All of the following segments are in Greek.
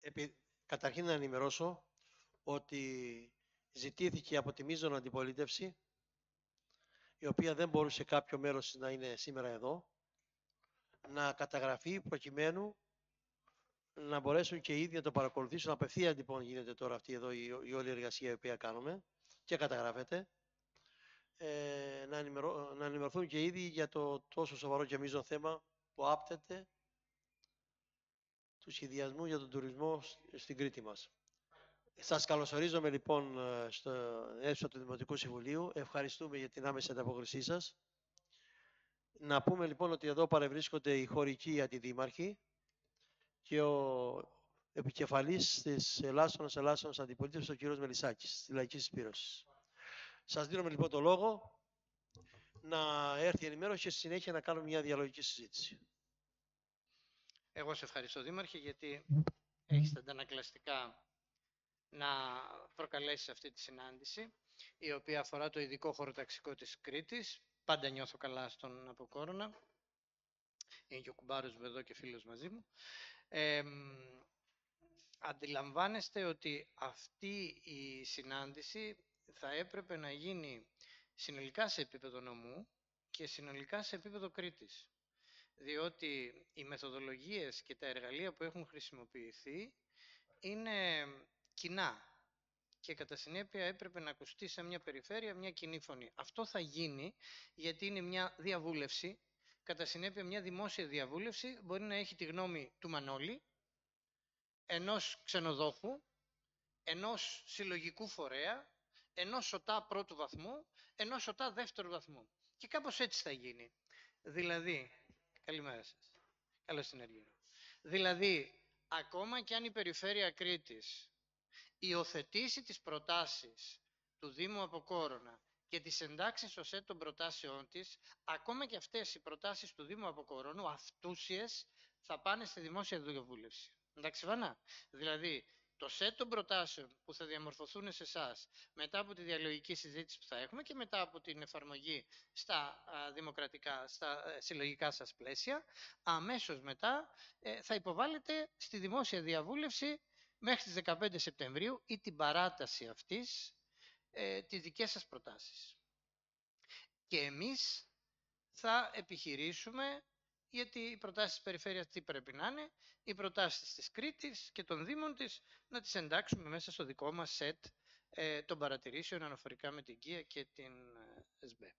επί... καταρχήν να ενημερώσω ότι ζητήθηκε από τη μείζωνα αντιπολίτευση η οποία δεν μπορούσε κάποιο μέρος να είναι σήμερα εδώ να καταγραφεί προκειμένου να μπορέσουν και οι ίδιοι να το παρακολουθήσουν. Απευθεία λοιπόν γίνεται τώρα αυτή εδώ η, η όλη εργασία η οποία κάνουμε και καταγράφεται. Ε, να, ενημερώ, να ενημερωθούν και οι ίδιοι για το τόσο σοβαρό και μείζον θέμα που άπτεται του σχεδιασμού για τον τουρισμό στην Κρήτη μας. Σας καλωσορίζομαι λοιπόν στο αίθουσα του Δημοτικού Συμβουλίου. Ευχαριστούμε για την άμεση ανταπόκρισή σας. Να πούμε λοιπόν ότι εδώ παρευρίσκονται οι χωρικοί αντιδήμαρχοι και ο επικεφαλής της Ελλάσσονας Ελλάσσονας Αντιπολίτευσης, ο κύριος Μελισσάκης, της Λαϊκής Σπήρωσης. Σας δίνουμε λοιπόν το λόγο να έρθει η ενημέρωση και στη συνέχεια να κάνουμε μια διαλογική συζήτηση. Εγώ σε ευχαριστώ Δήμαρχε γιατί έχεις τα αντανακλαστικά να προκαλέσεις αυτή τη συνάντηση η οποία αφορά το ειδικό χωροταξικό της Κρήτης. Πάντα νιώθω καλά στον Αποκόρονα. Είναι και ο κουμπάρος μου εδώ και φίλος μαζί μου. Ε, αντιλαμβάνεστε ότι αυτή η συνάντηση θα έπρεπε να γίνει συνολικά σε επίπεδο νομού και συνολικά σε επίπεδο Κρήτης. Διότι οι μεθοδολογίες και τα εργαλεία που έχουν χρησιμοποιηθεί είναι κοινά και κατά συνέπεια έπρεπε να ακουστεί σε μια περιφέρεια μια κοινή φωνή. Αυτό θα γίνει γιατί είναι μια διαβούλευση, κατά συνέπεια μια δημόσια διαβούλευση μπορεί να έχει τη γνώμη του Μανώλη, ενός ξενοδόχου, ενός συλλογικού φορέα, ενός σωτά πρώτου βαθμού, ενός σωτά δεύτερου βαθμού. Και κάπως έτσι θα γίνει. Δηλαδή, καλημέρα σας, καλώς την Δηλαδή, ακόμα και αν η περιφέρεια Κρήτης υιοθετήσει τις προτάσεις του Δήμου Αποκόρονα και τις εντάξεις ως έτων προτάσεών της, ακόμα και αυτές οι προτάσεις του Δήμου Αποκόρονου, αυτούσιες, θα πάνε στη δημόσια διαβούλευση. Εντάξει, Βανά. Δηλαδή, το σετ των προτάσεων που θα διαμορφωθούν σε εσάς μετά από τη διαλογική συζήτηση που θα έχουμε και μετά από την εφαρμογή στα δημοκρατικά, στα ε, συλλογικά σας πλαίσια, αμέσως μετά ε, θα υποβάλλετε στη δημόσια διαβούλευση μέχρι τις 15 Σεπτεμβρίου ή την παράταση αυτής ε, τις δικές σας προτάσεις. Και εμείς θα επιχειρήσουμε γιατί οι προτάσεις της περιφέρειας τι πρέπει να είναι, οι προτάσεις της Κρήτης και των Δήμων της να τις εντάξουμε μέσα στο δικό μας σετ ε, των παρατηρήσεων αναφορικά με την ΚΙΑ και την ε, ΣΜΕ.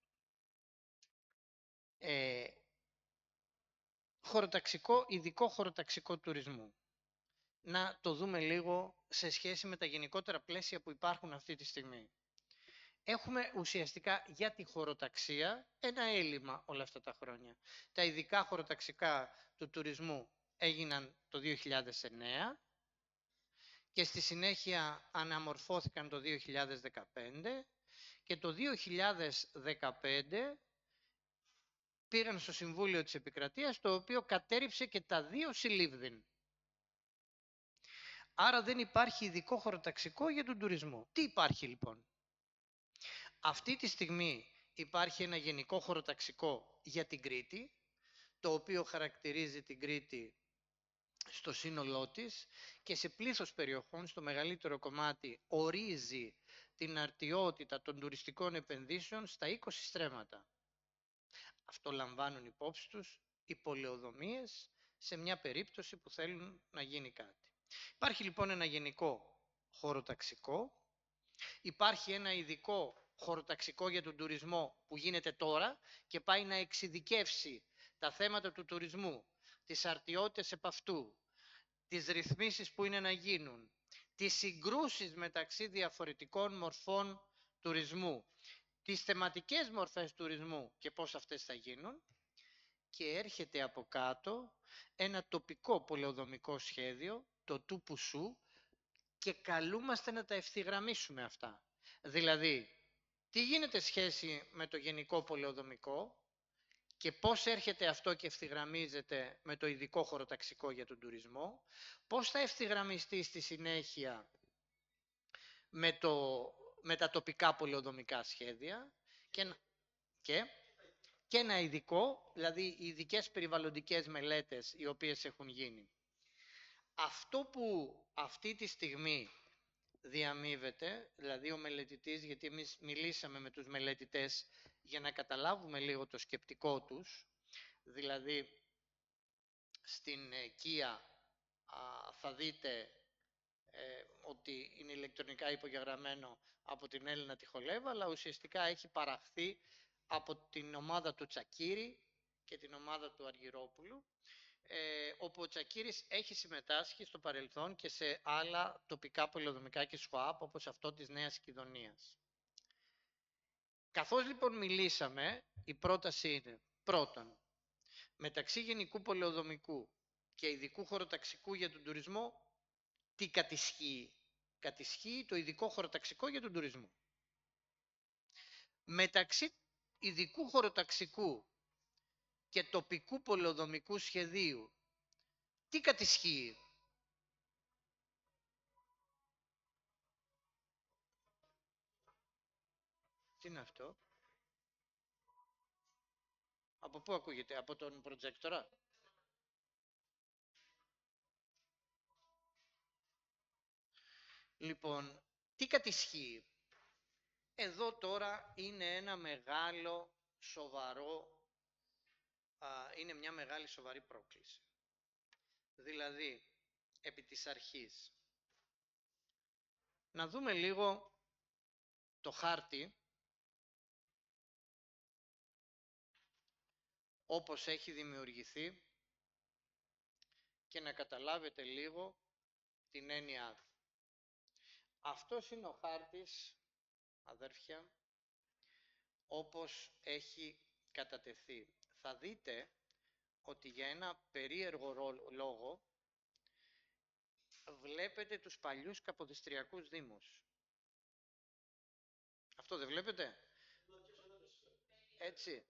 Ε, χωροταξικό, ειδικό χωροταξικό τουρισμού να το δούμε λίγο σε σχέση με τα γενικότερα πλαίσια που υπάρχουν αυτή τη στιγμή. Έχουμε ουσιαστικά για τη χωροταξία ένα έλλειμμα όλα αυτά τα χρόνια. Τα ειδικά χωροταξικά του τουρισμού έγιναν το 2009 και στη συνέχεια αναμορφώθηκαν το 2015 και το 2015 πήραν στο Συμβούλιο της Επικρατείας το οποίο κατέριψε και τα δύο συλλήβδιν. Άρα δεν υπάρχει ειδικό χωροταξικό για τον τουρισμό. Τι υπάρχει λοιπόν; Αυτή τη στιγμή υπάρχει ένα γενικό χωροταξικό για την Κρήτη, το οποίο χαρακτηρίζει την Κρήτη στο σύνολό της και σε πλήθος περιοχών, στο μεγαλύτερο κομμάτι, ορίζει την αρτιότητα των τουριστικών επενδύσεων στα 20 στρέμματα. Αυτό λαμβάνουν υπόψη τους οι πολεοδομίες σε μια περίπτωση που θέλουν να γίνει κάτι. Υπάρχει λοιπόν ένα γενικό χωροταξικό, υπάρχει ένα ειδικό χωροταξικό για τον τουρισμό που γίνεται τώρα και πάει να εξειδικεύσει τα θέματα του τουρισμού, τις αρτιότητες επ' αυτού, τις ρυθμίσεις που είναι να γίνουν, τις συγκρούσεις μεταξύ διαφορετικών μορφών τουρισμού, τις θεματικές μορφές τουρισμού και πώς αυτές θα γίνουν και έρχεται από κάτω ένα τοπικό πολεοδομικό σχέδιο το του πουσού και καλούμαστε να τα ευθυγραμμίσουμε αυτά. Δηλαδή, τι γίνεται σχέση με το γενικό πολεοδομικό και πώς έρχεται αυτό και ευθυγραμμίζεται με το ειδικό χωροταξικό για τον τουρισμό, πώς θα ευθυγραμμιστεί στη συνέχεια με, το, με τα τοπικά πολεοδομικά σχέδια και, και, και ένα ειδικό, δηλαδή οι ειδικές περιβαλλοντικές μελέτες οι οποίες έχουν γίνει. Αυτό που αυτή τη στιγμή διαμείβεται, δηλαδή ο μελετητής, γιατί εμείς μιλήσαμε με τους μελετητές για να καταλάβουμε λίγο το σκεπτικό τους, δηλαδή στην Κία θα δείτε ε, ότι είναι ηλεκτρονικά υπογεγραμμένο από την Έλληνα Τυχολέβα, αλλά ουσιαστικά έχει παραχθεί από την ομάδα του Τσακύρη και την ομάδα του Αργυρόπουλου, ε, όπου ο Τσακύρης έχει συμμετάσχει στο παρελθόν και σε άλλα τοπικά πολυοδομικά και ΣΧΟΑΠ, όπως αυτό της Νέας Κιδονίας. Καθώς λοιπόν μιλήσαμε, η πρόταση είναι πρώτον, μεταξύ γενικού πολεοδομικού και ειδικού χωροταξικού για τον τουρισμό, τι κατησχύει. Κατησχύει το ειδικό χωροταξικό για τον τουρισμό. Μεταξύ ειδικού χωροταξικού και τοπικού πολεοδομικού σχεδίου, τι κατησχύει; Τι είναι αυτό; Από πού ακούγεται, από τον προτζέκτορα; Λοιπόν, τι κατησχύει; Εδώ τώρα είναι ένα μεγάλο, σοβαρό, είναι μια μεγάλη σοβαρή πρόκληση. Δηλαδή, επί της αρχής, να δούμε λίγο το χάρτη όπως έχει δημιουργηθεί και να καταλάβετε λίγο την έννοια του. Αυτός είναι ο χάρτης, αδέρφια, όπως έχει κατατεθεί. Θα δείτε ότι για ένα περίεργο λόγο βλέπετε τους παλιούς καποδιστριακούς δήμους. Αυτό δεν βλέπετε; Έτσι.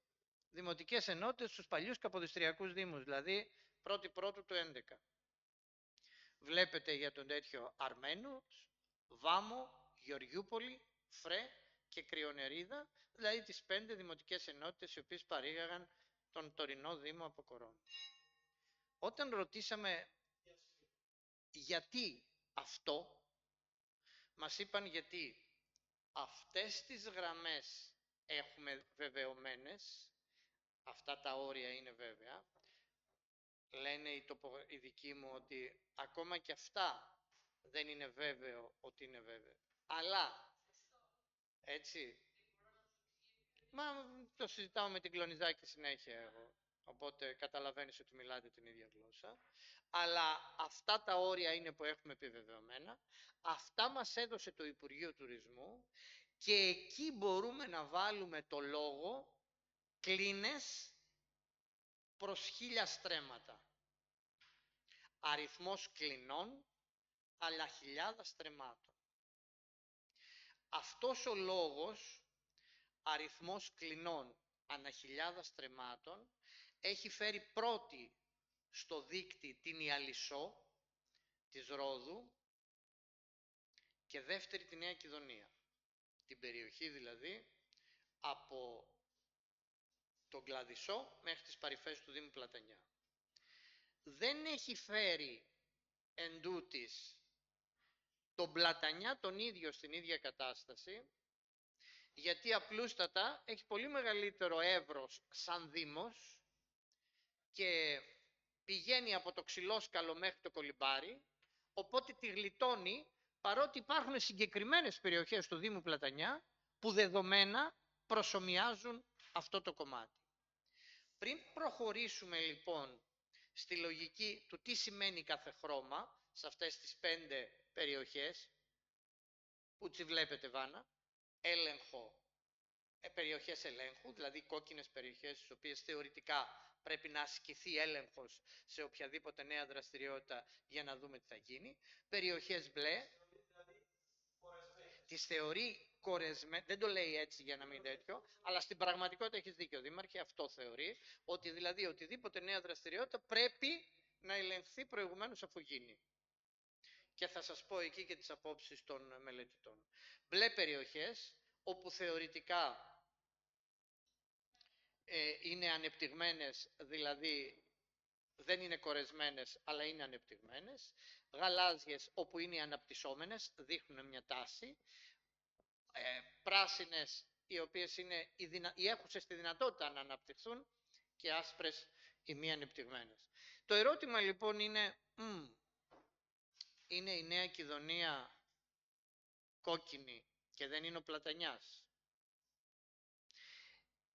Δημοτικές ενότητες στους παλιούς καποδιστριακούς δήμους, δηλαδή 1η Πρώτου του 11. Βλέπετε για τον τέτοιο Αρμένους, Βάμο, Γεωργιούπολη, Φρέ και Κρυονερίδα, δηλαδή τις πέντε δημοτικές ενότητες οι οποίες παρήγαγαν τον τωρινό Δήμο από Κορώνα. Όταν ρωτήσαμε γιατί αυτό, μας είπαν γιατί αυτές τις γραμμές έχουμε βεβαιωμένες, αυτά τα όρια είναι βέβαια, λένε οι, τοπο, οι δικοί μου ότι ακόμα και αυτά δεν είναι βέβαιο ότι είναι βέβαιο. Αλλά, έτσι, μα το συζητάω με την Κλονιζάκη συνέχεια εγώ, οπότε καταλαβαίνεις ότι μιλάτε την ίδια γλώσσα. Αλλά αυτά τα όρια είναι που έχουμε επιβεβαιωμένα. Αυτά μας έδωσε το Υπουργείο Τουρισμού και εκεί μπορούμε να βάλουμε το λόγο κλίνες προς χίλια στρέμματα. Αριθμός κλινών αλλά χιλιάδα στρεμάτων. Αυτός ο λόγος, αριθμός κλινών ανά χιλιάδας στρεμάτων, έχει φέρει πρώτη στο δίκτυ την Ιαλισσό της Ρόδου και δεύτερη τη Νέα Κιδονία. Την περιοχή δηλαδή από τον Κλαδισό μέχρι τις παρυφές του Δήμου Πλατανιά. Δεν έχει φέρει εντούτοις τον Πλατανιά τον ίδιο στην ίδια κατάσταση, γιατί απλούστατα έχεις πολύ μεγαλύτερο εύρος σαν Δήμος και πηγαίνει από το Ξυλόσκαλο μέχρι το Κολυμπάρι, οπότε τη γλιτώνει παρότι υπάρχουν συγκεκριμένες περιοχές του Δήμου Πλατανιά που δεδομένα προσωμιάζουν αυτό το κομμάτι. Πριν προχωρήσουμε λοιπόν στη λογική του τι σημαίνει κάθε χρώμα σε αυτές τις πέντε περιοχές, που τσι βλέπετε Βάνα, έλεγχο, ε, περιοχές ελέγχου, δηλαδή κόκκινες περιοχές στις οποίες θεωρητικά πρέπει να ασκηθεί έλεγχος σε οποιαδήποτε νέα δραστηριότητα για να δούμε τι θα γίνει. Περιοχές μπλε, τις θεωρεί κορεσμένες, δεν το λέει έτσι για να μην τέτοιο, αλλά στην πραγματικότητα έχεις δίκιο ο Δήμαρχε, αυτό θεωρεί, ότι δηλαδή οτιδήποτε νέα δραστηριότητα πρέπει να ελεγχθεί προηγουμένως αφού γίνει και θα σας πω εκεί και τις απόψεις των μελετητών. Μπλε περιοχές, όπου θεωρητικά ε, είναι ανεπτυγμένες, δηλαδή δεν είναι κορεσμένες αλλά είναι ανεπτυγμένες, γαλάζιες όπου είναι οι αναπτυσσόμενες δείχνουν μια τάση, ε, πράσινες οι οποίες είναι οι, δυνα... οι έχουσες τη δυνατότητα να αναπτυχθούν και άσπρες οι μη ανεπτυγμένες. Το ερώτημα λοιπόν είναι, μ, είναι η Νέα Κιδωνία κόκκινη και δεν είναι ο Πλατανιάς.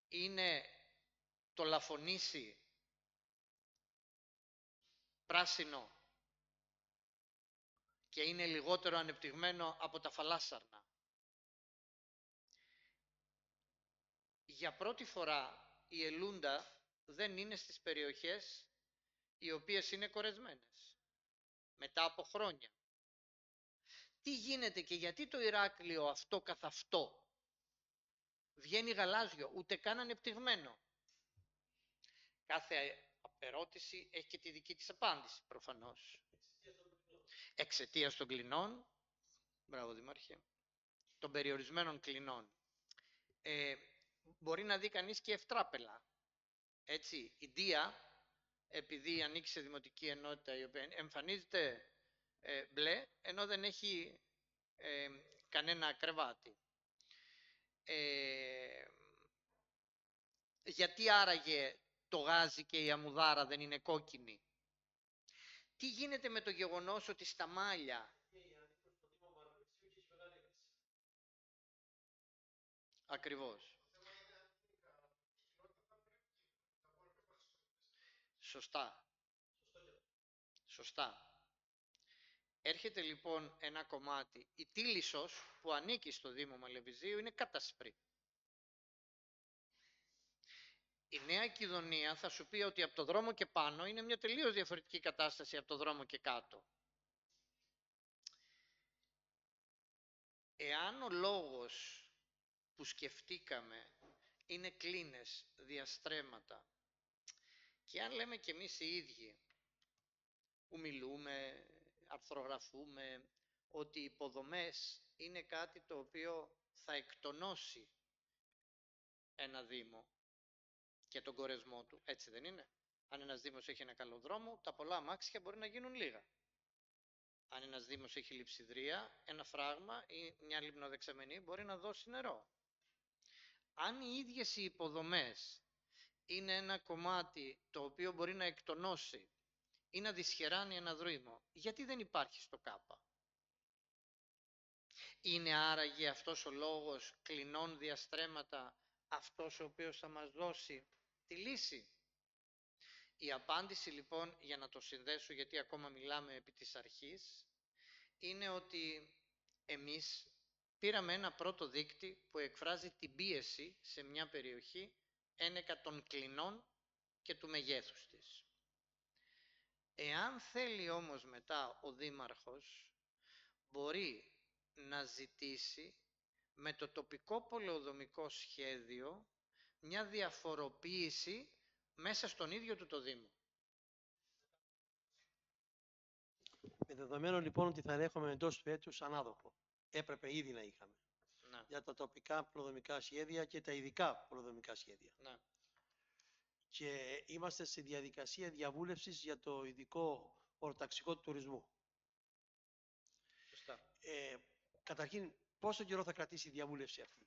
Είναι το Λαφωνήσι πράσινο και είναι λιγότερο ανεπτυγμένο από τα φαλάσσαρνα. Για πρώτη φορά η Ελούντα δεν είναι στις περιοχές οι οποίες είναι κορεσμένες. Μετά από χρόνια. Τι γίνεται και γιατί το Ηράκλειο αυτό καθ' αυτό βγαίνει γαλάζιο, ούτε καν ανεπτυγμένο. Κάθε ερώτηση έχει και τη δική της απάντηση προφανώς. Εξαιτίας των κλινών, μπράβο Δημάρχε, των περιορισμένων κλινών. Ε, μπορεί να δει κανείς και ευτράπελα. Έτσι, η Δία, επειδή ανήκει σε δημοτική ενότητα η οποία εμφανίζεται ε, μπλε, ενώ δεν έχει ε, κανένα κρεβάτι. Ε, γιατί άραγε το γάζι και η αμμουδάρα δεν είναι κόκκινη; Τι γίνεται με το γεγονός ότι στα μάλια Ακριβώς. Σωστά. Σωστά. Έρχεται λοιπόν ένα κομμάτι. Η Τίλισσος που ανήκει στο Δήμο Μαλεβιζίου είναι κατασπρή. Η Νέα Κιδωνία θα σου πει ότι από το δρόμο και πάνω είναι μια τελείως διαφορετική κατάσταση από το δρόμο και κάτω. Εάν ο λόγος που σκεφτήκαμε είναι κλίνες, διαστρέμματα και αν λέμε κι εμείς οι ίδιοι που μιλούμε, αρθρογραφούμε, ότι οι υποδομές είναι κάτι το οποίο θα εκτονώσει ένα Δήμο και τον κορεσμό του. Έτσι δεν είναι; Αν ένας Δήμος έχει ένα καλό δρόμο, τα πολλά αμάξια μπορεί να γίνουν λίγα. Αν ένας Δήμος έχει λειψιδρία, ένα φράγμα ή μια λιμνοδεξαμενή μπορεί να δώσει νερό. Αν οι ίδιες οι υποδομές είναι ένα κομμάτι το οποίο μπορεί να εκτονώσει ή να δυσχεράνει ένα δρόμο, γιατί δεν υπάρχει στο ΚΑΠΑ. Είναι άραγε αυτός ο λόγος κλινών διαστρέμματα αυτός ο οποίος θα μας δώσει τη λύση; Η απάντηση λοιπόν, για να το συνδέσω γιατί ακόμα μιλάμε επί της αρχής, είναι ότι εμείς πήραμε ένα πρώτο δείκτη που εκφράζει την πίεση σε μια περιοχή ένεκα των κλινών και του μεγέθους της. Εάν θέλει όμως μετά ο Δήμαρχος, μπορεί να ζητήσει με το τοπικό πολεοδομικό σχέδιο μια διαφοροποίηση μέσα στον ίδιο του το Δήμο. Με δεδομένο λοιπόν ότι θα έχουμε εντός του έτους ανάδοχο. Έπρεπε ήδη να είχαμε. Να, Για τα τοπικά προδομικά σχέδια και τα ειδικά προδομικά σχέδια. να. Και είμαστε στη διαδικασία διαβούλευσης για το ειδικό ορταξικό του τουρισμού. Σωστά. Ε, καταρχήν, πόσο καιρό θα κρατήσει η διαβούλευση αυτή;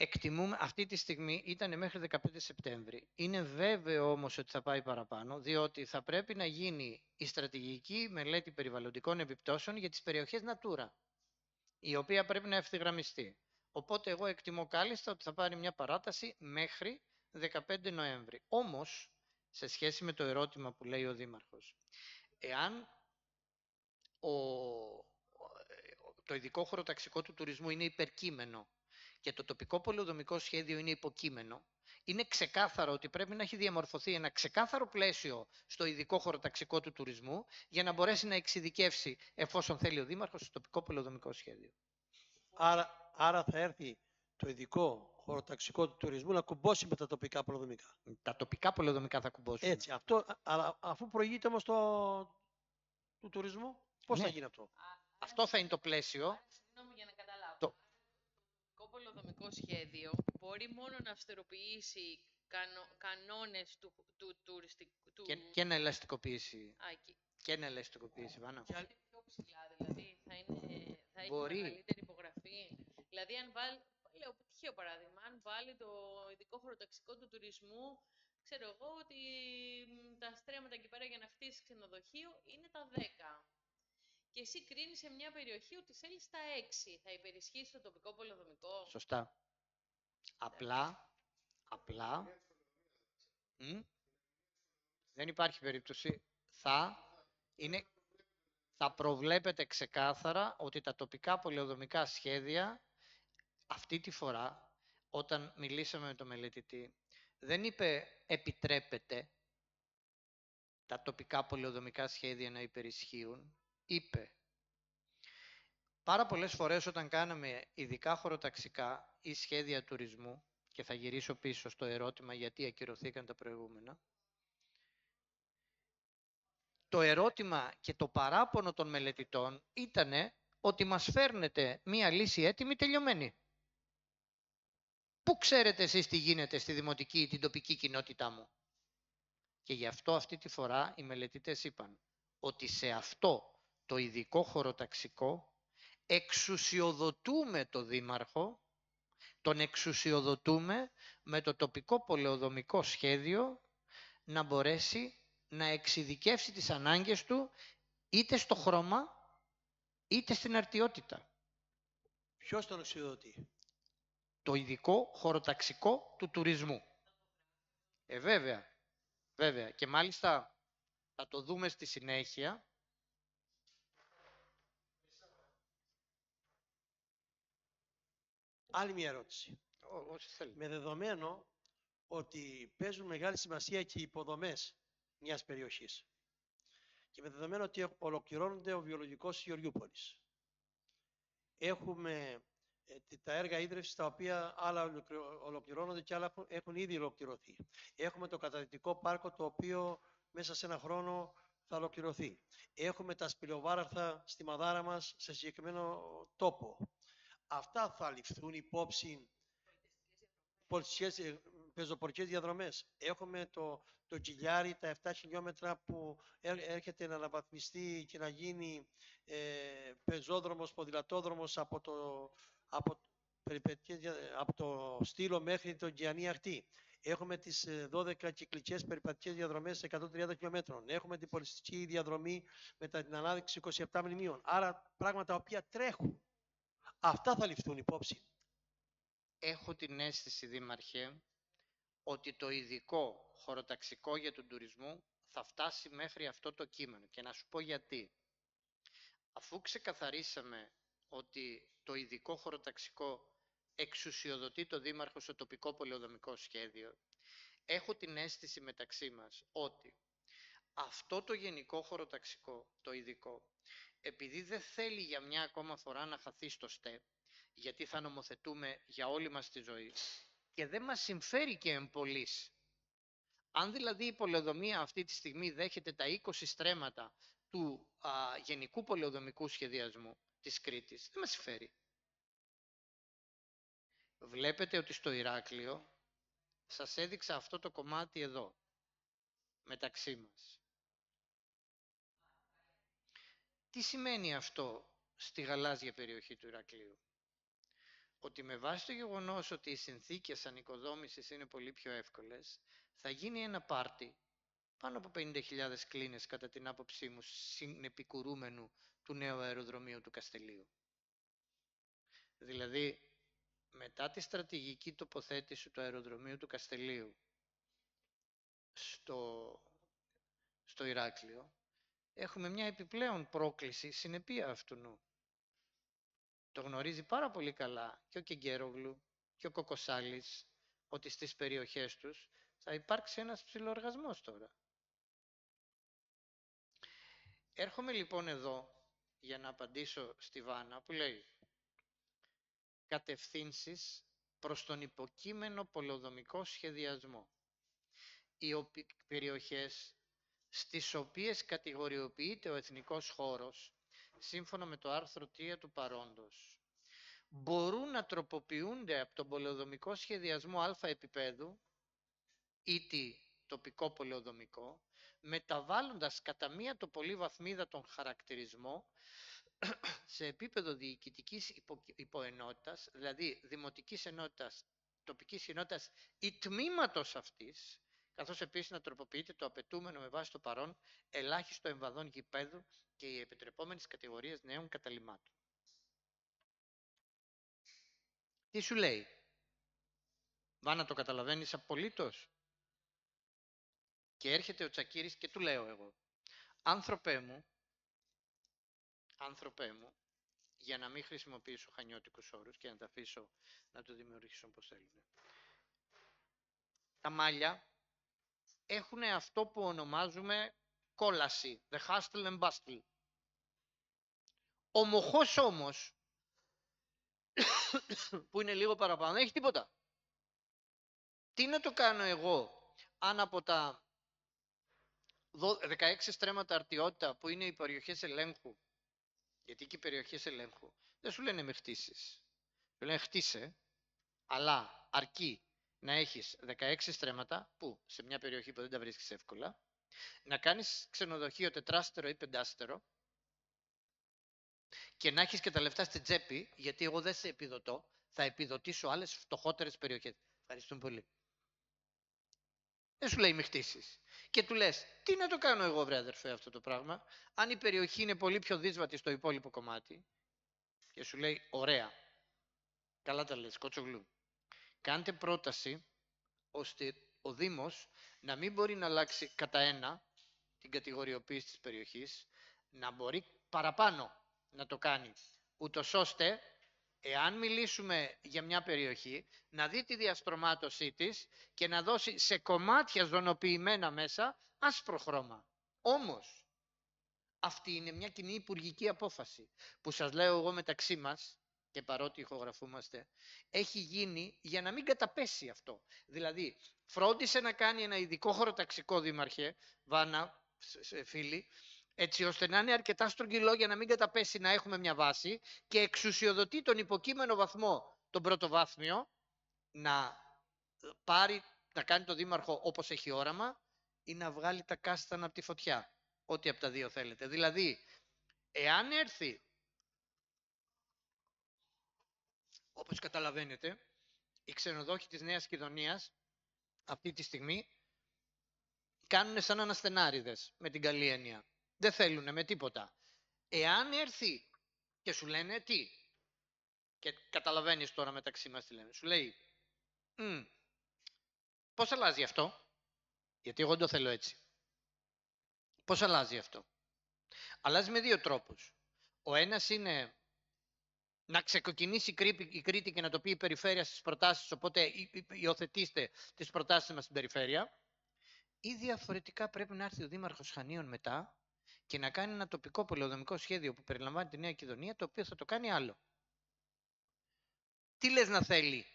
Εκτιμούμε, αυτή τη στιγμή ήταν μέχρι 15 Σεπτέμβρη. Είναι βέβαιο όμως ότι θα πάει παραπάνω, διότι θα πρέπει να γίνει η στρατηγική μελέτη περιβαλλοντικών επιπτώσεων για τις περιοχές Natura, η οποία πρέπει να ευθυγραμμιστεί. Οπότε εγώ εκτιμώ κάλλιστα ότι θα πάρει μια παράταση μέχρι 15 Νοέμβρη. Όμως, σε σχέση με το ερώτημα που λέει ο Δήμαρχος, εάν ο, το ειδικό χωροταξικό του τουρισμού είναι υπερκείμενο και το τοπικό πολεοδομικό σχέδιο είναι υποκείμενο, είναι ξεκάθαρο ότι πρέπει να έχει διαμορφωθεί ένα ξεκάθαρο πλαίσιο στο ειδικό χωροταξικό του τουρισμού για να μπορέσει να εξειδικεύσει, εφόσον θέλει ο Δήμαρχος, το τοπικό πολεοδομικό σχέδιο. Άρα, άρα θα έρθει το ειδικό χωροταξικό του τουρισμού να κουμπώσει με τα τοπικά προδομικά. Τα τοπικά πολεοδομικά θα κουμπώσουν. Έτσι, αυτό, α- αλλά αφού προηγείται όμως το, του τουρισμού, πώς θα Ναι. γίνει αυτό; Αυτό θα είναι το πλαίσιο. Άρα, συγγνώμη για να καταλάβω. Το- Το τοπικό πολεοδομικό σχέδιο μπορεί μόνο να αυστηροποιήσει κανο, κανόνες του, του τουριστικού... Του... Και, και να ελαστικοποιήσει. Α, εκεί. Και να ελαστικοποιήσει, Βάνα. Και Θα είναι πιο ψηλά, δηλαδή θα, είναι, θα έχει Μπορεί. μεγαλύτερη υπογραφή. Δηλαδή, αν βάλει, λέω τυχαίο παράδειγμα, αν βάλει το ειδικό χωροταξικό του τουρισμού, ξέρω εγώ ότι μ, τα στρέμματα εκεί πέρα για να χτίσει ξενοδοχείο είναι τα 10. Και εσύ κρίνεις σε μια περιοχή ότι θέλεις τα 6. Θα υπερισχύσει το τοπικό πολεοδομικό; Σωστά. Απλά, απλά, μ, δεν υπάρχει περίπτωση. Θα, είναι, θα προβλέπετε ξεκάθαρα ότι τα τοπικά πολεοδομικά σχέδια αυτή τη φορά, όταν μιλήσαμε με το μελετητή, δεν είπε επιτρέπεται τα τοπικά πολεοδομικά σχέδια να υπερισχύουν, είπε πάρα πολλές φορές όταν κάναμε ειδικά χωροταξικά ή σχέδια τουρισμού, και θα γυρίσω πίσω στο ερώτημα γιατί ακυρωθήκαν τα προηγούμενα, το ερώτημα και το παράπονο των μελετητών ήταν ότι μας φέρνετε μία λύση έτοιμη τελειωμένη. Πού ξέρετε εσείς τι γίνεται στη δημοτική ή την τοπική κοινότητά μου. Και γι' αυτό αυτή τη φορά οι μελετητές είπαν ότι σε αυτό το ειδικό χωροταξικό εξουσιοδοτούμε το δήμαρχο, τον εξουσιοδοτούμε με το τοπικό πολεοδομικό σχέδιο να μπορέσει να εξειδικεύσει τις ανάγκες του είτε στο χρώμα είτε στην αρτιότητα. Ποιος τον εξουδοτεί. Το ειδικό χωροταξικό του τουρισμού. Ε, βέβαια. Βέβαια. Και μάλιστα θα το δούμε στη συνέχεια. Άλλη μια ερώτηση. Ό- Όσοι θέλει. Με δεδομένο ότι παίζουν μεγάλη σημασία και οι υποδομές μιας περιοχής. Και με δεδομένο ότι ολοκληρώνονται ο βιολογικός Γεωργιούπολης. Έχουμε ε, τι- τα έργα ίδρυυσης τα οποία άλλα ολοκληρω- ολοκληρώνονται και άλλα έχουν- έχουν ήδη ολοκληρωθεί. Έχουμε το καταδυτικό πάρκο το οποίο μέσα σε ένα χρόνο θα ολοκληρωθεί. Έχουμε τα σπηλαιοβάραχτα στη Μαδάρα μας σε συγκεκριμένο τόπο. Αυτά θα ληφθούν υπόψη πολιτικές, ε, πεζοπορικές διαδρομές. Έχουμε το, το Κιλιάρι, τα 7 χιλιόμετρα που έρ- έρχεται να αναβαθμιστεί και να γίνει ε, πεζόδρομος, ποδηλατόδρομος από το, από, περιπετειές δια- από το Στήλο μέχρι το Γκιανή Ακτή. Έχουμε τις ε, 12 κυκλικές περιπατικές διαδρομές 130 χιλιόμετρων. Έχουμε την πολιστική διαδρομή με τα- την ανάδειξη 27 μνημείων. Άρα πράγματα τα οποία τρέχουν. Αυτά θα ληφθούν υπόψη. Έχω την αίσθηση, Δήμαρχε, ότι το ειδικό χωροταξικό για τον τουρισμό θα φτάσει μέχρι αυτό το κείμενο. Και να σου πω γιατί. Αφού ξεκαθαρίσαμε ότι το ειδικό χωροταξικό εξουσιοδοτεί το Δήμαρχο στο τοπικό πολεοδομικό σχέδιο, έχω την αίσθηση μεταξύ μας ότι αυτό το γενικό χωροταξικό, το ειδικό, επειδή δεν θέλει για μια ακόμα φορά να χαθεί στο ΣΤΕ, γιατί θα νομοθετούμε για όλη μας τη ζωή και δεν μας συμφέρει και εμπολής. Αν δηλαδή η πολεοδομία αυτή τη στιγμή δέχεται τα 20 στρέμματα του α, γενικού πολεοδομικού σχεδιασμού της Κρήτης, δεν μας συμφέρει. Βλέπετε ότι στο Ηράκλειο σας έδειξα αυτό το κομμάτι εδώ, μεταξύ μας. Τι σημαίνει αυτό στη γαλάζια περιοχή του Ηρακλείου; Ότι με βάση το γεγονός ότι οι συνθήκες ανοικοδόμησης είναι πολύ πιο εύκολες, θα γίνει ένα πάρτι πάνω από 50.000 κλίνες κατά την άποψή μου συνεπικουρούμενου του νέου αεροδρομίου του Καστελίου. Δηλαδή, μετά τη στρατηγική τοποθέτηση του αεροδρομίου του Καστελίου στο, στο Ηράκλειο, έχουμε μια επιπλέον πρόκληση συνεπία αυτού νου. Το γνωρίζει πάρα πολύ καλά και ο Κεγκέρογλου και ο Κοκοσάλης ότι στις περιοχές τους θα υπάρξει ένας ψηλοργασμός τώρα. Έρχομαι λοιπόν εδώ για να απαντήσω στη Βάνα που λέει κατευθύνσεις προς τον υποκείμενο πολεοδομικό σχεδιασμό. Οι οπι- περιοχές στις οποίες κατηγοριοποιείται ο εθνικός χώρος, σύμφωνα με το άρθρο 3 του παρόντος, μπορούν να τροποποιούνται από τον πολεοδομικό σχεδιασμό α επίπεδου ή τη τοπικό πολεοδομικό, μεταβάλλοντας κατά μία το πολύ βαθμίδα τον χαρακτηρισμό σε επίπεδο διοικητικής υπο, υποενότητας, δηλαδή δημοτικής ενότητας, τοπικής ενότητας ή τμήματος αυτής, καθώς επίσης να τροποποιείται το απαιτούμενο με βάση το παρόν ελάχιστο εμβαδόν γηπέδου και οι επιτρεπόμενες κατηγορίες νέων καταλήμματων. Τι σου λέει; Βάνα το καταλαβαίνεις απολύτως. Και έρχεται ο Τσακύρης και του λέω εγώ. Άνθρωπέ μου, άνθρωπέ μου, για να μην χρησιμοποιήσω χανιώτικους όρους και να τα αφήσω να το δημιουργήσω όπως θέλουν. Τα μάλια έχουν αυτό που ονομάζουμε κόλαση, the hustle and bustle. Ο μοχός όμως, που είναι λίγο παραπάνω, δεν έχει τίποτα. Τι να το κάνω εγώ, αν από τα 16 στρέμματα αρτιότητα που είναι οι περιοχές ελέγχου, γιατί και οι περιοχές ελέγχου δεν σου λένε με χτίσεις. Σου λένε χτίσε, αλλά αρκεί να έχεις 16 στρέμματα, που σε μια περιοχή που δεν τα βρίσκεις εύκολα, να κάνεις ξενοδοχείο τετράστερο ή πεντάστερο και να έχεις και τα λεφτά στην τσέπη, γιατί εγώ δεν σε επιδοτώ, θα επιδοτήσω άλλες φτωχότερες περιοχές. Ευχαριστούμε πολύ. Δεν σου λέει μη χτίσεις. Και του λες, τι να το κάνω εγώ βρε αδερφέ αυτό το πράγμα, αν η περιοχή είναι πολύ πιο δύσβατη στο υπόλοιπο κομμάτι και σου λέει, ωραία, καλά τα λες, κότσογλου. Κάντε πρόταση ώστε ο Δήμος να μην μπορεί να αλλάξει κατά ένα την κατηγοριοποίηση της περιοχής, να μπορεί παραπάνω να το κάνει, ούτως ώστε, εάν μιλήσουμε για μια περιοχή, να δει τη διαστρωμάτωσή της και να δώσει σε κομμάτια ζωνοποιημένα μέσα άσπρο χρώμα. Όμως, αυτή είναι μια κοινή υπουργική απόφαση που σας λέω εγώ μεταξύ μας, και παρότι ηχογραφούμαστε, έχει γίνει για να μην καταπέσει αυτό. Δηλαδή, φρόντισε να κάνει ένα ειδικό χωροταξικό δήμαρχε, Βάνα, φίλοι, έτσι ώστε να είναι αρκετά στρογγυλό για να μην καταπέσει να έχουμε μια βάση και εξουσιοδοτεί τον υποκείμενο βαθμό, τον πρωτοβάθμιο, να πάρει, να κάνει το δήμαρχο όπως έχει όραμα ή να βγάλει τα κάστανα από τη φωτιά. Ό,τι από τα δύο θέλετε. Δηλαδή, εάν έρθει, όπως καταλαβαίνετε, οι ξενοδόχοι της Νέας Κιδωνίας αυτή τη στιγμή κάνουν σαν αναστενάριδες με την καλή έννοια. Δεν θέλουν με τίποτα. Εάν έρθει και σου λένε τι, και καταλαβαίνεις τώρα μεταξύ μας τι λένε, σου λέει, πώς αλλάζει αυτό, γιατί εγώ δεν το θέλω έτσι. Πώς αλλάζει αυτό; Αλλάζει με δύο τρόπους. Ο ένας είναι να ξεκοκκινήσει η Κρήτη και να το πει η περιφέρεια στις προτάσεις, οπότε υιοθετήστε τις προτάσεις μας στην περιφέρεια. Ή διαφορετικά πρέπει να έρθει ο Δήμαρχος Χανίων μετά και να κάνει ένα τοπικό πολεοδομικό σχέδιο που περιλαμβάνει τη Νέα Κιδονία, το οποίο θα το κάνει άλλο. Τι λες να θέλει;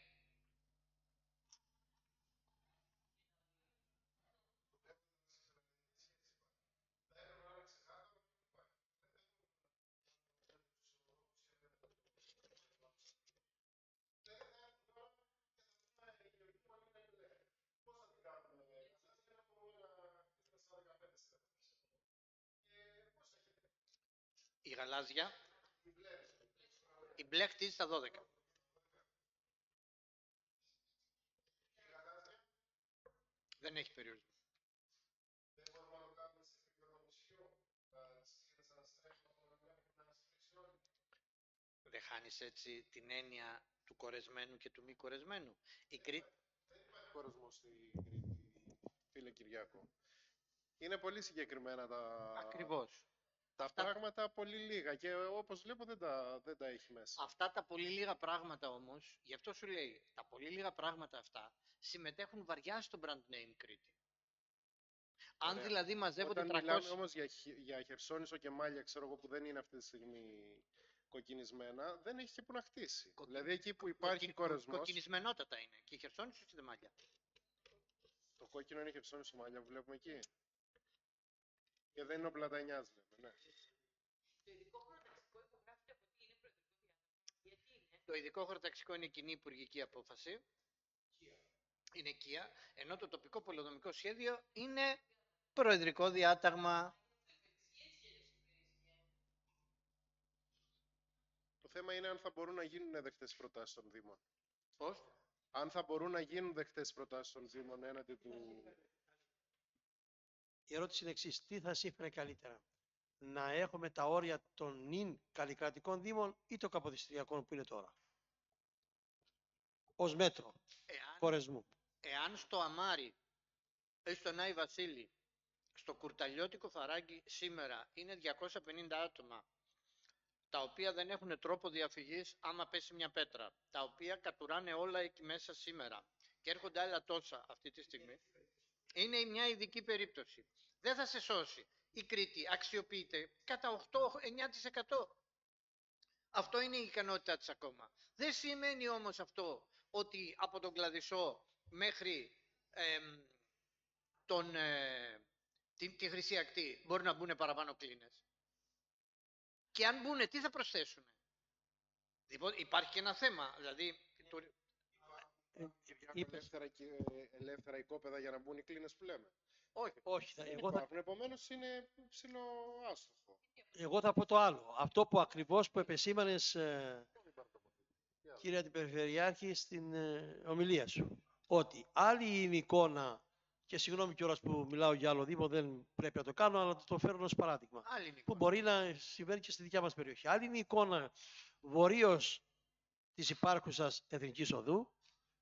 Η γαλάζια, η μπλε χτίζει στα 12. Δεν έχει περιορισμό. Δεν χάνεις έτσι την έννοια του κορεσμένου και του μη κορεσμένου. Η Κρήτη... Δεν υπάρχει κορεσμός στην Κρήτη, φίλε Κυριάκο. Είναι πολύ συγκεκριμένα τα... Ακριβώς. Τα πράγματα πολύ λίγα και όπως βλέπω δεν τα, δεν τα έχει μέσα. Αυτά τα πολύ λίγα πράγματα όμως, γι' αυτό σου λέει, τα πολύ λίγα πράγματα αυτά συμμετέχουν βαριά στο brand name Κρήτη. Αν δηλαδή μαζεύονται Όταν 300... μιλάμε όμως για, για Χερσόνησο και Μάλια, ξέρω εγώ, που δεν είναι αυτή τη στιγμή κοκκινισμένα, δεν έχει και που να χτίσει. Κοκκι... Δηλαδή εκεί που υπάρχει κοκκι... κορεσμός... Κοκκινισμενότατα είναι. Και η Χερσόνησος και Μάλια. Το κόκκινο είναι η Χερσόνησο Μάλια που βλέπουμε εκεί. Και δεν είναι ο Πλατανιάς, λέμε, ναι. Το ειδικό χωροταξικό υπογράφεται από τι είναι προεδρικό Γιατί είναι; Το ειδικό χωροταξικό είναι κοινή υπουργική απόφαση. είναι οικία, ενώ το τοπικό πολεοδομικό σχέδιο είναι προεδρικό διάταγμα. Το θέμα είναι αν θα μπορούν να γίνουν δεκτές οι προτάσεις των Δήμων. Πώς; Αν θα μπορούν να γίνουν δεκτές οι προτάσεις των Δήμων έναντι του... Η ερώτηση είναι εξής. Τι θα σύμφερε καλύτερα; Να έχουμε τα όρια των νυν καλλικρατικών δήμων ή των καποδιστριακών που είναι τώρα. Ως μέτρο Εάν, χωρεσμού. εάν στο Αμάρι ή στον Άι Βασίλη, στο κουρταλιώτικο φαράγγι σήμερα είναι 250 άτομα, τα οποία δεν έχουν τρόπο διαφυγής άμα πέσει μια πέτρα, τα οποία κατουράνε όλα εκεί μέσα σήμερα και έρχονται άλλα τόσα αυτή τη στιγμή, είναι μια ειδική περίπτωση. Δεν θα σε σώσει. Η Κρήτη αξιοποιείται κατά 8-9%. Αυτό είναι η ικανότητά της ακόμα. Δεν σημαίνει όμως αυτό ότι από τον Κλαδισό μέχρι εμ, τον, ε, τη, τη Χρυσή Ακτή μπορεί να μπουν παραπάνω κλίνες. Και αν μπουν, τι θα προσθέσουν. Λοιπόν, υπάρχει και ένα θέμα. Δηλαδή, το- Ε, Υπάρχουν είπες. ελεύθερα, και- ελεύθερα οικόπεδα για να μπουν οι κλίνες που λέμε. Όχι, Όχι, θα, Δεν εγώ, θα, υπάρχουν, επομένως είναι ψηλό άστοχο. εγώ θα πω το άλλο. Αυτό που ακριβώς που επεσήμανες, ε, κύριε Αντιπεριφερειάρχη, στην ε, ομιλία σου. Ότι άλλη είναι η εικόνα, και συγγνώμη κιόλας που μιλάω για άλλο Δήμο, δεν πρέπει να το κάνω, αλλά το φέρνω ως παράδειγμα. άλλη είναι η που εικόνα. μπορεί να συμβαίνει και στη δικιά μας περιοχή. Άλλη είναι η εικόνα βορείως της υπάρχουσας Εθνικής Οδού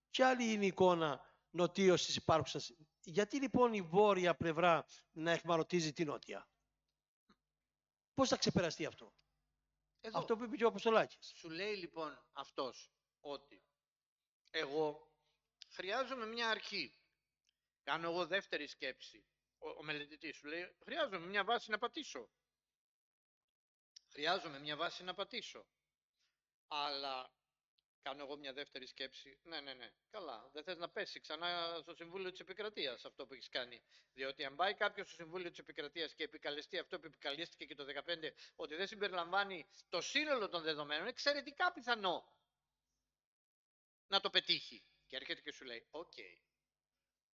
και άλλη είναι η εικόνα νοτίως της υπάρχουσας. Γιατί λοιπόν η βόρεια πλευρά να εχμαλωτίζει την νότια; Πώς θα ξεπεραστεί αυτό; Εδώ. Αυτό που είπε και ο Αποστολάκης. Σου λέει λοιπόν αυτός ότι εγώ χρειάζομαι μια αρχή. Κάνω εγώ δεύτερη σκέψη. Ο, ο μελετητής σου λέει χρειάζομαι μια βάση να πατήσω. Χρειάζομαι μια βάση να πατήσω. Αλλά κάνω εγώ μια δεύτερη σκέψη. Ναι, ναι, ναι. Καλά. Δεν θες να πέσει ξανά στο Συμβούλιο της Επικρατείας αυτό που έχεις κάνει. Διότι αν πάει κάποιος στο Συμβούλιο της Επικρατείας και επικαλεστεί αυτό που επικαλέστηκε και το 2015 ότι δεν συμπεριλαμβάνει το σύνολο των δεδομένων, είναι εξαιρετικά πιθανό να το πετύχει. Και έρχεται και σου λέει, OK,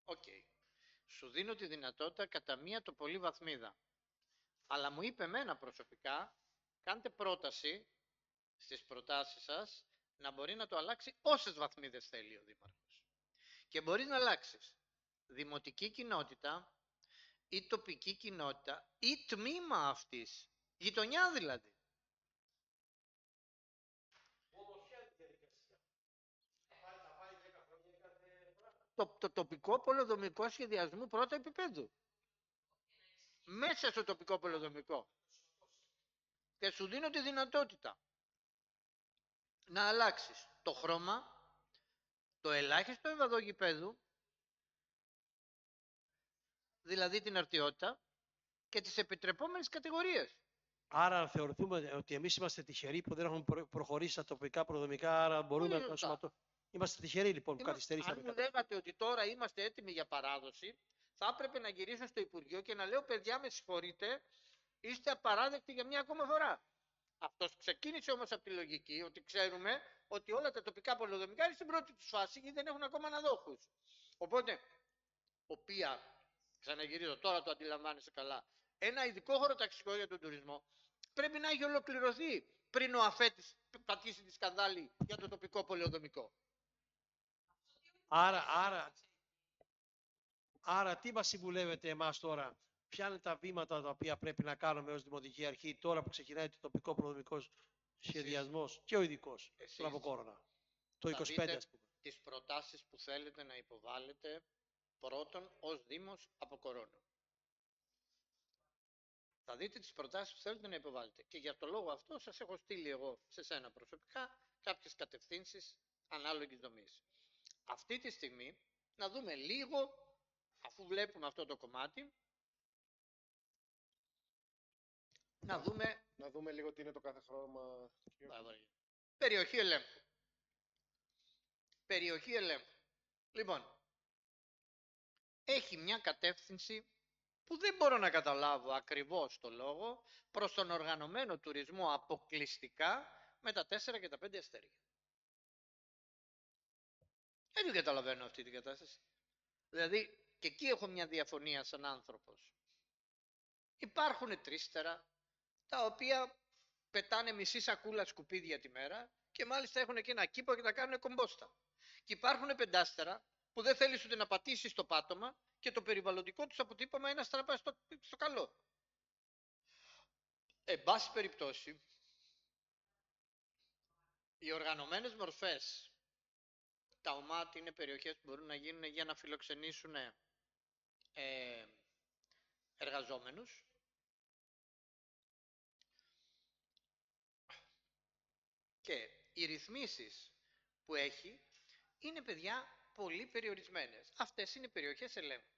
OK, σου δίνω τη δυνατότητα κατά μία το πολύ βαθμίδα. Αλλά μου είπε εμένα προσωπικά, κάντε πρόταση στις προτάσεις σας να μπορεί να το αλλάξει όσες βαθμίδες θέλει ο Δήμαρχος. Και μπορείς να αλλάξεις δημοτική κοινότητα ή τοπική κοινότητα ή τμήμα αυτής, γειτονιά δηλαδή. Το, το τοπικό πολεοδομικό σχεδιασμό πρώτα επίπεδου. Μέσα στο τοπικό πολεοδομικό. Και σου δίνω τη δυνατότητα να αλλάξεις το χρώμα, το ελάχιστο εμβαδό γηπέδου, δηλαδή την αρτιότητα και τις επιτρεπόμενες κατηγορίες. Άρα αν θεωρηθούμε ότι εμείς είμαστε τυχεροί που δεν έχουμε προ- προχωρήσει στα τοπικά προδομικά, άρα μπορούμε Πολύ να το σωστά. σωματώ. Είμαστε τυχεροί λοιπόν που Είμα- καθυστερήσαμε. Αν μου λέγατε ότι τώρα είμαστε έτοιμοι για παράδοση, θα έπρεπε να γυρίσω στο Υπουργείο και να λέω: Παιδιά, με συγχωρείτε, είστε απαράδεκτοι για μια ακόμα φορά. Αυτός ξεκίνησε όμως από τη λογική ότι ξέρουμε ότι όλα τα τοπικά πολεοδομικά είναι στην πρώτη τους φάση και δεν έχουν ακόμα αναδόχους. Οπότε, οποία, ξαναγυρίζω, τώρα το αντιλαμβάνεσαι καλά, ένα ειδικό χωροταξικό για τον τουρισμό πρέπει να έχει ολοκληρωθεί πριν ο αφέτης πατήσει τη σκανδάλη για το τοπικό πολεοδομικό. Άρα, άρα, άρα τι μας συμβουλεύετε εμάς τώρα, ποια είναι τα βήματα τα οποία πρέπει να κάνουμε ως Δημοτική Αρχή τώρα που ξεκινάει το τοπικό προδομικός σχεδιασμός και ο ειδικός Εσείς στον Αποκόρονα. Το θα 25 δείτε ας πούμε. τις προτάσεις που θέλετε να υποβάλλετε πρώτον ως Δήμος από κορώνα. Θα δείτε τις προτάσεις που θέλετε να υποβάλλετε. Και για το λόγο αυτό σας έχω στείλει εγώ σε σένα προσωπικά κάποιες κατευθύνσεις ανάλογης δομής. Αυτή τη στιγμή να δούμε λίγο, αφού βλέπουμε αυτό το κομμάτι, να δούμε Να δούμε λίγο τι είναι το κάθε χρώμα. Περιοχή ελέγχου. Περιοχή ελέγχου. Λοιπόν, έχει μια κατεύθυνση που δεν μπορώ να καταλάβω ακριβώς το λόγο προς τον οργανωμένο τουρισμό αποκλειστικά με τα 4 και τα 5 αστέρια. Δεν την καταλαβαίνω αυτή την κατάσταση. Δηλαδή, και εκεί έχω μια διαφωνία σαν άνθρωπος. Υπάρχουν τρίστερα, τα οποία πετάνε μισή σακούλα σκουπίδια τη μέρα και μάλιστα έχουν και ένα κήπο και τα κάνουν κομπόστα. Και υπάρχουν πεντάστερα που δεν θέλεις ούτε να πατήσεις το πάτωμα και το περιβαλλοντικό τους αποτύπωμα είναι να στραπά στο, στο καλό. Εν πάση περιπτώσει, οι οργανωμένες μορφές, τα ομάτι είναι περιοχές που μπορούν να γίνουν για να φιλοξενήσουν ε, εργαζόμενους. Και οι ρυθμίσεις που έχει είναι παιδιά πολύ περιορισμένες. Αυτές είναι περιοχές ελέγχου.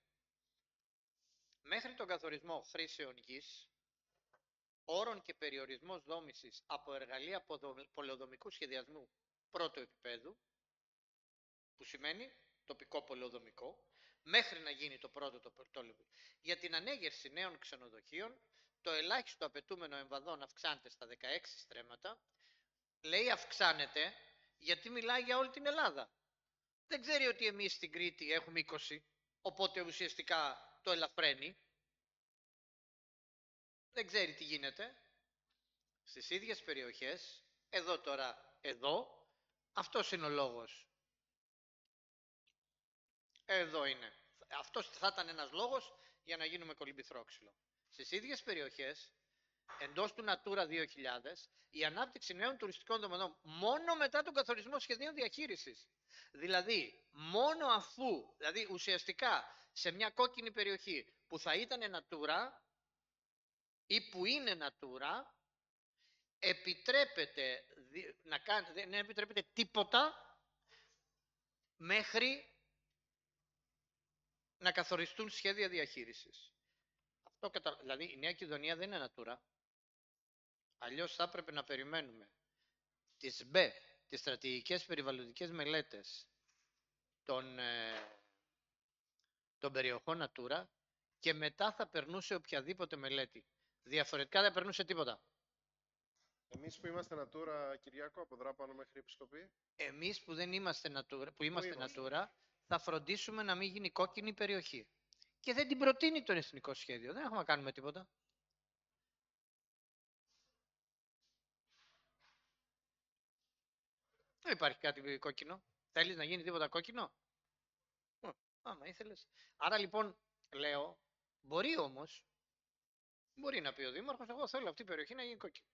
Μέχρι τον καθορισμό χρήσεων γης, όρων και περιορισμός δόμησης από εργαλεία πολεοδομικού σχεδιασμού πρώτου επίπεδου, που σημαίνει τοπικό πολεοδομικό, μέχρι να γίνει το πρώτο το πρωτόλεπτο. Για την ανέγερση νέων ξενοδοχείων, το ελάχιστο απαιτούμενο εμβαδόν αυξάνεται στα 16 στρέμματα. Λέει αυξάνεται γιατί μιλάει για όλη την Ελλάδα. Δεν ξέρει ότι εμείς στην Κρήτη έχουμε 20, οπότε ουσιαστικά το ελαφραίνει. Δεν ξέρει τι γίνεται. Στις ίδιες περιοχές, εδώ τώρα, εδώ, αυτός είναι ο λόγος. Εδώ είναι. Αυτός θα ήταν ένας λόγος για να γίνουμε κολυμπηθρόξυλο. Στις ίδιες περιοχές, εντός του Natura 2000, η ανάπτυξη νέων τουριστικών δομών μόνο μετά τον καθορισμό σχεδίων διαχείρισης. Δηλαδή, μόνο αφού, δηλαδή ουσιαστικά σε μια κόκκινη περιοχή που θα ήταν Natura ή που είναι Natura, επιτρέπεται να κάνει, δεν επιτρέπεται τίποτα μέχρι να καθοριστούν σχέδια διαχείρισης. Αυτό κατα... Δηλαδή η Νέα Κιδωνία δεν είναι Natura. Αλλιώς θα έπρεπε να περιμένουμε τις ΜΠΕ, τις στρατηγικές περιβαλλοντικές μελέτες των, ε, των περιοχών Natura και μετά θα περνούσε οποιαδήποτε μελέτη. Διαφορετικά δεν περνούσε τίποτα. Εμείς που είμαστε Natura, Κυριάκο, από Δράπανο μέχρι Επισκοπή. Εμείς που δεν είμαστε Natura, που είμαστε είμαστε; Natura, θα φροντίσουμε να μην γίνει κόκκινη περιοχή. Και δεν την προτείνει το εθνικό σχέδιο. Δεν έχουμε να κάνουμε τίποτα. Δεν υπάρχει κάτι κόκκινο. Θέλεις να γίνει τίποτα κόκκινο; Ω, Άμα ήθελες. Άρα λοιπόν λέω, μπορεί όμως, μπορεί να πει ο Δήμαρχος, εγώ θέλω αυτή η περιοχή να γίνει κόκκινη.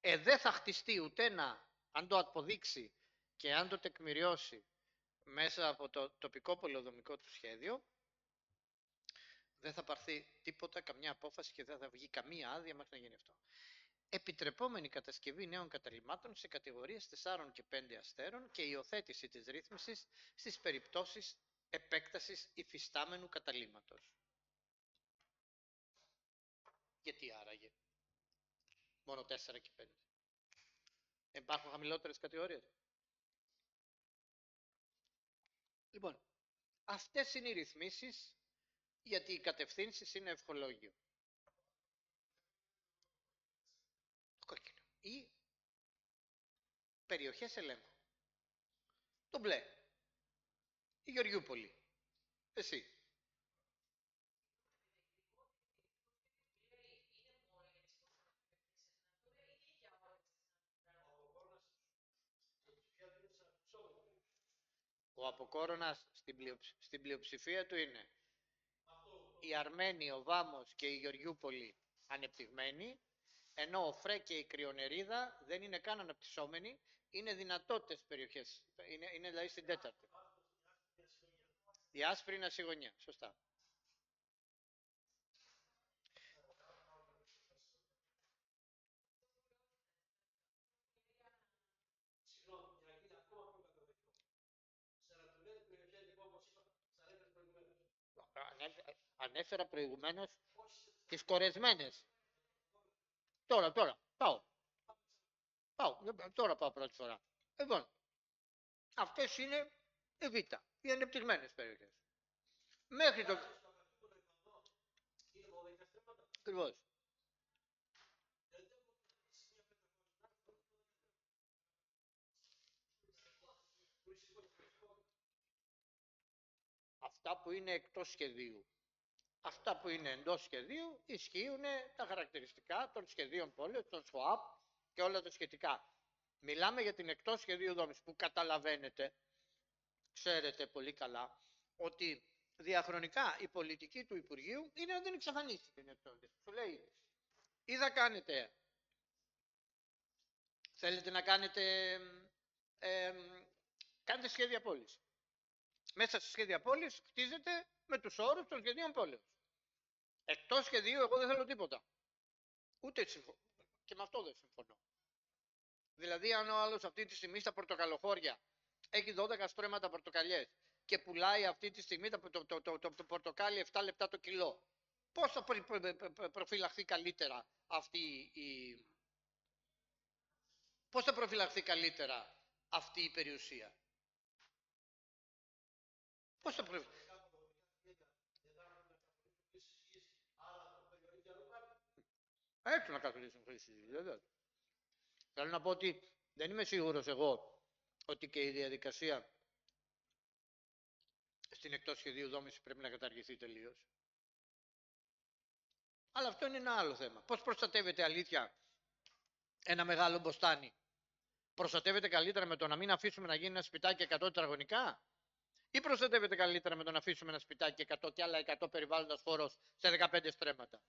Ε, δεν θα χτιστεί ούτε ένα, αν το αποδείξει και αν το τεκμηριώσει μέσα από το τοπικό πολεοδομικό του σχέδιο, δεν θα πάρθει τίποτα, καμιά απόφαση και δεν θα βγει καμία άδεια μέχρι να γίνει αυτό. Επιτρεπόμενη κατασκευή νέων καταλήμματων σε κατηγορίες 4 και 5 αστέρων και υιοθέτηση της ρύθμισης στις περιπτώσεις επέκτασης υφιστάμενου καταλήμματος. Γιατί άραγε; Μόνο 4 και 5. Υπάρχουν χαμηλότερες κατηγορίες; Λοιπόν, αυτές είναι οι ρυθμίσεις γιατί οι κατευθύνσεις είναι ευχολόγιο. Κόκκινο. Ή περιοχές ελέγχου. Το μπλε. Η Γεωργιούπολη. Εσύ. Ο Αποκόρονας στην, πλειοψ- στην πλειοψηφία του είναι η Αρμένη, ο Βάμος και η Γεωργιούπολη ανεπτυγμένοι, ενώ ο Φρέ και η Κρυονερίδα δεν είναι καν αναπτυσσόμενοι, είναι δυνατότητες περιοχές. Είναι, είναι δηλαδή στην τέταρτη. Η άσπρη είναι ασυγωνιά. Σωστά. Ανέφε- Ανέφερα προηγουμένως τις κορεσμένες. Τώρα, τώρα, πάω. Πάω, δεν- τώρα πάω πρώτη φορά. Λοιπόν, αυτές είναι οι Β, οι ανεπτυγμένες περιοχές. Μέχρι το... Ακριβώς. αυτά που είναι εκτός σχεδίου. Αυτά που είναι εντός σχεδίου ισχύουν τα χαρακτηριστικά των σχεδίων πόλεων, των ΣΟΑΠ και όλα τα σχετικά. Μιλάμε για την εκτός σχεδίου δόμηση που καταλαβαίνετε, ξέρετε πολύ καλά, ότι διαχρονικά η πολιτική του Υπουργείου είναι να την εξαφανίσει την εκτός. Σου λέει, ή θα κάνετε, θέλετε να κάνετε, ε, κάνετε σχέδια πόλης. Μέσα σε σχέδια πόλης χτίζεται με τους όρους των σχεδίων πόλεως. Εκτός σχεδίου εγώ δεν θέλω τίποτα. Ούτε συμφωνώ. Και με αυτό δεν συμφωνώ. Δηλαδή αν ο άλλος αυτή τη στιγμή στα πορτοκαλοχώρια έχει 12 στρέμματα πορτοκαλιές και πουλάει αυτή τη στιγμή το, το, το, το, το πορτοκάλι 7 λεπτά το κιλό. Πώς θα προ, προ, προ, προφυλαχθεί καλύτερα αυτή η... Πώς θα προφυλαχθεί καλύτερα αυτή η περιουσία; Πώς θα προφυλαχθεί. Έτσι να καθορίσουν χρήση, βέβαια. Θέλω να πω ότι δεν είμαι σίγουρος εγώ ότι και η διαδικασία στην εκτός σχεδίου δόμησης πρέπει να καταργηθεί τελείως. Αλλά αυτό είναι ένα άλλο θέμα. Πώς προστατεύεται αλήθεια ένα μεγάλο μποστάνι; Προστατεύεται καλύτερα με το να μην αφήσουμε να γίνει ένα σπιτάκι 100 τετραγωνικά; Ή προστατεύεται καλύτερα με το να αφήσουμε ένα σπιτάκι 100 και άλλα 100 περιβάλλοντας χώρο σε 15 στρέμματα;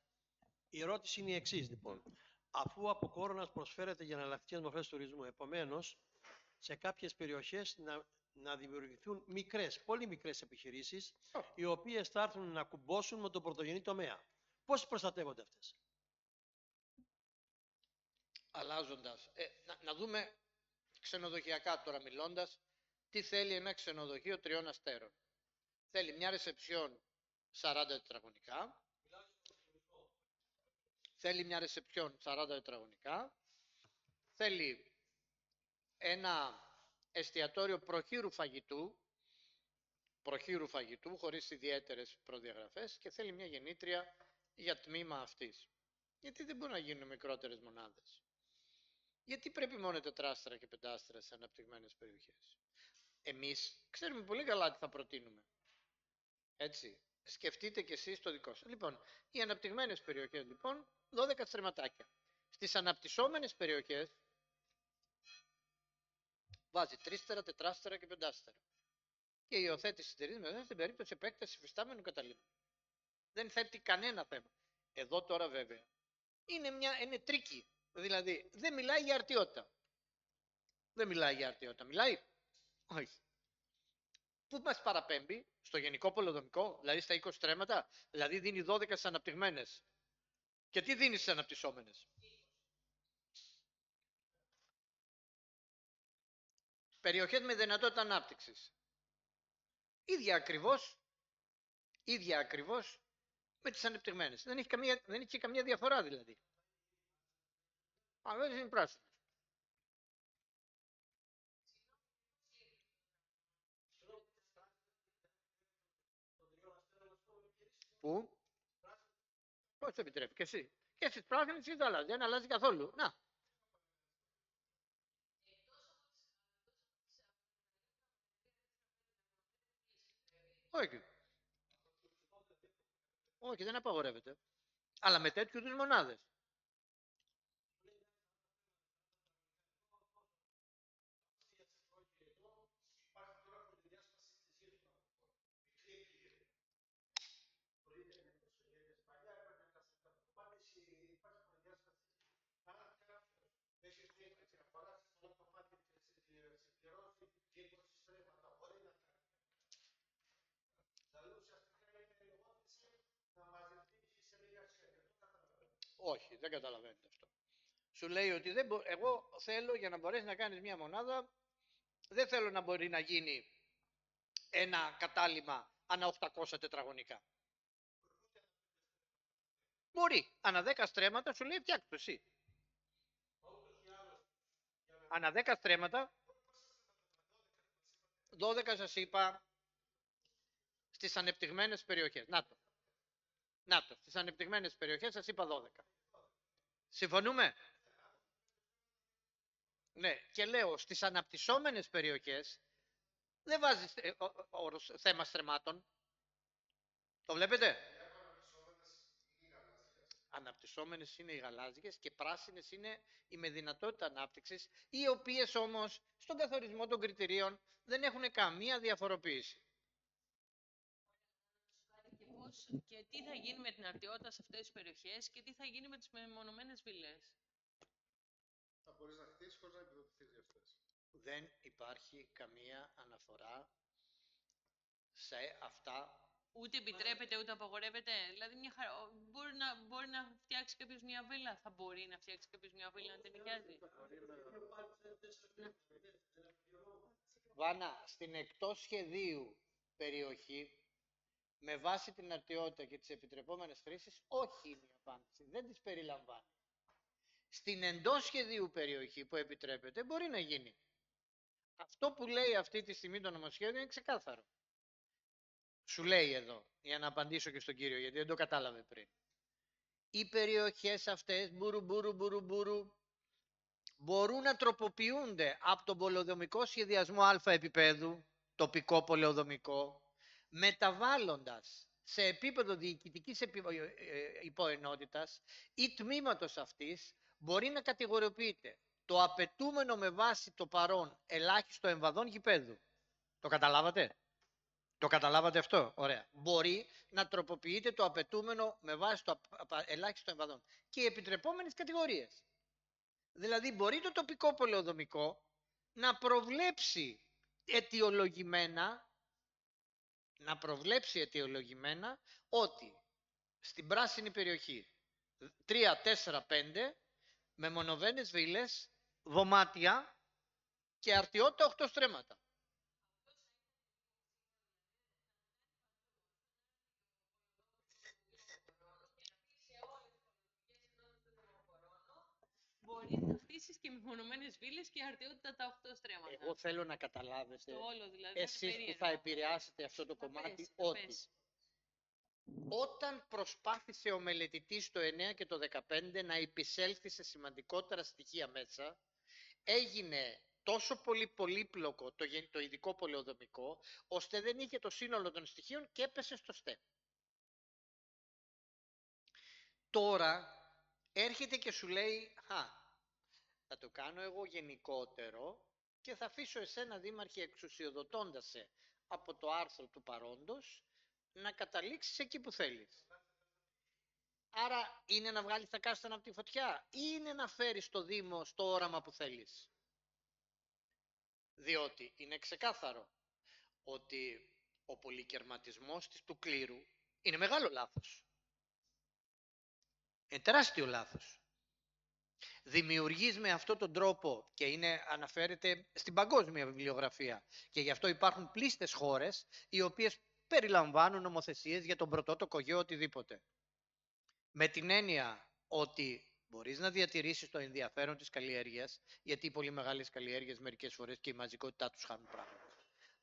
Η ερώτηση είναι η εξής λοιπόν. Αφού από κόρονας προσφέρεται για εναλλακτικές μορφές τουρισμού, επομένως σε κάποιες περιοχές να, να δημιουργηθούν μικρές, πολύ μικρές επιχειρήσεις, οι οποίες θα έρθουν να κουμπώσουν με τον πρωτογενή τομέα. Πώς προστατεύονται αυτές; Αλλάζοντας. Ε, να, να δούμε ξενοδοχειακά τώρα μιλώντας, τι θέλει ένα ξενοδοχείο τριών αστέρων. Θέλει μια ρεσεψιόν 40 τετραγωνικά, θέλει μια ρεσεψιόν 40 τετραγωνικά, θέλει ένα εστιατόριο προχείρου φαγητού, προχείρου φαγητού χωρίς ιδιαίτερες προδιαγραφές και θέλει μια γεννήτρια για τμήμα αυτής. Γιατί δεν μπορούν να γίνουν μικρότερες μονάδες; Γιατί πρέπει μόνο τετράστρα και πεντάστρα σε αναπτυγμένες περιοχές; Εμείς ξέρουμε πολύ καλά τι θα προτείνουμε. Έτσι. Σκεφτείτε κι εσείς το δικό σας. Λοιπόν, οι αναπτυγμένες περιοχές λοιπόν 12 στρεματάκια. Στις αναπτυσσόμενες περιοχές βάζει τρίστερα, τετράστερα και πεντάστερα. Και η υιοθέτηση στηρίζει μετά στην περίπτωση επέκτασης υφιστάμενου καταλήμου. Δεν θέτει κανένα θέμα. Εδώ τώρα βέβαια είναι, μια, είναι tricky. Δηλαδή δεν μιλάει για αρτιότητα. Δεν μιλάει για αρτιότητα. Μιλάει. Όχι. Πού μας παραπέμπει, στο γενικό πολεοδομικό, δηλαδή στα 20 στρέμματα, δηλαδή δίνει 12 στις αναπτυγμένες. Και τι δίνεις στις αναπτυσσόμενες; Περιοχές με δυνατότητα ανάπτυξης. Ίδια ακριβώς, ίδια ακριβώς με τις ανεπτυγμένες. Δεν έχει, καμία, δεν έχει καμία διαφορά δηλαδή. Α, δεν είναι πράσινο. Πού; Πώς το επιτρέπει και εσύ. Και στις πράσινες τι δεν αλλάζει. Δεν αλλάζει καθόλου. Να. Όχι. Όχι, δεν απαγορεύεται. Αλλά με τέτοιου είδους μονάδες. Όχι, δεν καταλαβαίνετε αυτό. Σου λέει ότι δεν μπο... εγώ θέλω για να μπορέσεις να κάνεις μια μονάδα, δεν θέλω να μπορεί να γίνει ένα κατάλημα ανά 800 τετραγωνικά. Μπορεί. Ανά 10 στρέμματα σου λέει φτιάξτε εσύ. Ανά 10 στρέμματα, 12 σας είπα, στις ανεπτυγμένες περιοχές. Να το. Να το. Στις ανεπτυγμένες περιοχές σας είπα 12. Συμφωνούμε; Ναι, και λέω στις αναπτυσσόμενες περιοχές δεν βάζεις ε, θέμα στρεμάτων. Το βλέπετε; Αναπτυσσόμενες είναι οι γαλάζιες και πράσινες είναι οι με δυνατότητα ανάπτυξης, οι οποίες όμως στον καθορισμό των κριτηρίων δεν έχουν καμία διαφοροποίηση. Και, πώς, και τι θα γίνει με την αρτιότητα σε αυτές τις περιοχές και τι θα γίνει με τις μεμονωμένες βίλες. Θα μπορείς να χτίσεις χωρίς να επιδοτηθείς για αυτές. Δεν υπάρχει καμία αναφορά σε αυτά Ούτε επιτρέπεται ούτε απαγορεύεται. Δηλαδή, μια χαρά, ο- μπορεί, να, μπορεί να φτιάξει κάποιος μια βίλα. Θα μπορεί να φτιάξει κάποιος μια βίλα να την νοικιάζει. Βάνα, στην εκτός σχεδίου περιοχή, με βάση την αρτιότητα και τις επιτρεπόμενες χρήσεις, όχι είναι η απάντηση. Δεν τις περιλαμβάνει. Στην εντός σχεδίου περιοχή που επιτρέπεται, μπορεί να γίνει. Αυτό που λέει αυτή τη στιγμή το νομοσχέδιο είναι ξεκάθαρο. Σου λέει εδώ, για να απαντήσω και στον κύριο, γιατί δεν το κατάλαβε πριν. Οι περιοχές αυτές, μπουρου μπουρου μπουρου μπουρου, μπορούν να τροποποιούνται από τον πολεοδομικό σχεδιασμό α επίπεδου, τοπικό πολεοδομικό, μεταβάλλοντας σε επίπεδο διοικητικής επι- ε, ε, υποενότητας ή τμήματος αυτής, μπορεί να κατηγοριοποιείται το απαιτούμενο με βάση το παρόν ελάχιστο εμβαδόν γηπέδου. Το καταλάβατε; Το καταλάβατε αυτό; Ωραία. Μπορεί να τροποποιείται το απαιτούμενο με βάση το απ- απα- ελάχιστο εμβαδόν και οι επιτρεπόμενες κατηγορίες. Δηλαδή μπορεί το τοπικό πολεοδομικό να προβλέψει αιτιολογημένα να προβλέψει αιτιολογημένα ότι στην πράσινη περιοχή 3, 4, 5 μεμονωμένες βίλες, δωμάτια και αρτιότητα 8 στρέμματα. Μπορεί να χτίσει και μεμονωμένε βίλε και αρτιότητα τα 8 στρέμματα. Εγώ θέλω να καταλάβετε Στο όλο δηλαδή. θα είναι εσείς που περίεργο. θα επηρεάσετε αυτό το Θα κομμάτι πες, θα ότι πες. όταν προσπάθησε ο μελετητής το 9 και το 15 να επισέλθει σε σημαντικότερα στοιχεία μέσα, έγινε τόσο πολύ πολύπλοκο το, γεν- το ειδικό πολεοδομικό, ώστε δεν είχε το σύνολο των στοιχείων και έπεσε στο στέμ. Τώρα έρχεται και σου λέει, «Α, θα το κάνω εγώ γενικότερο και θα αφήσω εσένα δήμαρχε εξουσιοδοτώντας σε από το άρθρο του παρόντος να καταλήξεις εκεί που θέλεις. Άρα είναι να βγάλεις τα κάστανα από τη φωτιά ή είναι να φέρεις το Δήμο στο όραμα που θέλεις; Διότι είναι ξεκάθαρο ότι ο πολυκερματισμός της του κλήρου είναι μεγάλο λάθος. Είναι τεράστιο λάθος. Δημιουργείς με αυτόν τον τρόπο και είναι, αναφέρεται στην παγκόσμια βιβλιογραφία και γι' αυτό υπάρχουν πλήστες χώρες οι οποίες περιλαμβάνουν νομοθεσίες για τον πρωτότοκο γιο οτιδήποτε. Με την έννοια ότι μπορείς να διατηρήσεις το ενδιαφέρον της καλλιέργειας, γιατί οι πολύ μεγάλες καλλιέργειες μερικές φορές και η μαζικότητά τους χάνουν πράγματα.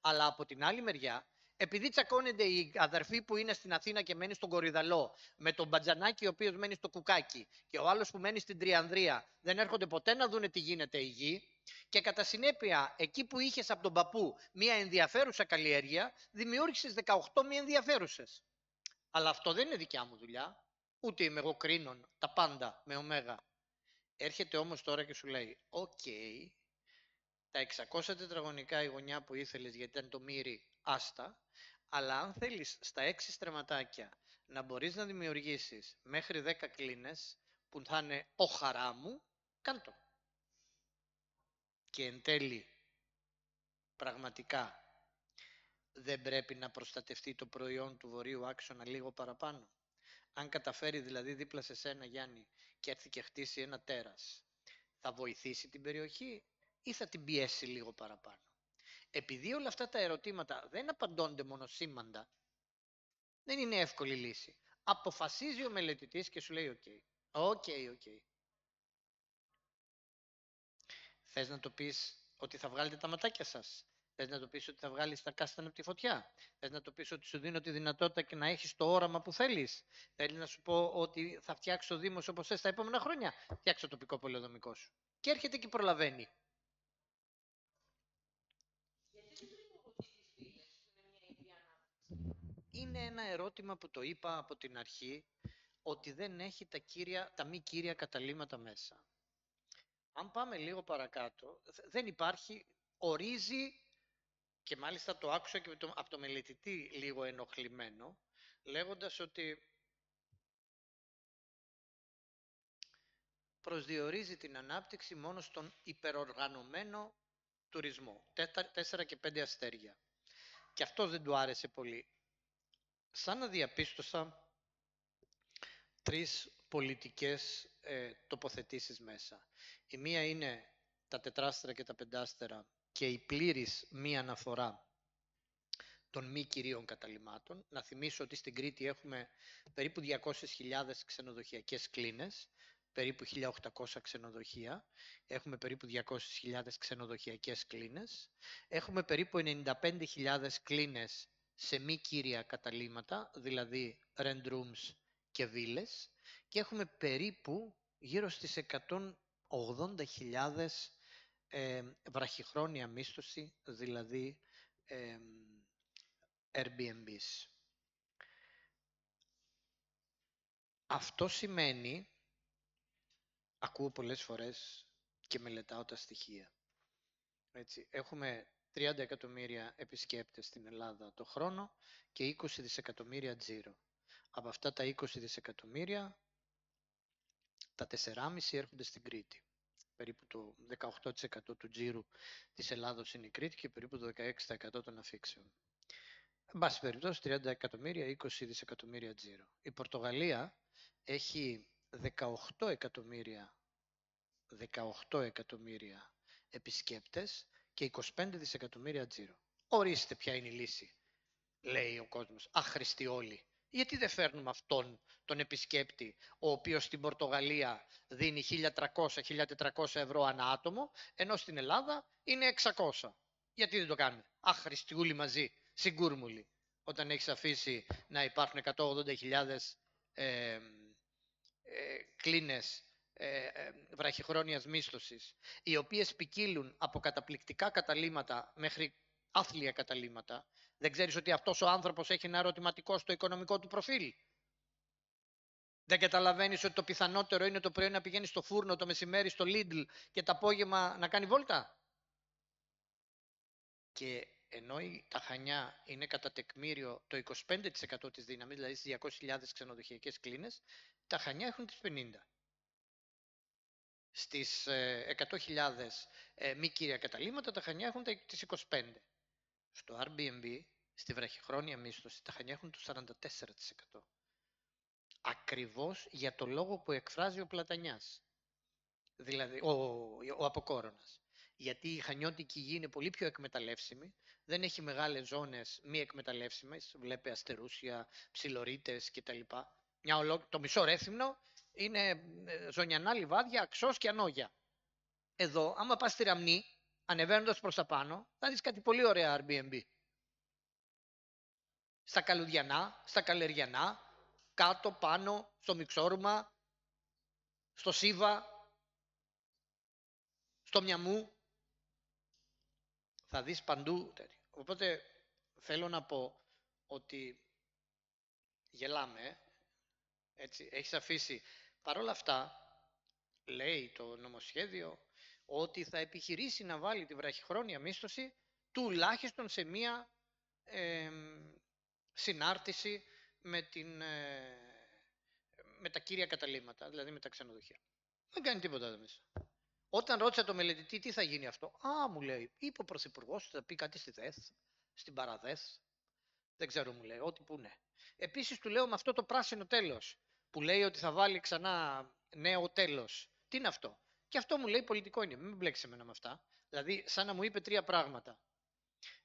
Αλλά από την άλλη μεριά, επειδή τσακώνονται οι αδερφοί που είναι στην Αθήνα και μένει στον Κορυδαλό, με τον Μπατζανάκη ο οποίος μένει στο Κουκάκι και ο άλλος που μένει στην Τριανδρία, δεν έρχονται ποτέ να δούνε τι γίνεται η γη, και κατά συνέπεια, εκεί που είχες από τον παππού μία ενδιαφέρουσα καλλιέργεια, δημιούργησες 18 μη ενδιαφέρουσες. Αλλά αυτό δεν είναι δικιά μου δουλειά. Ούτε είμαι εγώ κρίνων, τα πάντα με ωμέγα. Έρχεται όμως τώρα και σου λέει, οκ, τα 600 τετραγωνικά η γωνιά που ήθελες γιατί ήταν το μύρι, άστα, αλλά αν θέλεις στα 6 στρεματάκια να μπορείς να δημιουργήσεις μέχρι 10 κλίνες που θα είναι ο χαρά μου, κάντο. Και εν τέλει, πραγματικά, δεν πρέπει να προστατευτεί το προϊόν του βορείου άξονα λίγο παραπάνω. Αν καταφέρει δηλαδή δίπλα σε σένα Γιάννη και έρθει και χτίσει ένα τέρας, θα βοηθήσει την περιοχή ή θα την πιέσει λίγο παραπάνω; Επειδή όλα αυτά τα ερωτήματα δεν απαντώνται μονοσήμαντα, δεν είναι εύκολη λύση. Αποφασίζει ο μελετητής και σου λέει OK. OK, OK. Θες να το πεις ότι θα βγάλετε τα ματάκια σας; Θες να το πεις ότι θα βγάλεις τα κάστανα από τη φωτιά; Θες να το πεις ότι σου δίνω τη δυνατότητα και να έχεις το όραμα που θέλεις; Θέλεις να σου πω ότι θα φτιάξω το Δήμος όπως θες τα επόμενα χρόνια; Φτιάξω το τοπικό πολεοδομικό σου. Και έρχεται και προλαβαίνει. Είναι ένα ερώτημα που το είπα από την αρχή, ότι δεν έχει τα, κύρια, τα μη κύρια καταλήμματα μέσα. Αν πάμε λίγο παρακάτω, δεν υπάρχει, ορίζει, και μάλιστα το άκουσα και από το μελετητή λίγο ενοχλημένο, λέγοντας ότι προσδιορίζει την ανάπτυξη μόνο στον υπεροργανωμένο τουρισμό. Τέσσερα και πέντε αστέρια. Και αυτό δεν του άρεσε πολύ. Σαν να διαπίστωσα τρεις πολιτικές ε, τοποθετήσεις μέσα. Η μία είναι τα τετράστερα και τα πεντάστερα και η πλήρης μία αναφορά των μη κυρίων καταλήμματων. Να θυμίσω ότι στην Κρήτη έχουμε περίπου 200.000 ξενοδοχειακές κλίνες, περίπου 1.800 ξενοδοχεία, έχουμε περίπου 200.000 ξενοδοχειακές κλίνες, έχουμε περίπου 95.000 κλίνες σε μη κύρια καταλήμματα, δηλαδή rent rooms και βίλες, και έχουμε περίπου γύρω στις 180.000 ε, βραχυχρόνια μίσθωση, δηλαδή ε, Airbnbs. Αυτό σημαίνει ακούω πολλές φορές και μελετάω τα στοιχεία. Έτσι, έχουμε 30 εκατομμύρια επισκέπτες στην Ελλάδα το χρόνο και 20 δισεκατομμύρια τζίρο. Από αυτά τα 20 δισεκατομμύρια, τα 4,5 έρχονται στην Κρήτη. Περίπου το 18% του τζίρου της Ελλάδος είναι η Κρήτη και περίπου το 16% των αφήξεων. Εν πάση περιπτώσει, 30 εκατομμύρια, 20 δισεκατομμύρια τζίρο. Η Πορτογαλία έχει 18 εκατομμύρια, 18 εκατομμύρια επισκέπτες και 25 δισεκατομμύρια τζίρο. Ορίστε ποια είναι η λύση, λέει ο κόσμος. Άχρηστοι όλοι. Γιατί δεν φέρνουμε αυτόν τον επισκέπτη, ο οποίος στην Πορτογαλία δίνει 1.300-1.400 ευρώ ανά άτομο, ενώ στην Ελλάδα είναι 600. Γιατί δεν το κάνουμε; Άχρηστοι όλοι μαζί, συγκούρμουλοι, όταν έχεις αφήσει να υπάρχουν 180.000 ε, ε, κλίνες ε, ε, βραχυχρόνιας μίσθωσης, οι οποίες ποικίλουν από καταπληκτικά καταλήματα μέχρι άθλια καταλήματα, δεν ξέρεις ότι αυτός ο άνθρωπος έχει ένα ερωτηματικό στο οικονομικό του προφίλ; Δεν καταλαβαίνεις ότι το πιθανότερο είναι το πρωί να πηγαίνεις στο φούρνο, το μεσημέρι στο Lidl και το απόγευμα να κάνει βόλτα; Και ενώ τα Χανιά είναι κατά τεκμήριο το 25% της δύναμης, δηλαδή στις 200.000 ξενοδοχειακές κλίνες, τα Χανιά έχουν τις 50. Στις 100.000 ε, ε, μη κύρια καταλήμματα, τα Χανιά έχουν τις 25. Στο Airbnb, στη βραχυχρόνια μίσθωση, τα Χανιά έχουν το 44%. Ακριβώς για το λόγο που εκφράζει ο Πλατανιάς, δηλαδή ο, ο Αποκόρονας γιατί η χανιώτικη γη είναι πολύ πιο εκμεταλλεύσιμη, δεν έχει μεγάλες ζώνες μη εκμεταλλεύσιμες, βλέπε αστερούσια, ψιλορίτες κτλ. Μια Το μισό ρέθυμνο είναι ε, ζωνιανά λιβάδια, αξός και ανόγια. Εδώ, άμα πας στη Ραμνή, ανεβαίνοντας προς τα πάνω, θα δεις κάτι πολύ ωραία Airbnb. Στα καλουδιανά, στα καλεριανά, κάτω, πάνω, στο Μιξόρουμα, στο Σίβα, στο Μιαμού, θα δεις παντού τέτοιο. Οπότε θέλω να πω ότι γελάμε, έτσι, έχεις αφήσει. Παρ' όλα αυτά, λέει το νομοσχέδιο, ότι θα επιχειρήσει να βάλει τη βραχυχρόνια μίσθωση τουλάχιστον σε μία συνάρτηση με, την, ε, με τα κύρια καταλήμματα, δηλαδή με τα ξενοδοχεία. Δεν κάνει τίποτα εδώ μέσα. Όταν ρώτησα το μελετητή τι θα γίνει αυτό, Α, μου λέει, είπε ο Πρωθυπουργός θα πει κάτι στη ΔΕΘ, στην Παραδέθ. Δεν ξέρω, μου λέει, ό,τι που είναι. Επίσης του λέω με αυτό το πράσινο τέλος, που λέει ότι θα βάλει ξανά νέο τέλος. Τι είναι αυτό; Και αυτό μου λέει πολιτικό είναι. Μην μπλέξεις εμένα με αυτά. Δηλαδή, σαν να μου είπε τρία πράγματα.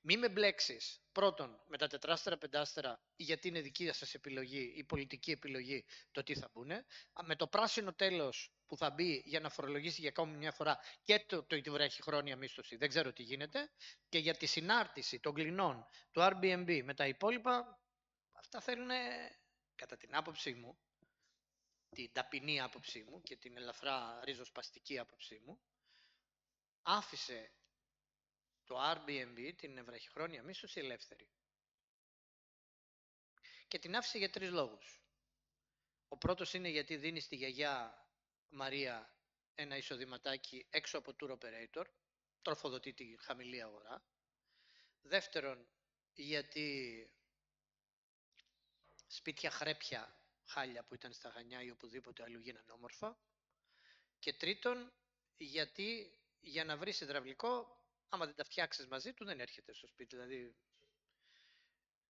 Μη με μπλέξεις πρώτον με τα τετράστερα, πεντάστερα, γιατί είναι δική σας επιλογή, η πολιτική επιλογή, το τι θα μπουν. Με το πράσινο τέλος που θα μπει για να φορολογήσει για ακόμη μια φορά και το, το, το βρέχει χρόνια μίσθωση, δεν ξέρω τι γίνεται. Και για τη συνάρτηση των κλινών του Airbnb με τα υπόλοιπα, αυτά θέλουν, κατά την άποψή μου, την ταπεινή άποψή μου και την ελαφρά ριζοσπαστική άποψή μου, άφησε το Airbnb την ευραχυχρόνια μίσθωση ελεύθερη. Και την άφησε για τρεις λόγους. Ο πρώτος είναι γιατί δίνει στη γιαγιά Μαρία ένα εισοδηματάκι έξω από tour operator, τροφοδοτεί τη χαμηλή αγορά. Δεύτερον, γιατί σπίτια χρέπια χάλια που ήταν στα Χανιά ή οπουδήποτε αλλού γίνανε όμορφα. Και τρίτον, γιατί για να βρεις υδραυλικό, άμα δεν τα φτιάξεις μαζί του, δεν έρχεται στο σπίτι. Δηλαδή,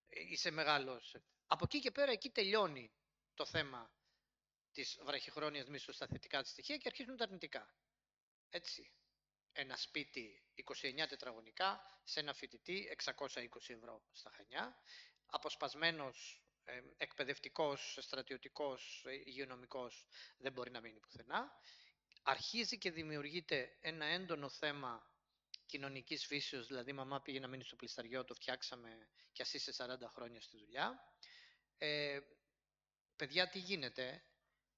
είσαι μεγάλος. Από εκεί και πέρα, εκεί τελειώνει το θέμα της βραχυχρόνιας μίσου στα θετικά της στοιχεία και αρχίζουν τα αρνητικά. Έτσι. Ένα σπίτι 29 τετραγωνικά σε ένα φοιτητή 620 ευρώ στα Χανιά, αποσπασμένος ε, εκπαιδευτικός, στρατιωτικός, ε, υγειονομικός δεν μπορεί να μείνει πουθενά. Αρχίζει και δημιουργείται ένα έντονο θέμα κοινωνικής φύσεως, δηλαδή μαμά πήγε να μείνει στο πλησταριό, το φτιάξαμε και ας είσαι 40 χρόνια στη δουλειά. Ε, παιδιά, τι γίνεται;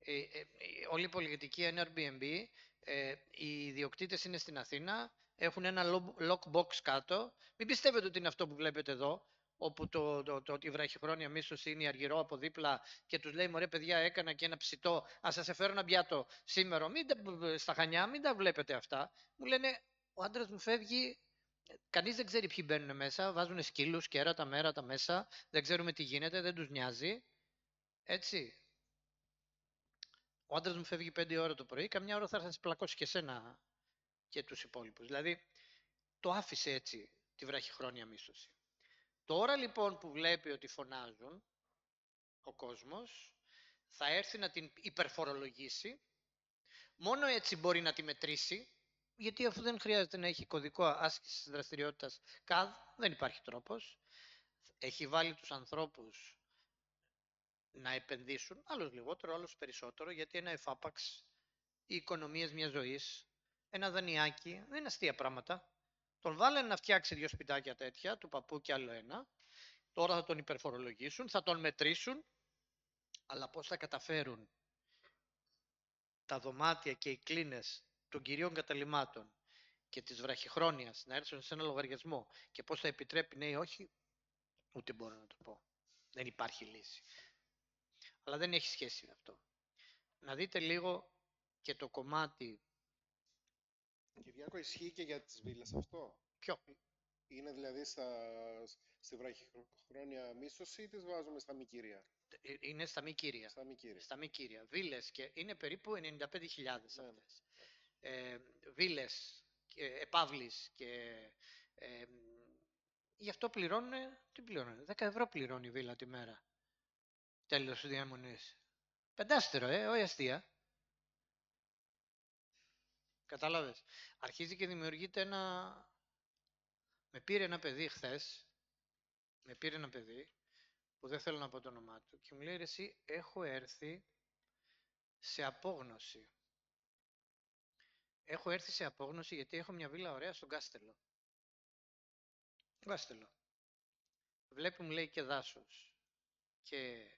Ε, ε, όλη η πολιτική είναι Airbnb, ε, οι ιδιοκτήτες είναι στην Αθήνα, έχουν ένα lockbox κάτω. Μην πιστεύετε ότι είναι αυτό που βλέπετε εδώ όπου το, το, το, η βραχυχρόνια μίσος είναι η αργυρό από δίπλα και τους λέει μωρέ παιδιά έκανα και ένα ψητό, ας σας εφέρω ένα πιάτο σήμερα, μην τα, στα Χανιά, μην τα βλέπετε αυτά. Μου λένε ο άντρας μου φεύγει, κανείς δεν ξέρει ποιοι μπαίνουν μέσα, βάζουν σκύλους, κέρατα, μέρατα μέσα, δεν ξέρουμε τι γίνεται, δεν τους νοιάζει. Έτσι. Ο άντρας μου φεύγει πέντε ώρα το πρωί, καμιά ώρα θα έρθει να πλακώσει και σένα και τους υπόλοιπους. Δηλαδή, το άφησε έτσι τη βραχυχρόνια μίσθωση. Τώρα λοιπόν που βλέπει ότι φωνάζουν ο κόσμος, θα έρθει να την υπερφορολογήσει, μόνο έτσι μπορεί να τη μετρήσει, γιατί αφού δεν χρειάζεται να έχει κωδικό άσκησης δραστηριότητας ΚΑΔ, δεν υπάρχει τρόπος. Έχει βάλει τους ανθρώπους να επενδύσουν, άλλος λιγότερο, άλλος περισσότερο, γιατί ένα εφάπαξ, οι οικονομίες μιας ζωής, ένα δανειάκι, δεν είναι αστεία πράγματα. Τον βάλανε να φτιάξει δύο σπιτάκια τέτοια, του παππού και άλλο ένα. Τώρα θα τον υπερφορολογήσουν, θα τον μετρήσουν, αλλά πώς θα καταφέρουν τα δωμάτια και οι κλίνες των κυρίων καταλημάτων και της βραχυχρόνιας να έρθουν σε ένα λογαριασμό και πώς θα επιτρέπει ναι ή όχι, ούτε μπορώ να το πω. Δεν υπάρχει λύση. Αλλά δεν έχει σχέση με αυτό. Να δείτε λίγο και το κομμάτι Κυριάκο, ισχύει και για τις βίλες αυτό; Ποιο; Είναι δηλαδή στα, στη βραχυχρόνια μίσθωση ή τις βάζουμε στα μικύρια; Ε, είναι στα μη κύρια. Στα μικύρια. Στα μη κύρια. Βίλες και είναι περίπου 95.000 Ναι, αυτές. Ε, βίλες, και επαύλεις και ε, γι' αυτό πληρώνουν, τι πληρώνουν, 10 ευρώ πληρώνει η βίλα τη μέρα. Τέλος του διαμονής. Πεντάστερο, ε, όχι αστεία. Κατάλαβες. Αρχίζει και δημιουργείται ένα... Με πήρε ένα παιδί χθες, με πήρε ένα παιδί, που δεν θέλω να πω το όνομά του, και μου λέει, «Ρε εσύ, έχω έρθει σε απόγνωση. Έχω έρθει σε απόγνωση γιατί έχω μια βίλα ωραία στον Κάστελο. Κάστελο. Βλέπει, μου λέει, και δάσος και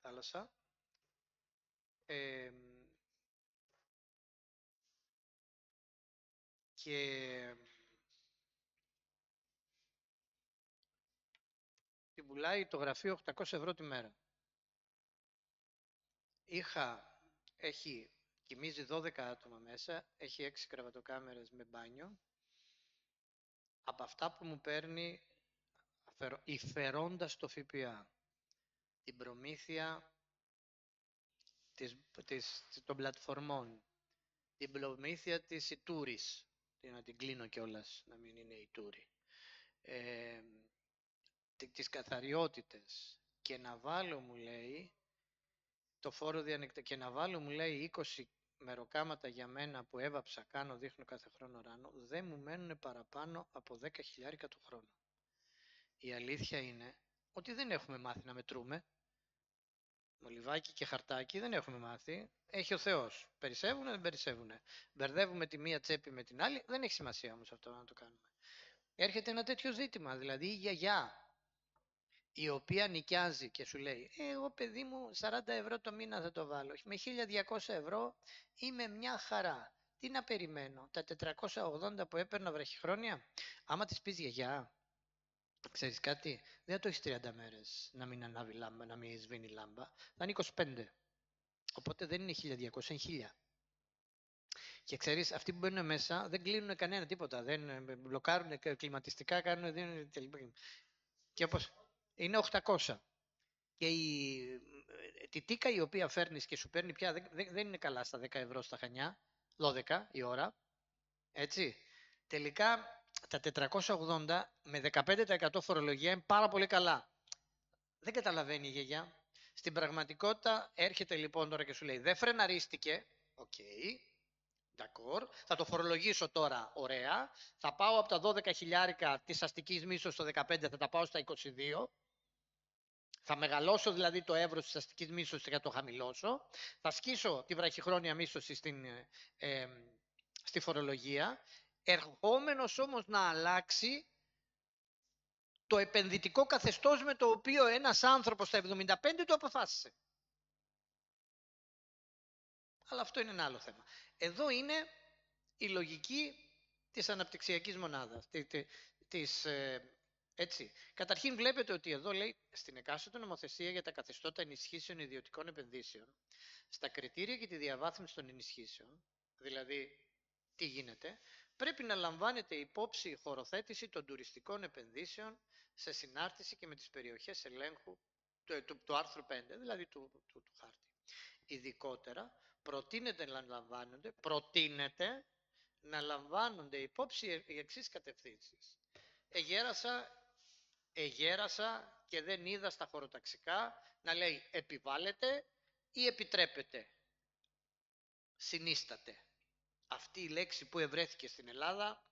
θάλασσα. Ε, και την πουλάει το γραφείο 800 ευρώ τη μέρα. Είχα, έχει, κοιμίζει 12 άτομα μέσα, έχει 6 κρεβατοκάμερες με μπάνιο. Από αυτά που μου παίρνει, αφαιρω- υφαιρώντας το ΦΠΑ, την προμήθεια της, της, των πλατφορμών, την προμήθεια της Ιτούρης, τι να την κλείνω κιόλας, να μην είναι Ιτούρη, ε, τη- τις καθαριότητες και να βάλω, μου λέει, το φόρο διανεκτα και να βάλω, μου λέει, 20 μεροκάματα για μένα που έβαψα, κάνω, δείχνω κάθε χρόνο ράνο, δεν μου μένουν παραπάνω από 10 χιλιάρικα το χρόνο. Η αλήθεια είναι ότι δεν έχουμε μάθει να μετρούμε. Μολυβάκι και χαρτάκι δεν έχουμε μάθει. Έχει ο Θεός. Περισσεύουνε, δεν περισσεύουνε. Μπερδεύουμε τη μία τσέπη με την άλλη. Δεν έχει σημασία όμως αυτό να το κάνουμε. Έρχεται ένα τέτοιο ζήτημα. Δηλαδή η γιαγιά η οποία νοικιάζει και σου λέει «Ε, εγώ παιδί μου 40 ευρώ το μήνα θα το βάλω. Με 1200 ευρώ είμαι μια χαρά. Τι να περιμένω, τα 480 που έπαιρνα βραχυχρόνια; Άμα της πεις γιαγιά, Ξέρεις κάτι, δεν θα το έχεις 30 μέρες να μην ανάβει λάμπα, να μην σβήνει λάμπα. Θα είναι 25. Οπότε δεν είναι 1200, είναι 1000. Και ξέρεις, αυτοί που μπαίνουν μέσα δεν κλείνουν κανένα τίποτα. Δεν ε, μπλοκάρουν και κλιματιστικά, κάνουν... Δεν, και όπως είναι 800. Και η, ε, τη τίκα η οποία φέρνεις και σου παίρνει πια δεν, δεν είναι καλά στα 10 ευρώ στα Χανιά, 12 η ώρα, έτσι. Τελικά τα 480 με 15% φορολογία είναι πάρα πολύ καλά. Δεν καταλαβαίνει η γιαγιά. Στην πραγματικότητα έρχεται λοιπόν τώρα και σου λέει δεν φρεναρίστηκε, OK, okay, θα το φορολογήσω τώρα, ωραία. Θα πάω από τα 12 χιλιάρικα της αστικής μίσθωσης στο 15, θα τα πάω στα 22. Θα μεγαλώσω δηλαδή το εύρος της αστικής μίσθωσης και θα το χαμηλώσω. Θα σκίσω τη βραχυχρόνια μίσθωση στην, ε, ε, στη φορολογία. Ερχόμενος όμως να αλλάξει το επενδυτικό καθεστώς με το οποίο ένας άνθρωπος στα 75 το αποφάσισε. Αλλά αυτό είναι ένα άλλο θέμα. Εδώ είναι η λογική της αναπτυξιακής μονάδας. Της, ε, έτσι. Καταρχήν βλέπετε ότι εδώ λέει στην εκάστοτε νομοθεσία για τα καθεστώτα ενισχύσεων ιδιωτικών επενδύσεων, στα κριτήρια και τη διαβάθμιση των ενισχύσεων, δηλαδή τι γίνεται, πρέπει να λαμβάνεται υπόψη η χωροθέτηση των τουριστικών επενδύσεων σε συνάρτηση και με τις περιοχές ελέγχου του, του, του άρθρου 5, δηλαδή του, του, του χάρτη. Ειδικότερα, προτείνεται να λαμβάνονται, προτείνεται να λαμβάνονται υπόψη οι εξής κατευθύνσεις. Εγέρασα, εγέρασα και δεν είδα στα χωροταξικά να λέει επιβάλλεται ή επιτρέπεται. Συνίσταται. Αυτή η λέξη που ευρέθηκε στην Ελλάδα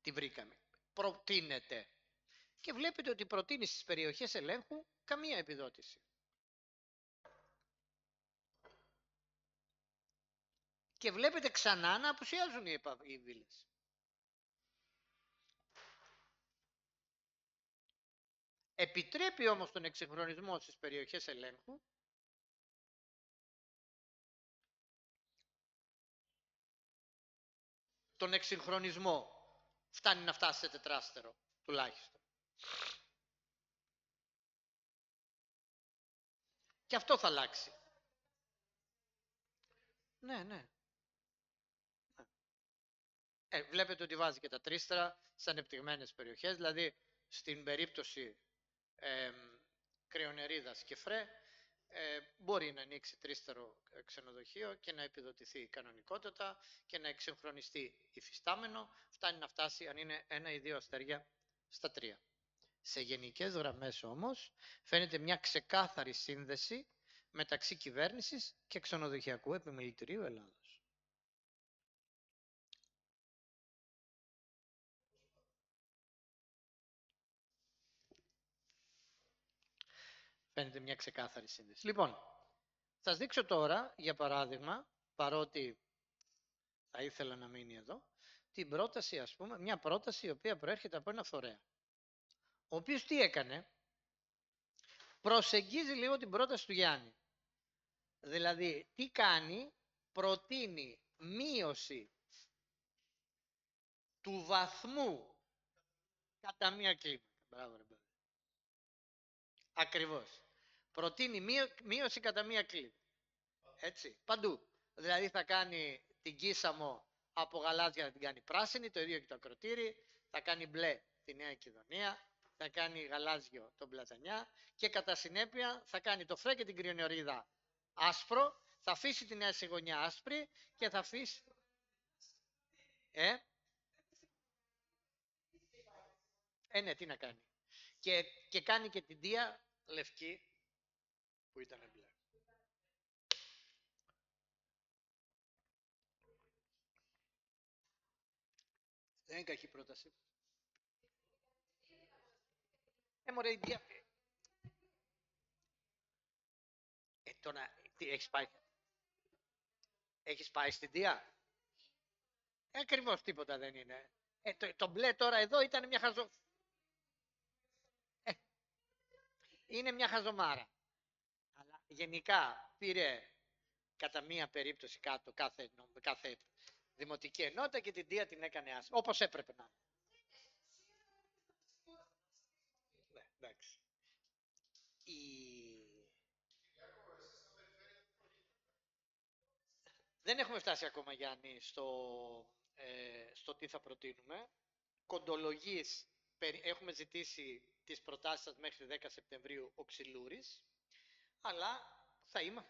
τη βρήκαμε. Προτείνεται. Και βλέπετε ότι προτείνει στις περιοχές ελέγχου καμία επιδότηση. και βλέπετε ξανά να απουσιάζουν οι, οι βίλες. Επιτρέπει όμως τον εξυγχρονισμό στις περιοχές ελέγχου τον εξυγχρονισμό φτάνει να φτάσει σε τετράστερο τουλάχιστον. Και αυτό θα αλλάξει. Ναι, ναι. Ε, βλέπετε ότι βάζει και τα τρίστρα σε ανεπτυγμένες περιοχές, δηλαδή στην περίπτωση ε, κρυονερίδας και φρέ ε, μπορεί να ανοίξει τρίστερο ξενοδοχείο και να επιδοτηθεί κανονικότατα και να εξυγχρονιστεί υφιστάμενο, φτάνει να φτάσει αν είναι ένα ή δύο αστέρια στα τρία. Σε γενικές γραμμές όμως φαίνεται μια ξεκάθαρη σύνδεση μεταξύ κυβέρνησης και ξενοδοχειακού επιμελητηρίου Ελλάδος. Φαίνεται μια ξεκάθαρη σύνδεση. Λοιπόν, θα σας δείξω τώρα, για παράδειγμα, παρότι θα ήθελα να μείνει εδώ, την πρόταση, ας πούμε, μια πρόταση η οποία προέρχεται από ένα φορέα. Ο οποίος τι έκανε, προσεγγίζει λίγο την πρόταση του Γιάννη. Δηλαδή, τι κάνει, προτείνει μείωση του βαθμού κατά μία κλίμακα. Μπράβο, ρε Ακριβώς προτείνει μείωση κατά μία κλίμακα. Έτσι, παντού. Δηλαδή θα κάνει την Κίσαμο από γαλάζια να την κάνει πράσινη, το ίδιο και το ακροτήρι, θα κάνει μπλε τη Νέα Κιδονία, θα κάνει γαλάζιο τον Πλατανιά και κατά συνέπεια θα κάνει το φρέ και την κρυονιορίδα άσπρο, θα αφήσει τη Νέα Σιγωνιά άσπρη και θα αφήσει... Ε; Ε, ναι, τι να κάνει. Και, και κάνει και την Δία λευκή που ήταν μπλε. Δεν είναι κακή πρόταση. Ε, μωρέ, η Δία... Ε, τώρα, τι, έχεις πάει... Έχεις πάει στην Δία. Ε, ακριβώς τίποτα δεν είναι. Ε, το, το μπλε τώρα εδώ ήταν μια χαζο... Ε, είναι μια χαζομάρα γενικά πήρε κατά μία περίπτωση κάτω κάθε, δημοτική ενότητα και την Δία την έκανε άσχημα. Όπως έπρεπε να ναι, εντάξει. Δεν έχουμε φτάσει ακόμα, Γιάννη, στο, ε, τι θα προτείνουμε. Κοντολογής, έχουμε ζητήσει τις προτάσεις σας μέχρι 10 Σεπτεμβρίου ο Ξυλούρης αλλά θα είμαι...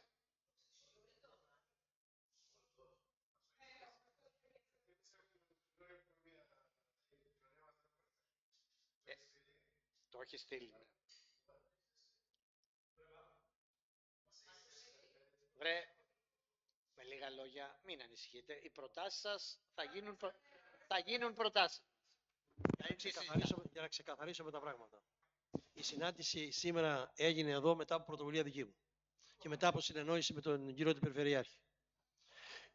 Ε, το έχεις στείλει. ναι. Βρε, με λίγα λόγια, μην ανησυχείτε. Οι προτάσεις σας θα γίνουν, προ... θα γίνουν προτάσεις. Για να, ξεκαθαρίσουμε, για να ξεκαθαρίσουμε τα πράγματα. Η συνάντηση σήμερα έγινε εδώ μετά από πρωτοβουλία δική μου και μετά από συνεννόηση με τον κύριο του Περιφερειάρχη.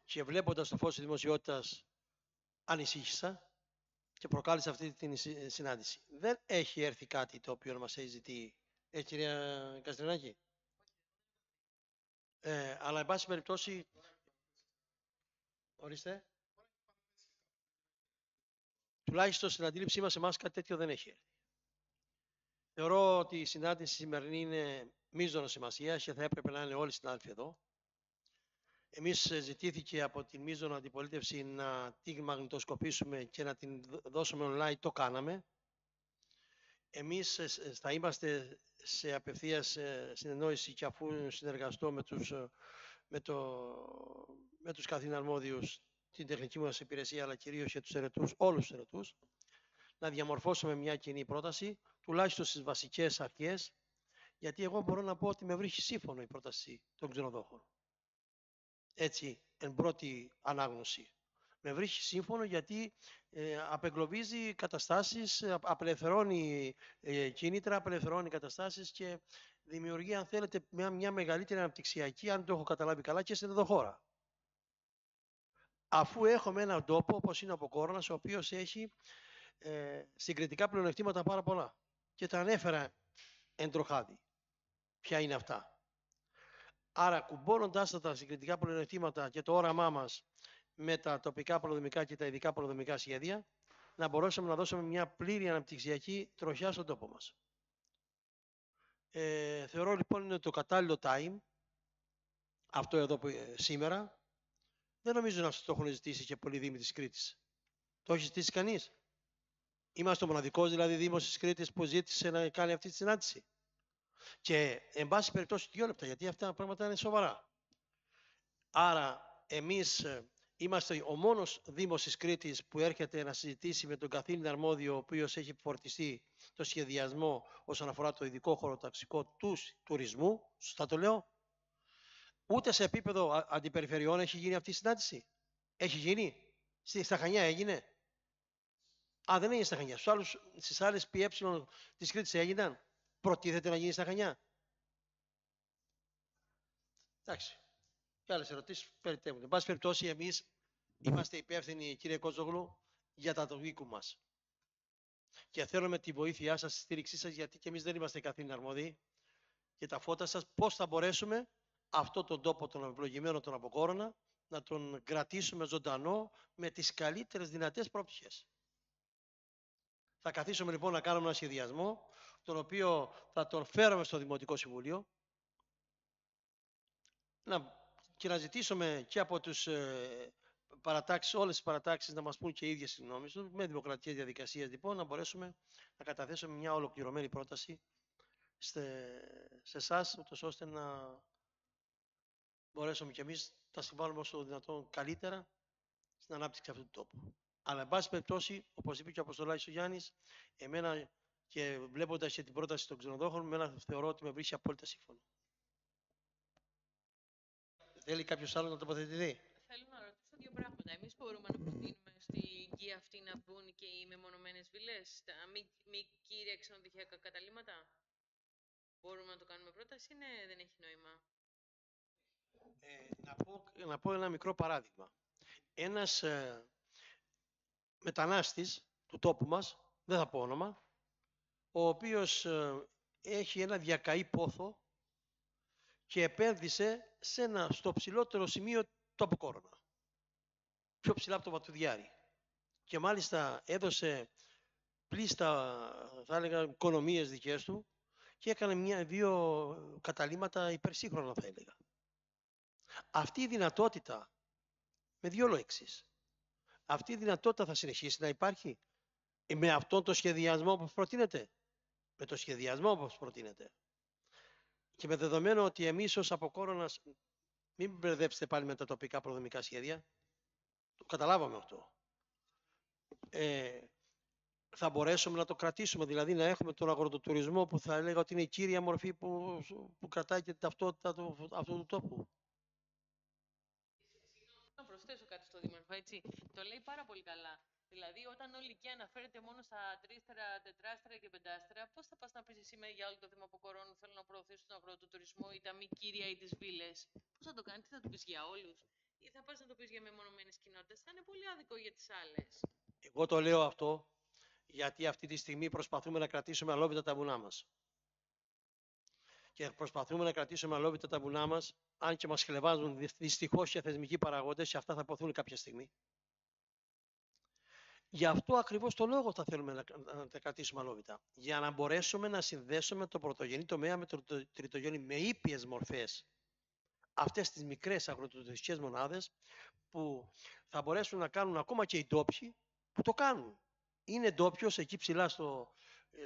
Και βλέποντας το φως της δημοσιότητας ανησύχησα και προκάλεσα αυτή την συ- συνάντηση. Δεν έχει έρθει κάτι το οποίο να μας έχει ζητεί. Ε, κυρία Καστρινάκη; Ε, αλλά, εν πάση περιπτώσει, ορίστε, τουλάχιστον στην αντίληψή μας εμάς κάτι τέτοιο δεν έχει έρθει. Θεωρώ ότι η συνάντηση σημερινή είναι μείζωνα σημασία και θα έπρεπε να είναι όλοι συνάδελφοι εδώ. Εμείς ε, ζητήθηκε από την μείζωνα αντιπολίτευση να την μαγνητοσκοπήσουμε και να την δ- δώσουμε online, το κάναμε. Εμείς ε, σ- θα είμαστε σε απευθείας ε, συνεννόηση και αφού συνεργαστώ με τους, ε, με το, με τους καθήν αρμόδιους την τεχνική μας υπηρεσία, αλλά κυρίως και τους ερετούς, όλους τους ερετούς, να διαμορφώσουμε μια κοινή πρόταση, τουλάχιστον στις βασικές αρχές, γιατί εγώ μπορώ να πω ότι με βρίσκει σύμφωνο η πρόταση των ξενοδόχων. Έτσι, εν πρώτη ανάγνωση. Με βρίσκει σύμφωνο γιατί ε, απεγκλωβίζει καταστάσεις, ε, απ- απελευθερώνει ε, κίνητρα, απελευθερώνει καταστάσεις και δημιουργεί, αν θέλετε, μια, μια μεγαλύτερη αναπτυξιακή, αν το έχω καταλάβει καλά, και στην εδώ χώρα. Αφού έχουμε έναν τόπο, όπως είναι ο Ποκόρνας, ο οποίος έχει ε, συγκριτικά πλεονεκτήματα πάρα πολλά. Και τα ανέφερα εντροχάδι. Ποια είναι αυτά; Άρα, κουμπώνοντας τα, τα συγκριτικά πλεονεκτήματα και το όραμά μας με τα τοπικά προδομικά και τα ειδικά προδομικά σχέδια, να μπορέσουμε να δώσουμε μια πλήρη αναπτυξιακή τροχιά στον τόπο μας. Ε, θεωρώ λοιπόν είναι το κατάλληλο time, αυτό εδώ που, ε, σήμερα, δεν νομίζω να σας το έχουν ζητήσει και πολλοί δήμοι της Κρήτης. Το έχει ζητήσει κανείς; Είμαστε ο μοναδικός δηλαδή Δήμος της Κρήτης που ζήτησε να κάνει αυτή τη συνάντηση. Και εν πάση περιπτώσει δύο λεπτά, γιατί αυτά τα πράγματα είναι σοβαρά. Άρα εμείς ε, είμαστε ο μόνος Δήμος της Κρήτης που έρχεται να συζητήσει με τον καθήλυνα αρμόδιο ο οποίος έχει φορτιστεί το σχεδιασμό όσον αφορά το ειδικό χωροταξικό τους τουρισμού. Σωστά το λέω. Ούτε σε επίπεδο α- αντιπεριφερειών έχει γίνει αυτή η συνάντηση. Έχει γίνει. Στη, στα Χανιά έγινε. Α, δεν έγινε στα Χανιά. Στους άλλους, στις άλλες ΠΕ της Κρήτης έγιναν; Προτίθεται να γίνει στα Χανιά; Εντάξει. Και άλλες ερωτήσεις περιτέμουν. Εν πάση περιπτώσει, εμείς είμαστε υπεύθυνοι, κύριε Κόζογλου, για τα του οίκου μας. Και θέλουμε τη βοήθειά σας, τη στήριξή σας, γιατί και εμείς δεν είμαστε καθήλυνα αρμόδιοι. Και τα φώτα σας, πώς θα μπορέσουμε αυτό τον τόπο τον ευλογημένο τον αποκόρονα να τον κρατήσουμε ζωντανό με τις καλύτερες δυνατές πρόπτυχες. Θα καθίσουμε λοιπόν να κάνουμε ένα σχεδιασμό, τον οποίο θα τον φέρουμε στο Δημοτικό Συμβούλιο, να, και να ζητήσουμε και από τους ε, παρατάξεις, όλες τις παρατάξεις να μας πούν και οι ίδιες τις γνώμες τους, με δημοκρατικές διαδικασίες λοιπόν, να μπορέσουμε να καταθέσουμε μια ολοκληρωμένη πρόταση σε, σε εσάς, ούτως ώστε να μπορέσουμε κι εμείς να συμβάλλουμε όσο το δυνατόν καλύτερα στην ανάπτυξη αυτού του τόπου. Αλλά, εν πάση περιπτώσει, όπως είπε και ο Αποστολάκης ο Γιάννης, εμένα και βλέποντας και την πρόταση των ξενοδόχων, εμένα θεωρώ ότι με βρίσκει απόλυτα σύμφωνο. Θέλει κάποιος άλλος να τοποθετηθεί; Θέλω να ρωτήσω δύο πράγματα. Εμείς μπορούμε να προτείνουμε στη γη αυτή να μπουν και οι μεμονωμένες βιλές, τα μη, μη κύρια ξενοδοχειακά καταλήμματα. Μπορούμε να το κάνουμε πρόταση, ναι, δεν έχει νόημα; Ε, να, πω, να πω ένα μικρό παράδειγμα. Ένας ε, μετανάστης του τόπου μας, δεν θα πω όνομα, ο οποίος ε, έχει ένα διακαή πόθο και επένδυσε σε ένα, στο ψηλότερο σημείο του Αποκόρονα. Πιο ψηλά από το Βατουδιάρι. Και μάλιστα έδωσε πλήστα, θα έλεγα, οικονομίες δικές του και έκανε μια, δύο καταλήμματα υπερσύγχρονα, θα έλεγα. Αυτή η δυνατότητα με δύο λέξεις. Αυτή η δυνατότητα θα συνεχίσει να υπάρχει; Ε, με αυτόν το σχεδιασμό που προτείνεται. Με το σχεδιασμό που προτείνεται. Και με δεδομένο ότι εμείς ως αποκόρονας, μην μπερδέψετε πάλι με τα τοπικά προδομικά σχέδια, το καταλάβαμε αυτό. Ε, θα μπορέσουμε να το κρατήσουμε, δηλαδή να έχουμε τον αγροτοτουρισμό που θα έλεγα ότι είναι η κύρια μορφή που, που κρατάει και την ταυτότητα του, αυτού του τόπου. Να προσθέσω κάτι στο Δήμαρχο, έτσι. Το λέει πάρα πολύ καλά. Δηλαδή, όταν όλη η αναφέρεται μόνο στα τρίστερα, τετράστερα και πεντάστερα, πώς θα πας να πεις εσύ για όλο το Δήμο Αποκορών που θέλουν να προωθήσουν τον αγροτοτουρισμό ή τα μη κύρια ή τις βίλες. Πώς θα το κάνεις, τι θα το πεις για όλους, ή θα πας να το πεις για μεμονωμένες κοινότητες; Θα είναι πολύ άδικο για τις άλλες. Εγώ το λέω αυτό γιατί αυτή τη στιγμή προσπαθούμε να κρατήσουμε αλόβητα τα βουνά μας. Και προσπαθούμε να κρατήσουμε αλόβητα τα βουνά μας, αν και μας χλεβάζουν δυστυχώς και θεσμικοί παραγόντες, και αυτά θα ποθούν κάποια στιγμή. Γι' αυτό ακριβώς το λόγο θα θέλουμε να, τα κρατήσουμε αλόβητα. Για να μπορέσουμε να συνδέσουμε το πρωτογενή τομέα με το τριτογενή, με ήπιες μορφές. Αυτές τις μικρές αγροτοτριστικές μονάδες που θα μπορέσουν να κάνουν ακόμα και οι ντόπιοι που το κάνουν είναι ντόπιος εκεί ψηλά στο, ε,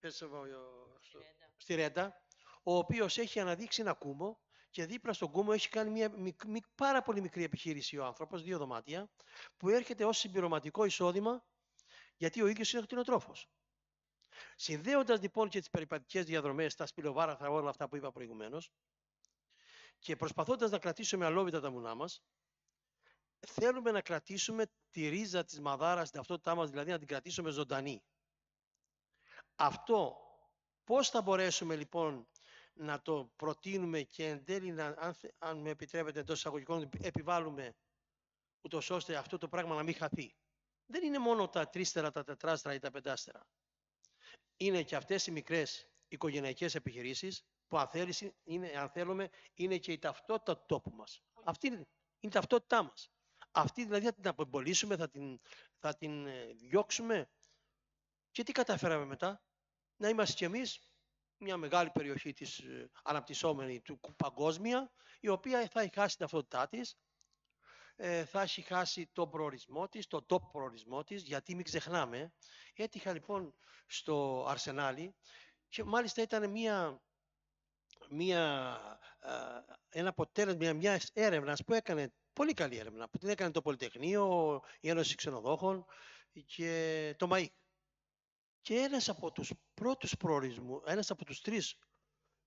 ε, στο, στη Ρέντα, ο οποίος έχει αναδείξει ένα κούμο και δίπλα στον κούμο έχει κάνει μια πάρα πολύ μικρή επιχείρηση ο άνθρωπος, δύο δωμάτια, που έρχεται ως συμπληρωματικό εισόδημα γιατί ο ίδιος είναι κτηνοτρόφος. Συνδέοντας λοιπόν και τις περιπατικές διαδρομές, τα σπηλοβάραθρα, όλα αυτά που είπα προηγουμένως, και προσπαθώντας να κρατήσουμε αλόβητα τα μουνά μας, θέλουμε να κρατήσουμε τη ρίζα της μαδάρας στην ταυτότητά μας, δηλαδή να την κρατήσουμε ζωντανή. Αυτό πώς θα μπορέσουμε λοιπόν να το προτείνουμε και εν τέλει, να, αν, αν με επιτρέπετε εντός εισαγωγικών, επιβάλλουμε ούτως ώστε αυτό το πράγμα να μην χαθεί. Δεν είναι μόνο τα τρίστερα, τα τετράστερα ή τα πεντάστερα. Είναι και αυτές οι μικρές οικογενειακές επιχειρήσεις που αν, είναι, αν θέλουμε είναι και η ταυτότητα του τόπου μας. Αυτή είναι, είναι η ταυτότητά μας. Αυτή δηλαδή θα την απεμπολίσουμε, θα την, θα την ε, διώξουμε. Και τι καταφέραμε μετά; Να είμαστε κι εμείς μια μεγάλη περιοχή της ε, αναπτυσσόμενη του παγκόσμια, η οποία θα έχει χάσει την ταυτότητά της, ε, θα έχει χάσει τον προορισμό της, τον top προορισμό της, γιατί μην ξεχνάμε, έτυχα λοιπόν στο Αρσενάλι και μάλιστα ήταν μια, μια, ένα αποτέλεσμα, μια έρευνα που έκανε Πολύ καλή έρευνα που την έκανε το Πολυτεχνείο, η Ένωση Ξενοδόχων και το ΜΑΗ. Και ένας από τους πρώτους προορισμούς, ένας από τους τρεις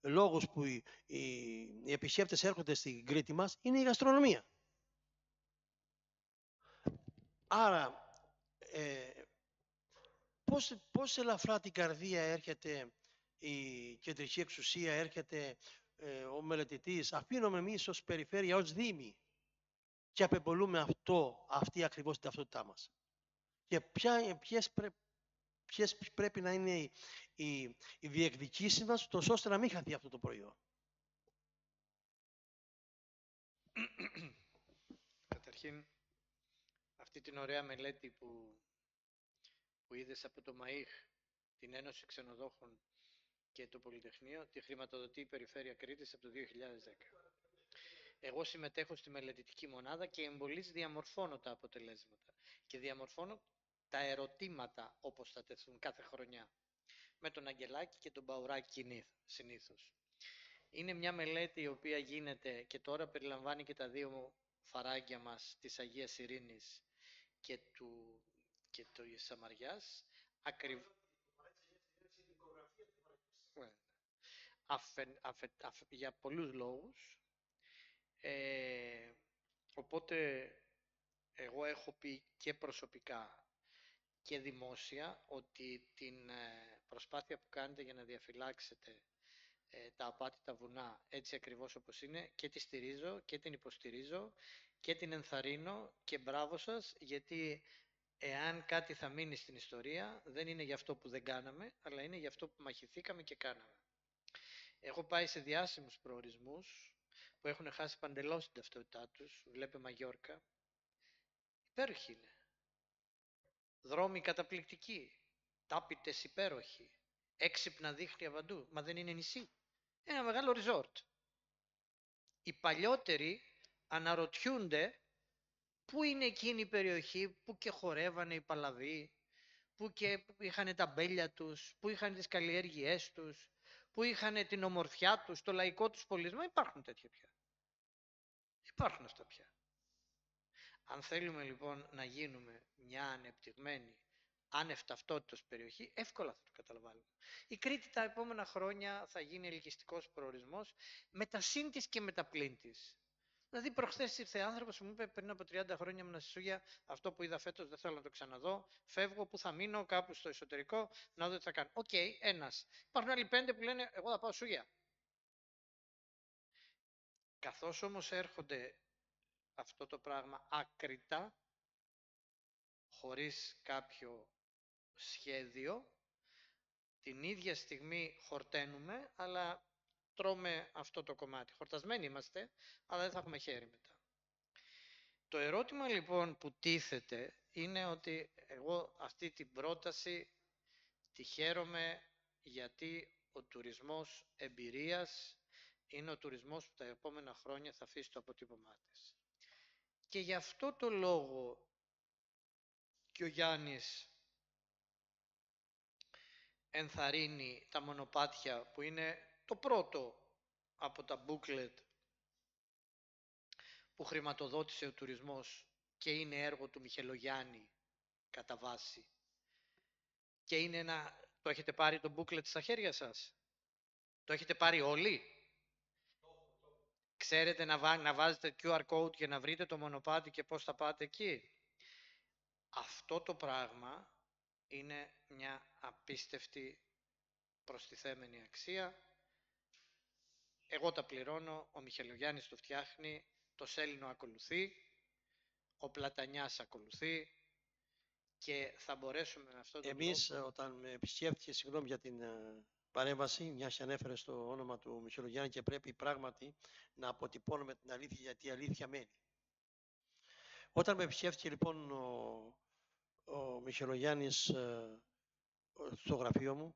λόγους που οι, οι, οι επισκέπτες έρχονται στην Κρήτη μας είναι η γαστρονομία. Άρα, ε, πώς, πώς ελαφρά την καρδία έρχεται η κεντρική εξουσία, έρχεται ε, ο μελετητής, αφήνουμε εμείς ως περιφέρεια, ως δήμοι, και απεμπολούμε αυτό, αυτή ακριβώς την ταυτότητά μας. Και ποια, ποιες, πρέ, ποιες πρέπει να είναι οι, οι, οι διεκδικήσεις μας, τόσο ώστε να μην χαθεί αυτό το προϊόν. Καταρχήν, αυτή την ωραία μελέτη που, που είδες από το ΜΑΙΧ, την Ένωση Ξενοδόχων και το Πολυτεχνείο, τη χρηματοδοτεί η Περιφέρεια Κρήτης από το 2010. Εγώ συμμετέχω στη μελετητική μονάδα και εμπολής διαμορφώνω τα αποτελέσματα και διαμορφώνω τα ερωτήματα όπως θα τεθούν κάθε χρονιά. Με τον Αγγελάκη και τον Μπαουράκη συνήθως. Είναι μια μελέτη η οποία γίνεται και τώρα περιλαμβάνει και τα δύο φαράγγια μας της Αγίας Ειρήνης και του, και του Σαμαριάς. Ακριβ... για πολλούς λόγους. Ε, οπότε εγώ έχω πει και προσωπικά και δημόσια ότι την ε, προσπάθεια που κάνετε για να διαφυλάξετε ε, τα απάτητα βουνά έτσι ακριβώς όπως είναι και τη στηρίζω και την υποστηρίζω και την ενθαρρύνω και μπράβο σας γιατί εάν κάτι θα μείνει στην ιστορία δεν είναι για αυτό που δεν κάναμε αλλά είναι για αυτό που μαχηθήκαμε και κάναμε. Έχω πάει σε διάσημους προορισμούς που έχουν χάσει παντελώς την ταυτότητά τους, βλέπε Μαγιόρκα, υπέροχοι είναι. Δρόμοι καταπληκτικοί, τάπητες υπέροχοι, έξυπνα δίχτυα παντού, μα δεν είναι νησί. Ένα μεγάλο resort. Οι παλιότεροι αναρωτιούνται Πού είναι εκείνη η περιοχή που και χορεύανε οι Παλαβοί, που και είχαν τα μπέλια τους, που είχαν τις καλλιέργειές τους, που είχαν την ομορφιά τους, το λαϊκό τους πολιτισμό. Υπάρχουν τέτοια πια. Υπάρχουν αυτά πια. Αν θέλουμε λοιπόν να γίνουμε μια ανεπτυγμένη, άνευ ταυτότητος περιοχή, εύκολα θα το καταλαβαίνουμε. Η Κρήτη τα επόμενα χρόνια θα γίνει ελκυστικός προορισμός με τα σύν της και με τα πλην της. Δηλαδή, προχθές ήρθε άνθρωπος που μου είπε πριν από 30 χρόνια ήμουν στη Σούγια, αυτό που είδα φέτος δεν θέλω να το ξαναδώ. Φεύγω, που θα μείνω, κάπου στο εσωτερικό, να δω τι θα κάνω. OK, okay, ένας. Υπάρχουν άλλοι πέντε που λένε, Εγώ θα πάω Σούγια. Καθώς όμως έρχονται αυτό το πράγμα άκρητα, χωρίς κάποιο σχέδιο, την ίδια στιγμή χορταίνουμε, αλλά τρώμε αυτό το κομμάτι. Χορτασμένοι είμαστε, αλλά δεν θα έχουμε χέρι μετά. Το ερώτημα λοιπόν που τίθεται είναι ότι εγώ αυτή την πρόταση τη χαίρομαι γιατί ο τουρισμός εμπειρίας είναι ο τουρισμός που τα επόμενα χρόνια θα αφήσει το αποτύπωμά της. Και γι' αυτό το λόγο και ο Γιάννης ενθαρρύνει τα μονοπάτια που είναι το πρώτο από τα booklet που χρηματοδότησε ο τουρισμός και είναι έργο του Μιχελογιάννη κατά βάση. Και είναι ένα... Το έχετε πάρει το booklet στα χέρια σας; Το έχετε πάρει όλοι; Ξέρετε να, βά... να βάζετε QR code για να βρείτε το μονοπάτι και πώς θα πάτε εκεί. Αυτό το πράγμα είναι μια απίστευτη προστιθέμενη αξία εγώ τα πληρώνω, ο Μιχελογιάννης το φτιάχνει, το Σέλινο ακολουθεί, ο Πλατανιάς ακολουθεί και θα μπορέσουμε με αυτό το Εμείς όταν με επισκέφτηκε, συγγνώμη για την ε, παρέμβαση, μια και ανέφερες στο όνομα του Μιχελογιάννη και πρέπει πράγματι να αποτυπώνουμε την αλήθεια γιατί η αλήθεια μένει. Όταν με επισκέφτηκε λοιπόν ο, ο Μιχελογιάννης ε, στο γραφείο μου,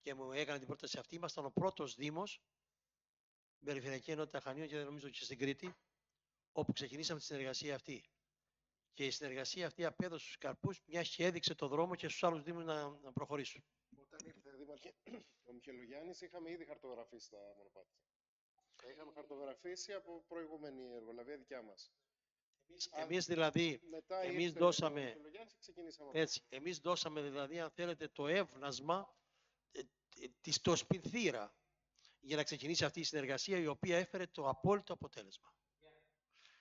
και μου έκανε την πρόταση αυτή. Ήμασταν ο πρώτος Δήμος, Περιφερειακή Ενότητα Χανίων και νομίζω και στην Κρήτη, όπου ξεκινήσαμε τη συνεργασία αυτή. Και η συνεργασία αυτή απέδωσε στους καρπούς, μια και έδειξε το δρόμο και στους άλλους Δήμους να, να προχωρήσουν. Όταν ήρθε Δήμαρχε, ο Μιχελογιάννης είχαμε ήδη χαρτογραφήσει τα μονοπάτια. Τα είχαμε χαρτογραφήσει από προηγούμενη εργολαβία δικιά μας. Εμείς, εμείς δηλαδή, Μετά εμείς ήρθε δώσαμε, ο ξεκινήσαμε έτσι, εμείς δώσαμε δηλαδή, αν θέλετε, το εύνασμα τη στο σπινθήρα για να ξεκινήσει αυτή η συνεργασία η οποία έφερε το απόλυτο αποτέλεσμα.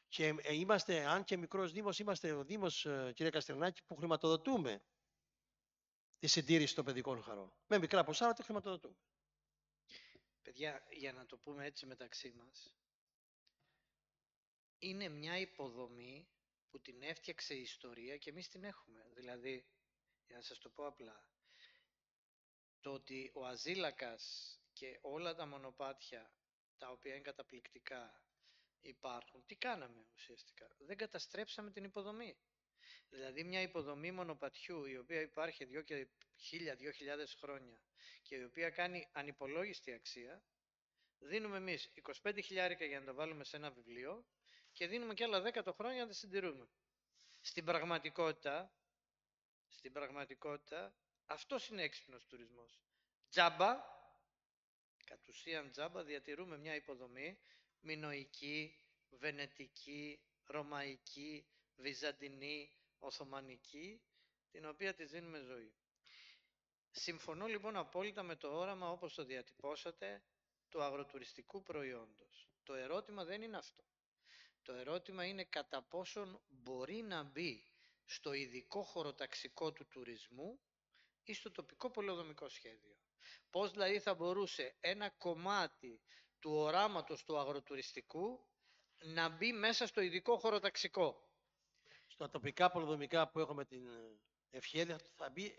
Και ε, είμαστε, αν και μικρός Δήμος, είμαστε ο Δήμος, ε, κύριε Καστερνάκη, που χρηματοδοτούμε τη συντήρηση των παιδικών χαρών. Με μικρά ποσά, αλλά τη χρηματοδοτούμε. Παιδιά, για να το πούμε έτσι μεταξύ μας, είναι μια υποδομή που την έφτιαξε η ιστορία και εμείς την έχουμε. Δηλαδή, για να σας το πω απλά, το ότι ο Αζίλακας και όλα τα μονοπάτια τα οποία είναι καταπληκτικά υπάρχουν, τι κάναμε ουσιαστικά; Δεν καταστρέψαμε την υποδομή. Δηλαδή μια υποδομή μονοπατιού η οποία υπάρχει δύο και χίλια, δύο χιλιάδες χρόνια και η οποία κάνει ανυπολόγιστη αξία, δίνουμε εμείς 25 χιλιάρικα για να τα βάλουμε σε ένα βιβλίο και δίνουμε και άλλα 10 το χρόνο για να τα συντηρούμε. Στην πραγματικότητα, στην πραγματικότητα αυτός είναι έξυπνος τουρισμός. Τζάμπα, κατ' ουσίαν τζάμπα, διατηρούμε μια υποδομή μινοϊκή, βενετική, ρωμαϊκή, βυζαντινή, οθωμανική, την οποία της δίνουμε ζωή. Συμφωνώ λοιπόν απόλυτα με το όραμα όπως το διατυπώσατε του αγροτουριστικού προϊόντος. Το ερώτημα δεν είναι αυτό. Το ερώτημα είναι κατά πόσον μπορεί να μπει στο ειδικό χωροταξικό του τουρισμού ή στο τοπικό πολεοδομικό σχέδιο. Πώς δηλαδή θα μπορούσε ένα κομμάτι του οράματος του αγροτουριστικού να μπει μέσα στο ειδικό χωροταξικό; Στα τοπικά πολεοδομικά που έχουμε την ε, ευχαίρεια θα μπει,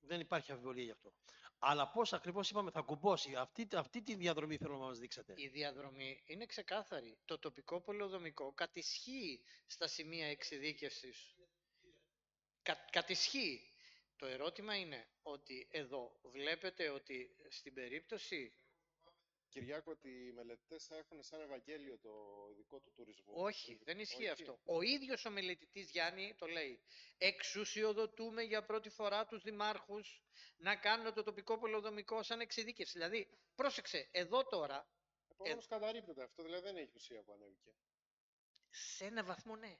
δεν υπάρχει αμφιβολία γι' αυτό. Αλλά πώς ακριβώς είπαμε θα κουμπώσει, αυτή, αυτή τη διαδρομή θέλω να μας δείξετε. Η διαδρομή είναι ξεκάθαρη. Το τοπικό πολεοδομικό κατησχύει στα σημεία εξειδίκευσης. Κα, κατησχύει. Το ερώτημα είναι ότι εδώ βλέπετε ότι στην περίπτωση Κυριάκο, ότι οι μελετητές θα έχουν σαν Ευαγγέλιο το ειδικό του τουρισμού. Όχι, δεν ισχύει Όχι. αυτό. Ο ίδιος ο μελετητής Γιάννη το λέει. Εξουσιοδοτούμε για πρώτη φορά τους δημάρχους να κάνουν το τοπικό πολεοδομικό σαν εξειδίκευση. Δηλαδή, πρόσεξε, εδώ τώρα, Επομένως, καταρρύπτεται αυτό, δηλαδή δεν έχει ουσία που ανέβηκε. σε ένα βαθμό ναι.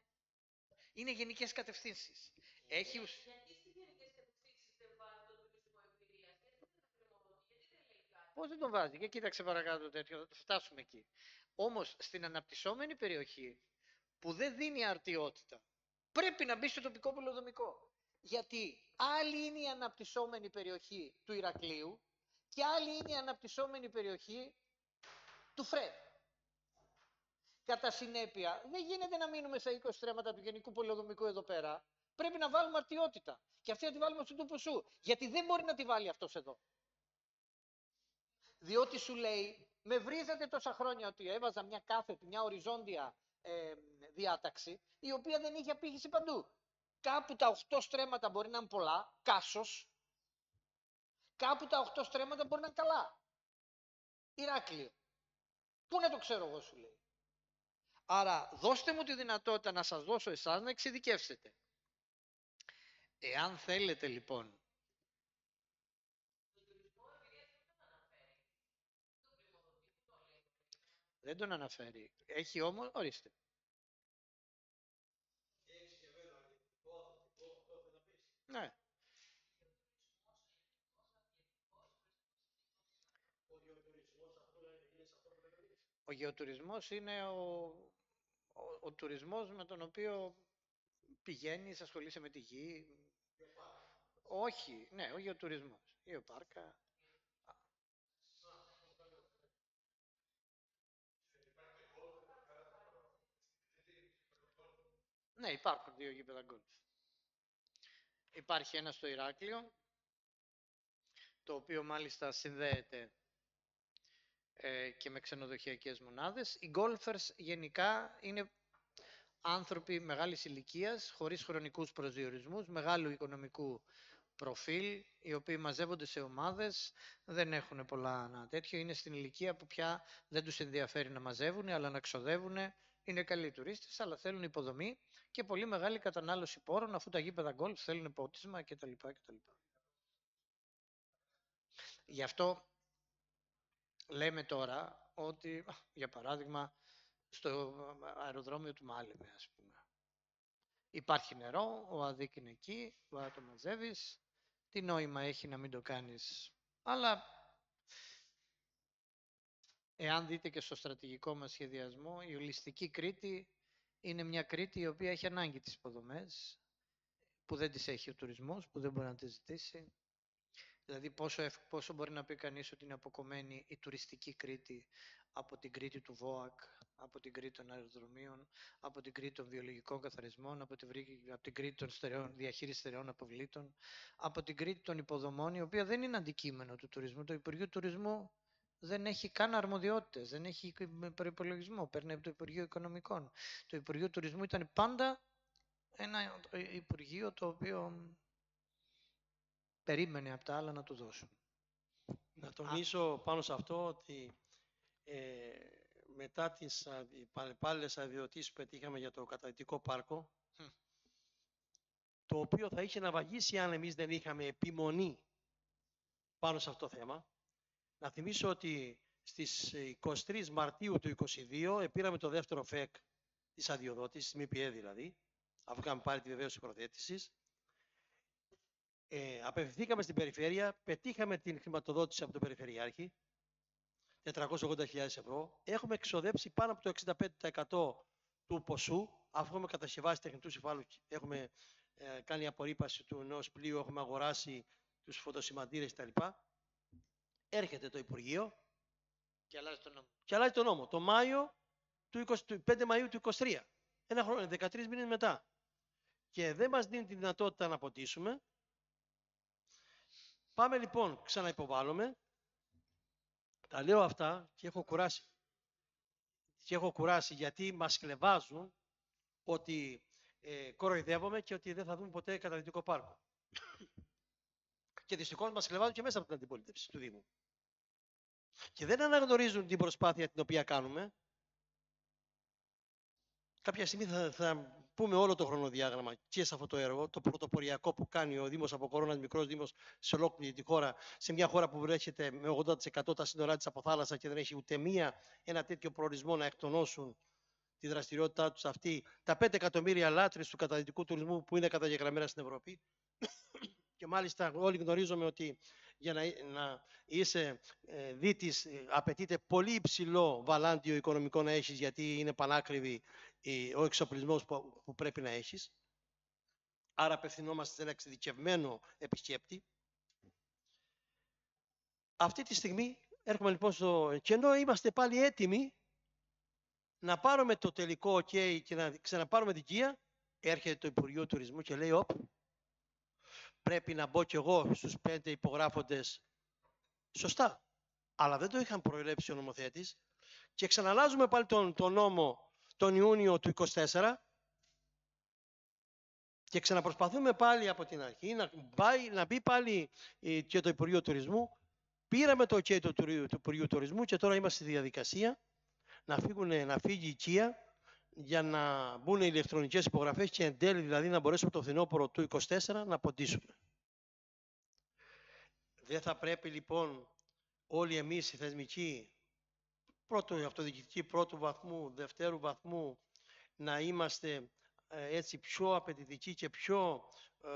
Είναι γενικές κατευθύνσεις. Έχει ουσ- Γιατί στις γενικές κατευθύνσεις δεν βάζει τον τουρισμό εμπειρίας, γιατί δεν τα χρηματοδοτεί, γιατί δεν λέει κάτι. Πώς δεν τον βάζει. Και κοίταξε παρακάτω τέτοιο, θα φτάσουμε εκεί. Όμως στην αναπτυσσόμενη περιοχή που δεν δίνει αρτιότητα, πρέπει να μπει στο τοπικό πολεοδομικό. Γιατί άλλη είναι η αναπτυσσόμενη περιοχή του Ηρακλείου και άλλη είναι η αναπτυσσόμενη περιοχή του Φρέντ. Κατά συνέπεια, δεν γίνεται να μείνουμε στα 20 στρέμματα του Γενικού Πολεοδομικού εδώ πέρα. Πρέπει να βάλουμε αρτιότητα. Και αυτή να τη βάλουμε στον τόπο σου. Γιατί δεν μπορεί να τη βάλει αυτός εδώ. Διότι σου λέει, με βρίζετε τόσα χρόνια ότι έβαζα μια κάθετη, μια οριζόντια ε, διάταξη, η οποία δεν είχε απήχηση παντού. Κάπου τα 8 στρέμματα μπορεί να είναι πολλά, κάσος. Κάπου τα 8 στρέμματα μπορεί να είναι καλά. Ηράκλειο. Πού να το ξέρω εγώ σου λέει. Άρα δώστε μου τη δυνατότητα να σας δώσω εσάς να εξειδικεύσετε. Εάν θέλετε λοιπόν Δεν τον αναφέρει. Έχει όμως, ορίστε. Ναι. Ο γεωτουρισμός είναι ο, ο, ο τουρισμός με τον οποίο πηγαίνεις, ασχολείσαι με τη γη. Όχι, ναι, ο γεωτουρισμός. Γεωπάρκα. Ναι, υπάρχουν δύο γήπεδα γκολφ. Υπάρχει ένα στο Ηράκλειο, το οποίο μάλιστα συνδέεται ε, και με ξενοδοχειακές μονάδες. Οι γκόλφερς γενικά είναι άνθρωποι μεγάλης ηλικίας, χωρίς χρονικούς προσδιορισμούς, μεγάλου οικονομικού προφίλ, οι οποίοι μαζεύονται σε ομάδες, δεν έχουν πολλά να τέτοιο, είναι στην ηλικία που πια δεν τους ενδιαφέρει να μαζεύουν, αλλά να ξοδεύουν, είναι καλοί τουρίστες, αλλά θέλουν υποδομή και πολύ μεγάλη κατανάλωση πόρων, αφού τα γήπεδα γκολφ θέλουν ποτίσμα κτλ. κτλ. Γι' αυτό λέμε τώρα ότι, α, για παράδειγμα, στο αεροδρόμιο του Μάλεμε, ας πούμε. Υπάρχει νερό, ο Αδίκ είναι εκεί, μπορεί να το μαζεύεις. Τι νόημα έχει να μην το κάνεις. Αλλά εάν δείτε και στο στρατηγικό μας σχεδιασμό, η ολιστική Κρήτη είναι μια Κρήτη η οποία έχει ανάγκη τις υποδομές, που δεν τις έχει ο τουρισμός, που δεν μπορεί να τις ζητήσει. Δηλαδή πόσο, ευ- πόσο μπορεί να πει κανείς ότι είναι αποκομμένη η τουριστική Κρήτη από την Κρήτη του ΒΟΑΚ, από την Κρήτη των αεροδρομίων, από την Κρήτη των βιολογικών καθαρισμών, από την, βρή- από την Κρήτη των στερεών, διαχείρισης στερεών αποβλήτων, από την Κρήτη των υποδομών, η οποία δεν είναι αντικείμενο του τουρισμού. Το Υπουργείο Τουρισμού δεν έχει καν αρμοδιότητες, δεν έχει προπολογισμό, παίρνει από το Υπουργείο Οικονομικών. Το Υπουργείο Τουρισμού ήταν πάντα ένα Υπουργείο το οποίο περίμενε από τα άλλα να του δώσουν. Να τονίσω πάνω σε αυτό ότι ε, μετά τις πάλι αδειοτήσεις που πετύχαμε για το καταδυτικό πάρκο, Μμ. το οποίο θα είχε να βαγίσει αν εμείς δεν είχαμε επιμονή πάνω σε αυτό το θέμα. Να θυμίσω ότι στις 23 Μαρτίου του 2022 πήραμε το δεύτερο ΦΕΚ της αδειοδότησης, της ΜΠΕ δηλαδή, αφού είχαμε πάρει τη βεβαίωση προθέτησης. Ε, απευθυνθήκαμε στην περιφέρεια, πετύχαμε την χρηματοδότηση από τον Περιφερειάρχη, 480.000 ευρώ. Έχουμε εξοδέψει πάνω από το 65% του ποσού, αφού έχουμε κατασκευάσει τεχνητούς υφάλους, έχουμε ε, κάνει απορρίπαση του ενός πλοίου, έχουμε αγοράσει τους φωτοσημαντήρες κτλ. Έρχεται το Υπουργείο Και αλλάζει τον νόμο. και αλλάζει τον νόμο. Το Μάιο του 20, του 5 Μαΐου του 23. Ένα χρόνο, 13 μήνες μετά. Και δεν μας δίνει τη δυνατότητα να αποτίσουμε. Πάμε λοιπόν, ξαναυποβάλλουμε. Τα λέω αυτά και έχω κουράσει. Και έχω κουράσει γιατί μας κλεβάζουν ότι ε, κοροϊδεύομαι και ότι δεν θα δούμε ποτέ καταδυτικό πάρκο. Και δυστυχώς μας κλεβάζουν και μέσα από την αντιπολίτευση του Δήμου. και δεν αναγνωρίζουν την προσπάθεια την οποία κάνουμε, κάποια στιγμή θα, θα πούμε όλο το χρονοδιάγραμμα και σε αυτό το έργο, το πρωτοποριακό που κάνει ο Δήμος Αποκορώνας, μικρός Δήμος σε ολόκληρη τη χώρα, σε μια χώρα που βρίσκεται με 80% τα σύνορά της από θάλασσα και δεν έχει ούτε μία ένα τέτοιο προορισμό να εκτονώσουν τη δραστηριότητά τους αυτή, τα 5 εκατομμύρια λάτρες του καταδυτικού τουρισμού που είναι καταγεγραμμένα στην Ευρώπη. Και μάλιστα όλοι γνωρίζουμε ότι για να, να είσαι ε, δίτης ε, απαιτείται πολύ υψηλό βαλάντιο οικονομικό να έχεις γιατί είναι πανάκριβη ο εξοπλισμός που, που πρέπει να έχεις. Άρα απευθυνόμαστε σε ένα εξειδικευμένο επισκέπτη. Αυτή τη στιγμή έρχομαι λοιπόν στο... Και ενώ είμαστε πάλι έτοιμοι να πάρουμε το τελικό OK και να ξαναπάρουμε την Κία, έρχεται το Υπουργείο Τουρισμού και λέει, όπ, πρέπει να μπω κι εγώ στους πέντε υπογράφοντες. Σωστά. Αλλά δεν το είχαν προελέψει ο νομοθέτης και ξαναλάζουμε πάλι τον, τον νόμο τον Ιούνιο του 24 και ξαναπροσπαθούμε πάλι από την αρχή να, πάει, να μπει πάλι ε, και το Υπουργείο Τουρισμού. Πήραμε το OK του Υπουργείου Τουρισμού και τώρα είμαστε στη διαδικασία να, φύγουν, να φύγει η ΚΙΑ για να μπουν οι ηλεκτρονικές υπογραφές και εν τέλει δηλαδή να μπορέσουμε το φθινόπωρο του 24 να ποντίσουμε. Δεν θα πρέπει λοιπόν όλοι εμείς οι θεσμικοί, πρώτο αυτοδιοικητικοί πρώτου βαθμού, δευτέρου βαθμού, να είμαστε ε, έτσι πιο απαιτητικοί και πιο ε,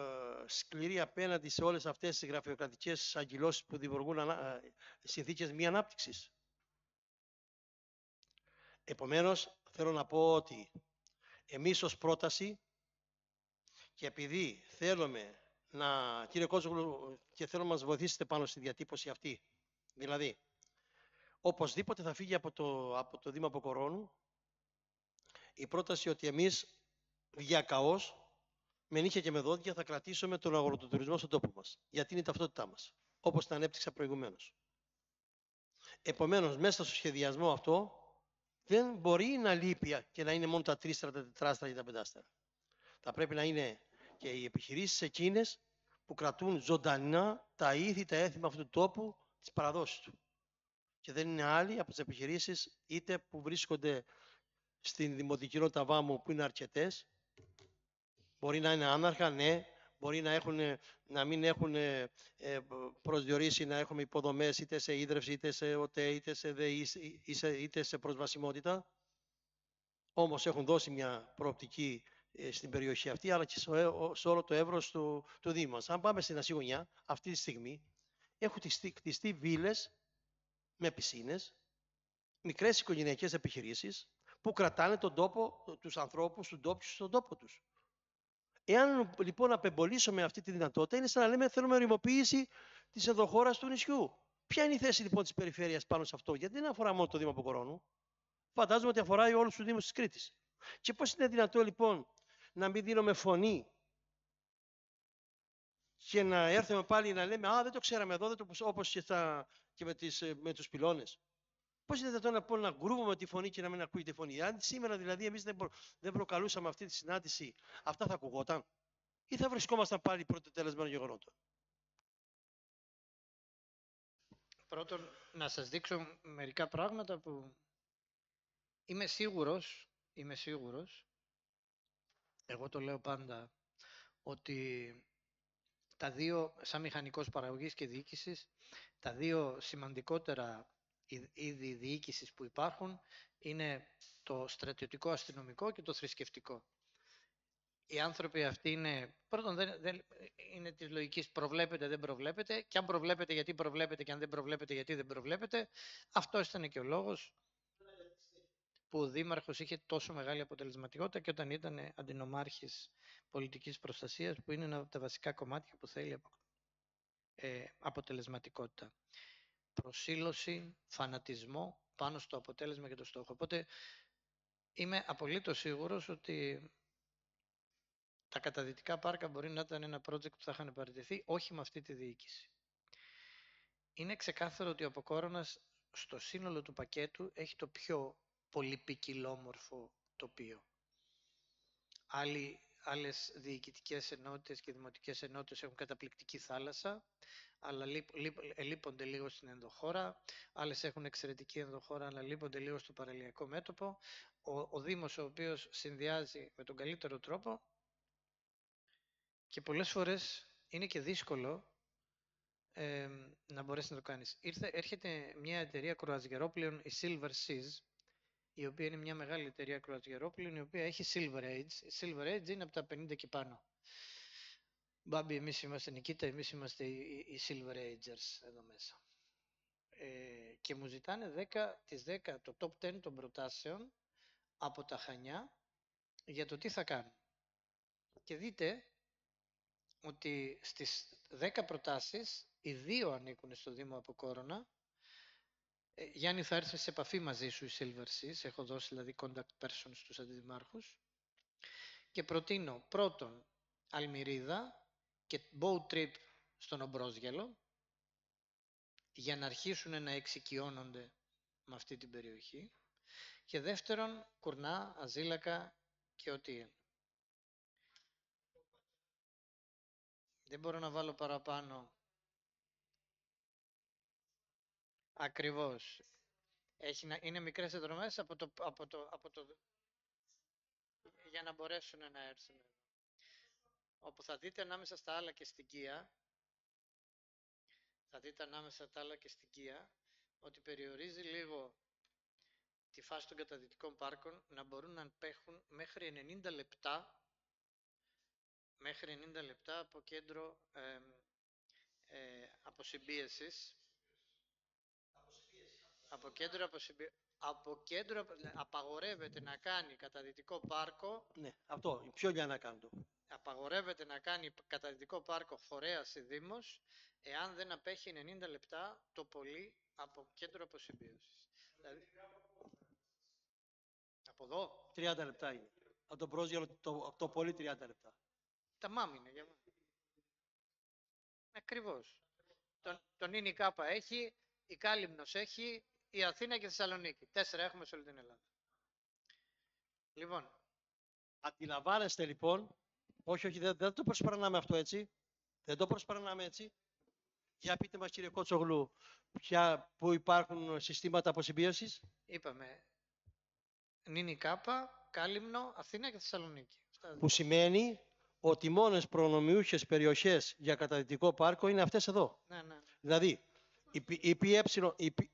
σκληροί απέναντι σε όλες αυτές τις γραφειοκρατικές αγκυλώσεις που δημιουργούν ε, συνθήκες μη ανάπτυξης. Επομένως, θέλω να πω ότι εμείς ως πρόταση και επειδή θέλουμε να, κύριε Κόζογλου, και θέλω να μας βοηθήσετε πάνω στη διατύπωση αυτή, δηλαδή, οπωσδήποτε θα φύγει από το, από το Δήμα Αποκορώνου η πρόταση ότι εμείς διακαώς, με νύχια και με δόντια, θα κρατήσουμε τον αγροτοτουρισμό στον τόπο μας, γιατί είναι η ταυτότητά μας, όπως τα ανέπτυξα προηγουμένως. Επομένως, μέσα στο σχεδιασμό αυτό, δεν μπορεί να λείπει και να είναι μόνο τα τρίστρα, τα τετράστρα ή τα πεντάστρα. Θα πρέπει να είναι και οι επιχειρήσεις εκείνες που κρατούν ζωντανά τα ήθη, τα έθιμα αυτού του τόπου, τι παραδόσει του. Και δεν είναι άλλοι από τις επιχειρήσεις είτε που βρίσκονται στην δημοτική Βάμου που είναι αρκετές. Μπορεί να είναι άναρχα, ναι, μπορεί να, έχουν, να μην έχουν ε, προσδιορίσει να έχουμε υποδομές είτε σε ίδρυυση, είτε σε ΟΤΕ, είτε σε ΔΕΗ, είτε σε προσβασιμότητα. Όμως έχουν δώσει μια προοπτική ε, στην περιοχή αυτή, αλλά και σε όλο το εύρος του, του Δήμου μας. Αν πάμε στην Ασίγωνιά, αυτή τη στιγμή, έχουν κτιστεί βίλες με πισίνες, μικρές οικογενειακές επιχειρήσεις, που κρατάνε τον τόπο, τους ανθρώπους, του ντόπιου στον τόπο τους. Εάν λοιπόν απεμπολίσουμε αυτή τη δυνατότητα, είναι σαν να λέμε θέλουμε ρημοποίηση της ενδοχώρας του νησιού. Ποια είναι η θέση λοιπόν της περιφέρειας πάνω σε αυτό, γιατί δεν αφορά μόνο το Δήμο Αποκορώνου. Φαντάζομαι ότι αφορά όλους τους Δήμους της Κρήτης. Και πώς είναι δυνατό λοιπόν να μην δίνουμε φωνή και να έρθουμε πάλι να λέμε «Α, δεν το ξέραμε εδώ, δεν το, όπως και, και με, τις, με τους πυλώνες». Πώς είναι δυνατόν να, πω, να γκρούβουμε τη φωνή και να μην ακούει τη φωνή; Αν σήμερα δηλαδή εμείς δεν, προ, δεν προκαλούσαμε αυτή τη συνάντηση, αυτά θα ακουγόταν; Ή θα βρισκόμασταν πάλι πρώτο τέλεσμα γεγονότων; Πρώτον, να σας δείξω μερικά πράγματα που είμαι σίγουρος, είμαι σίγουρος, εγώ το λέω πάντα, ότι τα δύο, σαν μηχανικός παραγωγής και διοίκησης, τα δύο σημαντικότερα είδη διοίκησης που υπάρχουν είναι το στρατιωτικό αστυνομικό και το θρησκευτικό. Οι άνθρωποι αυτοί είναι, πρώτον δεν, δεν είναι της λογικής προβλέπετε, δεν προβλέπετε και αν προβλέπετε γιατί προβλέπετε και αν δεν προβλέπετε γιατί δεν προβλέπετε. Αυτός ήταν και ο λόγος που ο Δήμαρχος είχε τόσο μεγάλη αποτελεσματικότητα και όταν ήταν αντινομάρχης πολιτικής προστασίας που είναι ένα από τα βασικά κομμάτια που θέλει ε, αποτελεσματικότητα προσήλωση, φανατισμό πάνω στο αποτέλεσμα και το στόχο. Οπότε είμαι απολύτως σίγουρος ότι τα καταδυτικά πάρκα μπορεί να ήταν ένα project που θα είχαν παραιτηθεί, όχι με αυτή τη διοίκηση. Είναι ξεκάθαρο ότι ο Αποκόρονας στο σύνολο του πακέτου έχει το πιο πολυπικιλόμορφο τοπίο. Άλλοι άλλες διοικητικές ενότητες και δημοτικές ενότητες έχουν καταπληκτική θάλασσα, αλλά λείπ- λείπ- ελείπονται λίγο στην ενδοχώρα. Άλλες έχουν εξαιρετική ενδοχώρα, αλλά λείπονται λίγο στο παραλιακό μέτωπο. Ο, ο Δήμος ο οποίος συνδυάζει με τον καλύτερο τρόπο και πολλές φορές είναι και δύσκολο ε, να μπορέσει να το κάνεις. Ήρθε, έρχεται μια εταιρεία κρουαζιερόπλαιων, η Silver Seas, η οποία είναι μια μεγάλη εταιρεία κρουαζιερόπλαιων, η οποία έχει Silver Age. Η Silver Age είναι από τα 50 και πάνω. Μπάμπη, εμείς είμαστε Νικήτα, εμείς είμαστε οι, οι- οι Silver Agers εδώ μέσα. Ε, και μου ζητάνε 10, τις 10, το top 10 των προτάσεων από τα Χανιά για το τι θα κάνουν. Και δείτε ότι στις 10 προτάσεις, οι δύο ανήκουν στο Δήμο από Κόρονα. Ε, Γιάννη, θα έρθεις σε επαφή μαζί σου η Silver Seas. Έχω δώσει δηλαδή contact person στους αντιδημάρχους. Και προτείνω πρώτον Αλμυρίδα και boat trip στον Ομπρόζγελο για να αρχίσουν να εξοικειώνονται με αυτή την περιοχή. Και δεύτερον, Κουρνά, Αζίλακα και ό,τι είναι. Δεν μπορώ να βάλω παραπάνω. Ακριβώς. Έχει να, είναι μικρές εδρομές από το, από το, από το, για να μπορέσουν να έρθουν. εδώ. Όπου θα δείτε ανάμεσα στα άλλα και στην Κία, θα δείτε ανάμεσα στα άλλα και στην Κία, ότι περιορίζει λίγο τη φάση των καταδυτικών πάρκων να μπορούν να αντέχουν μέχρι 90 λεπτά μέχρι 90 λεπτά από κέντρο ε, ε, αποσυμπίεσης. Από κέντρο αποσυμπίεσης. Από κέντρο, απο- απαγορεύεται να κάνει καταδυτικό πάρκο, Ναι, αυτό, η πιο λιανά κάνω το. απαγορεύεται να κάνει καταδυτικό πάρκο φορέας ή δήμος, εάν δεν απέχει 90 λεπτά το πολύ από κέντρο αποσυμπίεσης. Δηλαδή, από εδώ, 30 λεπτά είναι. Από τον πρόσγελο το, το πολύ 30 λεπτά. Τα μάμ είναι για μένα. Ακριβώς. Τον, τον Ίνι Κάπα έχει, η Κάλυμνος έχει, η Αθήνα και η Θεσσαλονίκη. Τέσσερα έχουμε σε όλη την Ελλάδα. Λοιπόν, Αντιλαμβάνεστε λοιπόν, όχι, όχι, δεν, δεν το προσπερνάμε αυτό έτσι. Δεν το προσπερνάμε έτσι. Για πείτε μας κύριε Κότσογλου, ποια, που υπάρχουν συστήματα αποσυμπίωσης; είπαμε Νίνι Κάπα, Κάλυμνο, Αθήνα και Θεσσαλονίκη. Αυτά Που σημαίνει ότι οι μόνες προνομιούχες περιοχές για καταδυτικό πάρκο είναι αυτές εδώ. Ναι, ναι. Δηλαδή, η, πι- η ΠΕ, η, πι-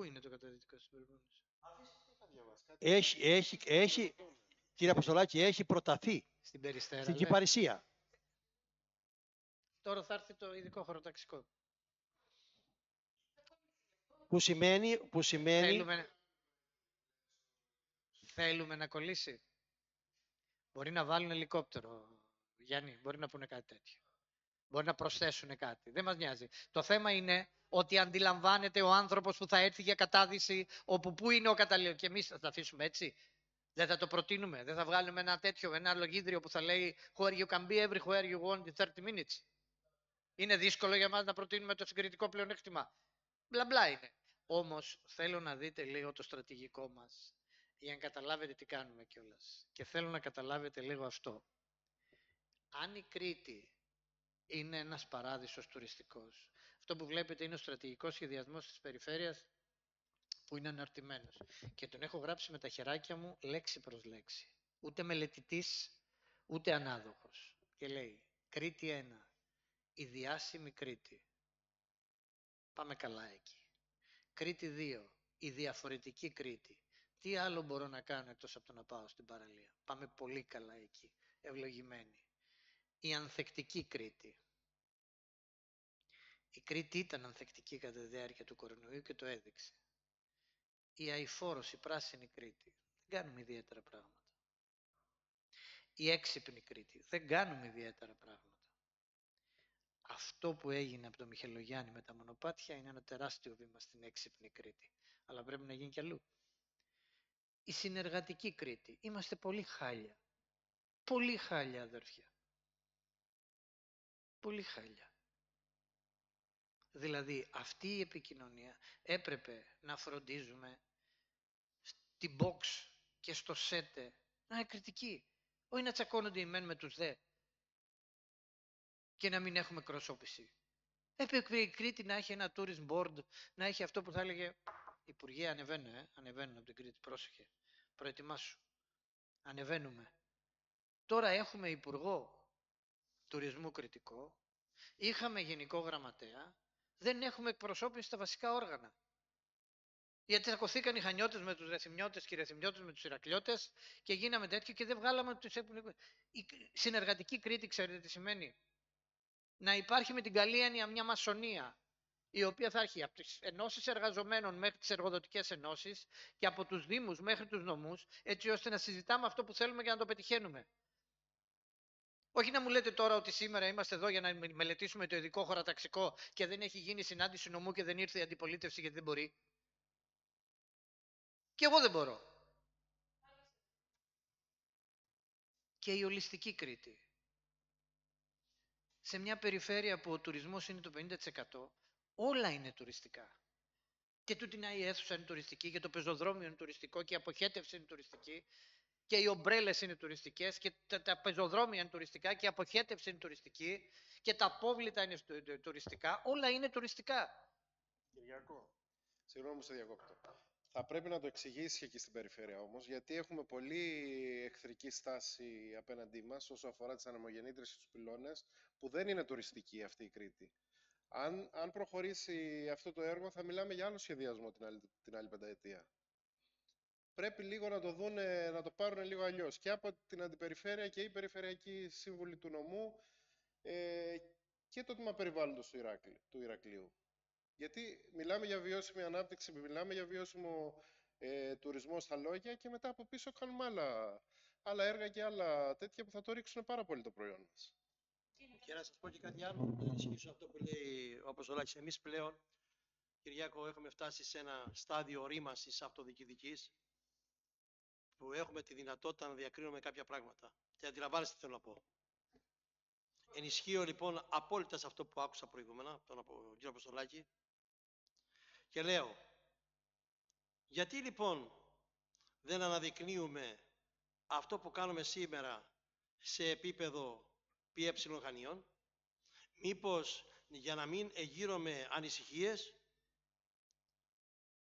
Πού είναι το καταδυτικό στην Πελοπόννησο; Είχα διαβάσει κάτι. έχει, έχει, έχει, κύριε Αποστολάκη, έχει προταθεί Στην Περιστέρα. στην λέει. Κυπαρισία. Τώρα θα έρθει το ειδικό χωροταξικό. Που σημαίνει, που σημαίνει Θέλουμε... Θέλουμε να κολλήσει. Μπορεί να βάλουν ελικόπτερο, Γιάννη, μπορεί να πούνε κάτι τέτοιο. Μπορεί να προσθέσουν κάτι. Δεν μας νοιάζει. Το θέμα είναι ότι αντιλαμβάνεται ο άνθρωπος που θα έρθει για κατάδυση όπου πού είναι ο καταλληλο. Και εμείς θα τα αφήσουμε έτσι. Δεν θα το προτείνουμε. Δεν θα βγάλουμε ένα τέτοιο, ένα λογίδριο που θα λέει where you can be everywhere you want in 30 minutes. Είναι δύσκολο για μας να προτείνουμε το συγκριτικό πλεονέκτημα. Μπλα μπλα είναι. Όμως θέλω να δείτε λίγο το στρατηγικό μας για να καταλάβετε τι κάνουμε κιόλας. Και θέλω να καταλάβετε λίγο αυτό. Αν η Κρήτη είναι ένας παράδεισος τουριστικός, αυτό που βλέπετε είναι ο στρατηγικός σχεδιασμός της περιφέρειας που είναι αναρτημένος. Και τον έχω γράψει με τα χεράκια μου λέξη προς λέξη. Ούτε μελετητής, ούτε ανάδοχος. Και λέει, Κρήτη 1, η διάσημη Κρήτη. Πάμε καλά εκεί. Κρήτη 2, η διαφορετική Κρήτη. Τι άλλο μπορώ να κάνω εκτός από το να πάω στην παραλία; Πάμε πολύ καλά εκεί. Ευλογημένοι. Η ανθεκτική Κρήτη. Η Κρήτη ήταν ανθεκτική κατά τη διάρκεια του κορονοϊού και το έδειξε. Η αηφόρος, η πράσινη Κρήτη. Δεν κάνουμε ιδιαίτερα πράγματα. Η έξυπνη Κρήτη. Δεν κάνουμε ιδιαίτερα πράγματα. Αυτό που έγινε από το Μιχελογιάννη με τα μονοπάτια είναι ένα τεράστιο βήμα στην έξυπνη Κρήτη. Αλλά πρέπει να γίνει κι αλλού. Η συνεργατική Κρήτη. Είμαστε πολύ χάλια. Πολύ χάλια αδέρφια. Πολύ χάλια. Δηλαδή αυτή η επικοινωνία έπρεπε να φροντίζουμε στην box και στο ΣΕΤΕ Να είναι κριτική. Όχι να τσακώνονται οι μεν με τους δε. Και να μην έχουμε εκπροσώπηση. Έπρεπε η Κρήτη να έχει ένα tourist board, να έχει αυτό που θα έλεγε Υπουργέ, ανεβαίνουν, ε, ανεβαίνουν από την Κρήτη. Πρόσεχε. Προετοιμάσου. Ανεβαίνουμε. Τώρα έχουμε Υπουργό Τουρισμού Κρητικό, είχαμε Γενικό Γραμματέα, δεν έχουμε εκπροσώπηση στα βασικά όργανα. Γιατί τσακωθήκαν οι Χανιώτες με τους Ρεθυμιώτες και οι Ρεθυμιώτες με τους Ηρακλιώτε και γίναμε τέτοιο και δεν βγάλαμε τους. Η συνεργατική Κρήτη, ξέρετε τι σημαίνει; Να υπάρχει με την καλή έννοια μια μασονία η οποία θα έρχει από τις ενώσεις εργαζομένων μέχρι τις εργοδοτικές ενώσεις και από τους δήμους μέχρι τους νομούς, έτσι ώστε να συζητάμε αυτό που θέλουμε για να το πετυχαίνουμε. Όχι να μου λέτε τώρα ότι σήμερα είμαστε εδώ για να μελετήσουμε το ειδικό χωροταξικό και δεν έχει γίνει συνάντηση νομού και δεν ήρθε η αντιπολίτευση γιατί δεν μπορεί; Και εγώ δεν μπορώ. Και η ολιστική Κρήτη. Σε μια περιφέρεια που ο τουρισμός είναι το 50%, όλα είναι τουριστικά. Και τούτη να η αίθουσα είναι τουριστική και το πεζοδρόμιο είναι τουριστικό και η αποχέτευση είναι τουριστική και οι ομπρέλες είναι τουριστικές και τα, τα πεζοδρόμια είναι τουριστικά και η αποχέτευση είναι τουριστική και τα απόβλητα είναι τουριστικά. Όλα είναι τουριστικά. Κυριακό, συγγνώμη που σε διακόπτω. Θα πρέπει να το εξηγήσεις εκεί στην περιφέρεια όμως, γιατί έχουμε πολύ εχθρική στάση απέναντί μας όσο αφορά τις ανεμογεννήτρες και τους πυλώνες, που δεν είναι τουριστική αυτή η Κρήτη. Αν, αν προχωρήσει αυτό το έργο, θα μιλάμε για άλλο σχεδιασμό την άλλη, την άλλη πενταετία. Πρέπει λίγο να το δουν, να το πάρουν λίγο αλλιώς. Και από την Αντιπεριφέρεια και η Περιφερειακή Σύμβουλη του Νομού ε, και το τμήμα περιβάλλοντος του, Ηράκλη, του Ηρακλείου. Γιατί μιλάμε για βιώσιμη ανάπτυξη, μιλάμε για βιώσιμο ε, τουρισμό στα λόγια και μετά από πίσω κάνουμε άλλα, άλλα έργα και άλλα τέτοια που θα το ρίξουν πάρα πολύ το προϊόν μας. Και να σας πω και κάτι άλλο, να ενισχύσω αυτό που λέει ο Αποστολάκης. Εμείς πλέον, Κυριάκο, έχουμε φτάσει σε ένα στάδιο ορίμασης αυτοδιοικητικής που έχουμε τη δυνατότητα να διακρίνουμε κάποια πράγματα. Και αντιλαμβάνεστε τι θέλω να πω. Ενισχύω λοιπόν απόλυτα σε αυτό που άκουσα προηγούμενα από τον κύριο Αποστολάκη και λέω γιατί λοιπόν δεν αναδεικνύουμε αυτό που κάνουμε σήμερα σε επίπεδο ΠΕ Χανίων, μήπως για να μην εγείρουμε ανησυχίες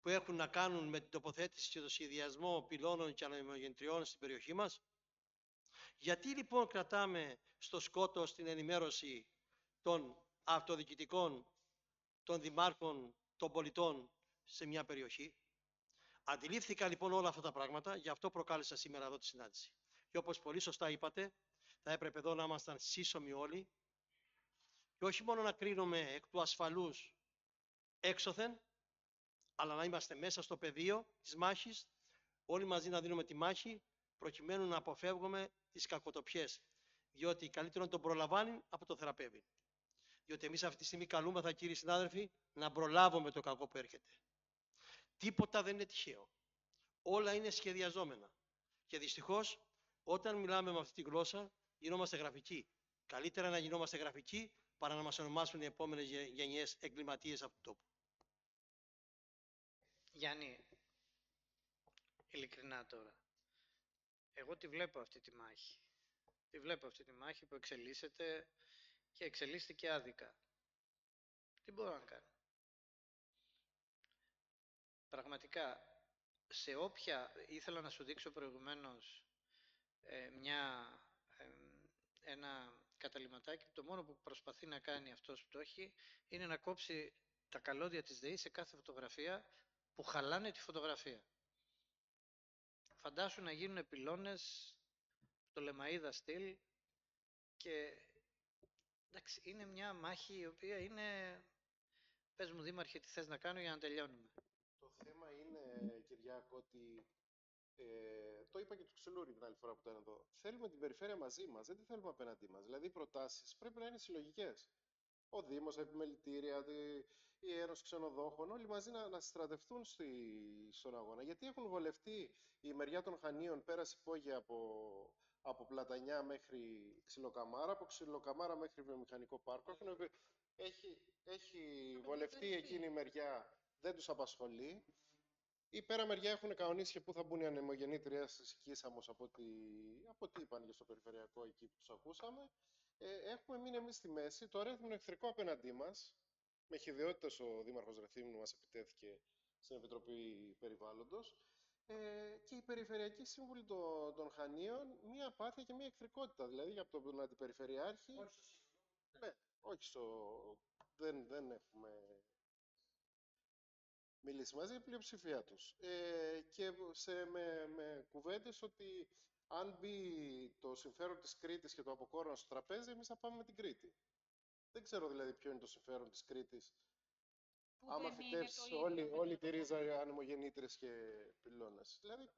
που έχουν να κάνουν με την τοποθέτηση και το σχεδιασμό πυλώνων και ανεμογεντριών στην περιοχή μας. Γιατί λοιπόν κρατάμε στο σκότος την ενημέρωση των αυτοδιοικητικών, των δημάρχων, των πολιτών σε μια περιοχή; Αντιλήφθηκα λοιπόν όλα αυτά τα πράγματα, γι' αυτό προκάλεσα σήμερα εδώ τη συνάντηση. Και όπως πολύ σωστά είπατε, θα έπρεπε εδώ να ήμασταν σύσσωμοι όλοι και όχι μόνο να κρίνουμε εκ του ασφαλούς έξωθεν, αλλά να είμαστε μέσα στο πεδίο της μάχης, όλοι μαζί να δίνουμε τη μάχη, προκειμένου να αποφεύγουμε τις κακοτοπιές. Διότι καλύτερο να τον προλαμβάνει από το θεραπεύει. Διότι εμείς αυτή τη στιγμή καλούμεθα, κύριοι συνάδελφοι, να προλάβουμε το κακό που έρχεται. Τίποτα δεν είναι τυχαίο. Όλα είναι σχεδιαζόμενα. Και δυστυχώς, όταν μιλάμε με αυτή τη γλώσσα, γινόμαστε γραφικοί. Καλύτερα να γινόμαστε γραφικοί παρά να μας ονομάσουν οι επόμενες γενιές εγκληματίες από τον τόπο. Γιάννη, ειλικρινά τώρα, εγώ τη βλέπω αυτή τη μάχη. Τη βλέπω αυτή τη μάχη που εξελίσσεται και εξελίσσεται άδικα. Τι μπορώ να κάνω; Πραγματικά, σε όποια ήθελα να σου δείξω προηγουμένως ε, μια ένα καταληματάκι που το μόνο που προσπαθεί να κάνει αυτός που το έχει είναι να κόψει τα καλώδια της ΔΕΗ σε κάθε φωτογραφία που χαλάνε τη φωτογραφία. Φαντάσου να γίνουν πυλώνες το λεμαΐδα στυλ και εντάξει, είναι μια μάχη η οποία είναι πες μου δήμαρχε τι θες να κάνω για να τελειώνουμε. Το θέμα είναι Κυριάκο ότι ε, το είπα και του Ξυλούρη την άλλη φορά που ήταν εδώ. Θέλουμε την περιφέρεια μαζί μας, δεν τη θέλουμε απέναντί μας. Δηλαδή, οι προτάσεις πρέπει να είναι συλλογικές. Ο Δήμος, τα επιμελητήρια, η Ένωση Ξενοδόχων, όλοι μαζί να, να στρατευτούν στη, στον αγώνα. Γιατί έχουν βολευτεί η μεριά των Χανίων, πέρασε υπόγεια από, από Πλατανιά μέχρι Ξυλοκαμάρα, από Ξυλοκαμάρα μέχρι Βιομηχανικό Πάρκο. Έχουν, έχει, έχει βολευτεί εκείνη η μεριά, δεν τους απασχολεί. Η πέρα μεριά έχουν κανονίσει και πού θα μπουν οι ανεμογεννήτριες τη Κίσαμος από ό,τι, από ό,τι είπαν και στο περιφερειακό εκεί που τους ακούσαμε. Ε, έχουμε μείνει εμείς στη μέση. Το έχουμε εχθρικό απέναντί μας. Με χειδαιότητα ο Δήμαρχος Ρεθύμνου μας επιτέθηκε στην Επιτροπή Περιβάλλοντος. Ε, και η Περιφερειακή Σύμβουλη των, των Χανίων, μία απάθεια και μία εχθρικότητα. Δηλαδή από τον Αντιπεριφερειάρχη. Όχι στο ναι, όχι στο. Δεν, δεν έχουμε μιλήσει μαζί, η πλειοψηφία τους. Ε, και σε, με, με κουβέντες ότι αν μπει το συμφέρον της Κρήτης και το αποκόρνο στο τραπέζι, εμείς θα πάμε με την Κρήτη. Δεν ξέρω δηλαδή ποιο είναι το συμφέρον της Κρήτης. Που άμα φυτέψεις όλη, όλη τη ρίζα ανεμογεννήτρες και πυλώνες. Δηλαδή,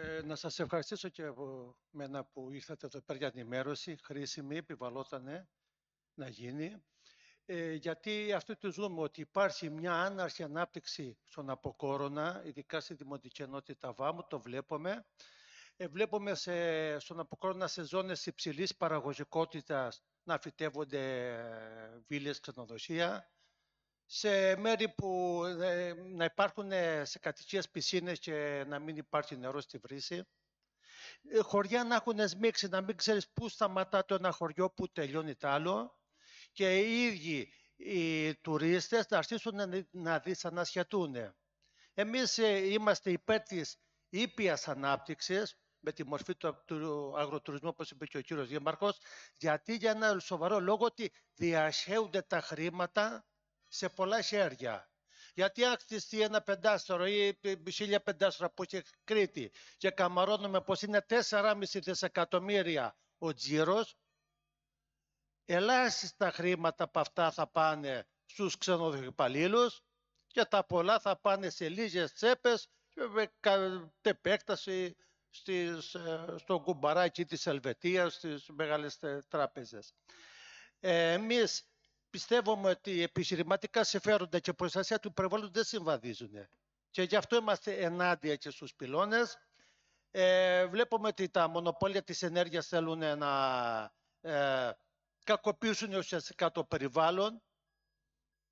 Ε, να σας ευχαριστήσω και από μένα που ήρθατε εδώ πέρα για ενημέρωση, χρήσιμη, επιβαλότανε να γίνει. Ε, γιατί αυτό το ζούμε ότι υπάρχει μια άναρχη ανάπτυξη στον Αποκόρονα, ειδικά στη Δημοτική Ενότητα Βάμου, το βλέπουμε. Ε, βλέπουμε σε, στον Αποκόρονα σε ζώνες υψηλής παραγωγικότητας να φυτεύονται ε, βίλες ξενοδοσία σε μέρη που ε, να υπάρχουν ε, σε κατοικίες πισίνες και να μην υπάρχει νερό στη βρύση. Ε, χωριά να έχουν σμίξει, να μην ξέρεις πού σταματά το ένα χωριό, πού τελειώνει το άλλο. Και οι ίδιοι οι τουρίστες να αρχίσουν να, να δυσανασχετούν. Εμείς είμαστε υπέρ της ήπιας ανάπτυξης, με τη μορφή του, του αγροτουρισμού, όπως είπε και ο κύριος Δήμαρχος, γιατί για ένα σοβαρό λόγο ότι διαχέονται τα χρήματα σε πολλά χέρια. Γιατί αν χτιστεί ένα πεντάστορο ή χίλια πεντάστορα που έχει Κρήτη και καμαρώνουμε πως είναι 4,5 δισεκατομμύρια ο τζίρος, ελάχιστα χρήματα από αυτά θα πάνε στους ξενοδοχυπαλλήλους και τα πολλά θα πάνε σε λίγες τσέπες και με επέκταση στις, ε, στο κουμπαράκι της Ελβετίας, στις μεγάλες τράπεζες. Ε, εμείς πιστεύουμε ότι οι επιχειρηματικά συμφέροντα και προστασία του περιβάλλοντος δεν συμβαδίζουν. Και γι' αυτό είμαστε ενάντια και στους πυλώνες. Ε, βλέπουμε ότι τα μονοπόλια της ενέργειας θέλουν να ε, κακοποιήσουν ουσιαστικά το περιβάλλον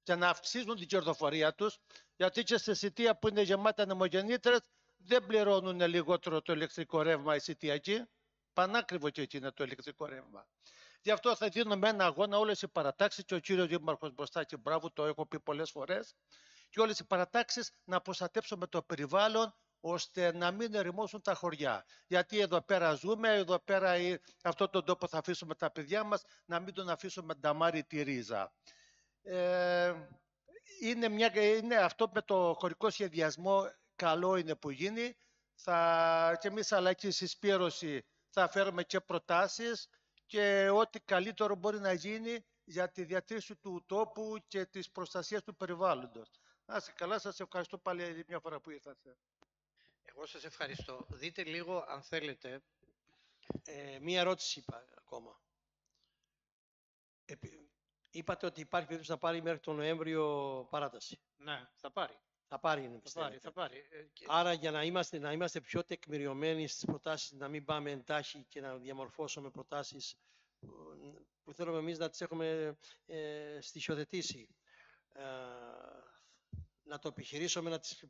και να αυξήσουν την κερδοφορία τους, γιατί και σε σιτία που είναι γεμάτα ανεμογεννήτρες δεν πληρώνουν λιγότερο το ηλεκτρικό ρεύμα οι σιτιακοί. Πανάκριβο και εκεί είναι το ηλεκτρικό ρεύμα. Γι' αυτό θα δίνουμε ένα αγώνα όλες οι παρατάξεις και ο κύριος Δήμαρχος μπροστά και μπράβο, το έχω πει πολλές φορές. Και όλες οι παρατάξεις να προστατέψουμε το περιβάλλον ώστε να μην ερημώσουν τα χωριά. Γιατί εδώ πέρα ζούμε, εδώ πέρα αυτό τον τόπο θα αφήσουμε τα παιδιά μας, να μην τον αφήσουμε νταμάρι τη ρίζα. Ε, είναι, μια, είναι αυτό με το χωρικό σχεδιασμό καλό είναι που γίνει. Θα, και εμείς αλλά και η συσπήρωση θα φέρουμε και προτάσεις και ό,τι καλύτερο μπορεί να γίνει για τη διατήρηση του τόπου και της προστασίας του περιβάλλοντος. Να είστε καλά, σας ευχαριστώ πάλι μια φορά που ήρθατε. Εγώ σας ευχαριστώ. Δείτε λίγο, αν θέλετε. Ε, μία ερώτηση είπα ακόμα. είπατε ότι υπάρχει περίπτωση να πάρει μέχρι τον Νοέμβριο παράταση. Ναι, θα πάρει. Θα πάρει, θα πάρει, θα πάρει. Ε, Άρα για να είμαστε, να είμαστε πιο τεκμηριωμένοι στις προτάσεις, να μην πάμε εντάχει και να διαμορφώσουμε προτάσεις που θέλουμε εμείς να τις έχουμε ε, στοιχειοθετήσει. Ε, να το επιχειρήσουμε, να τις,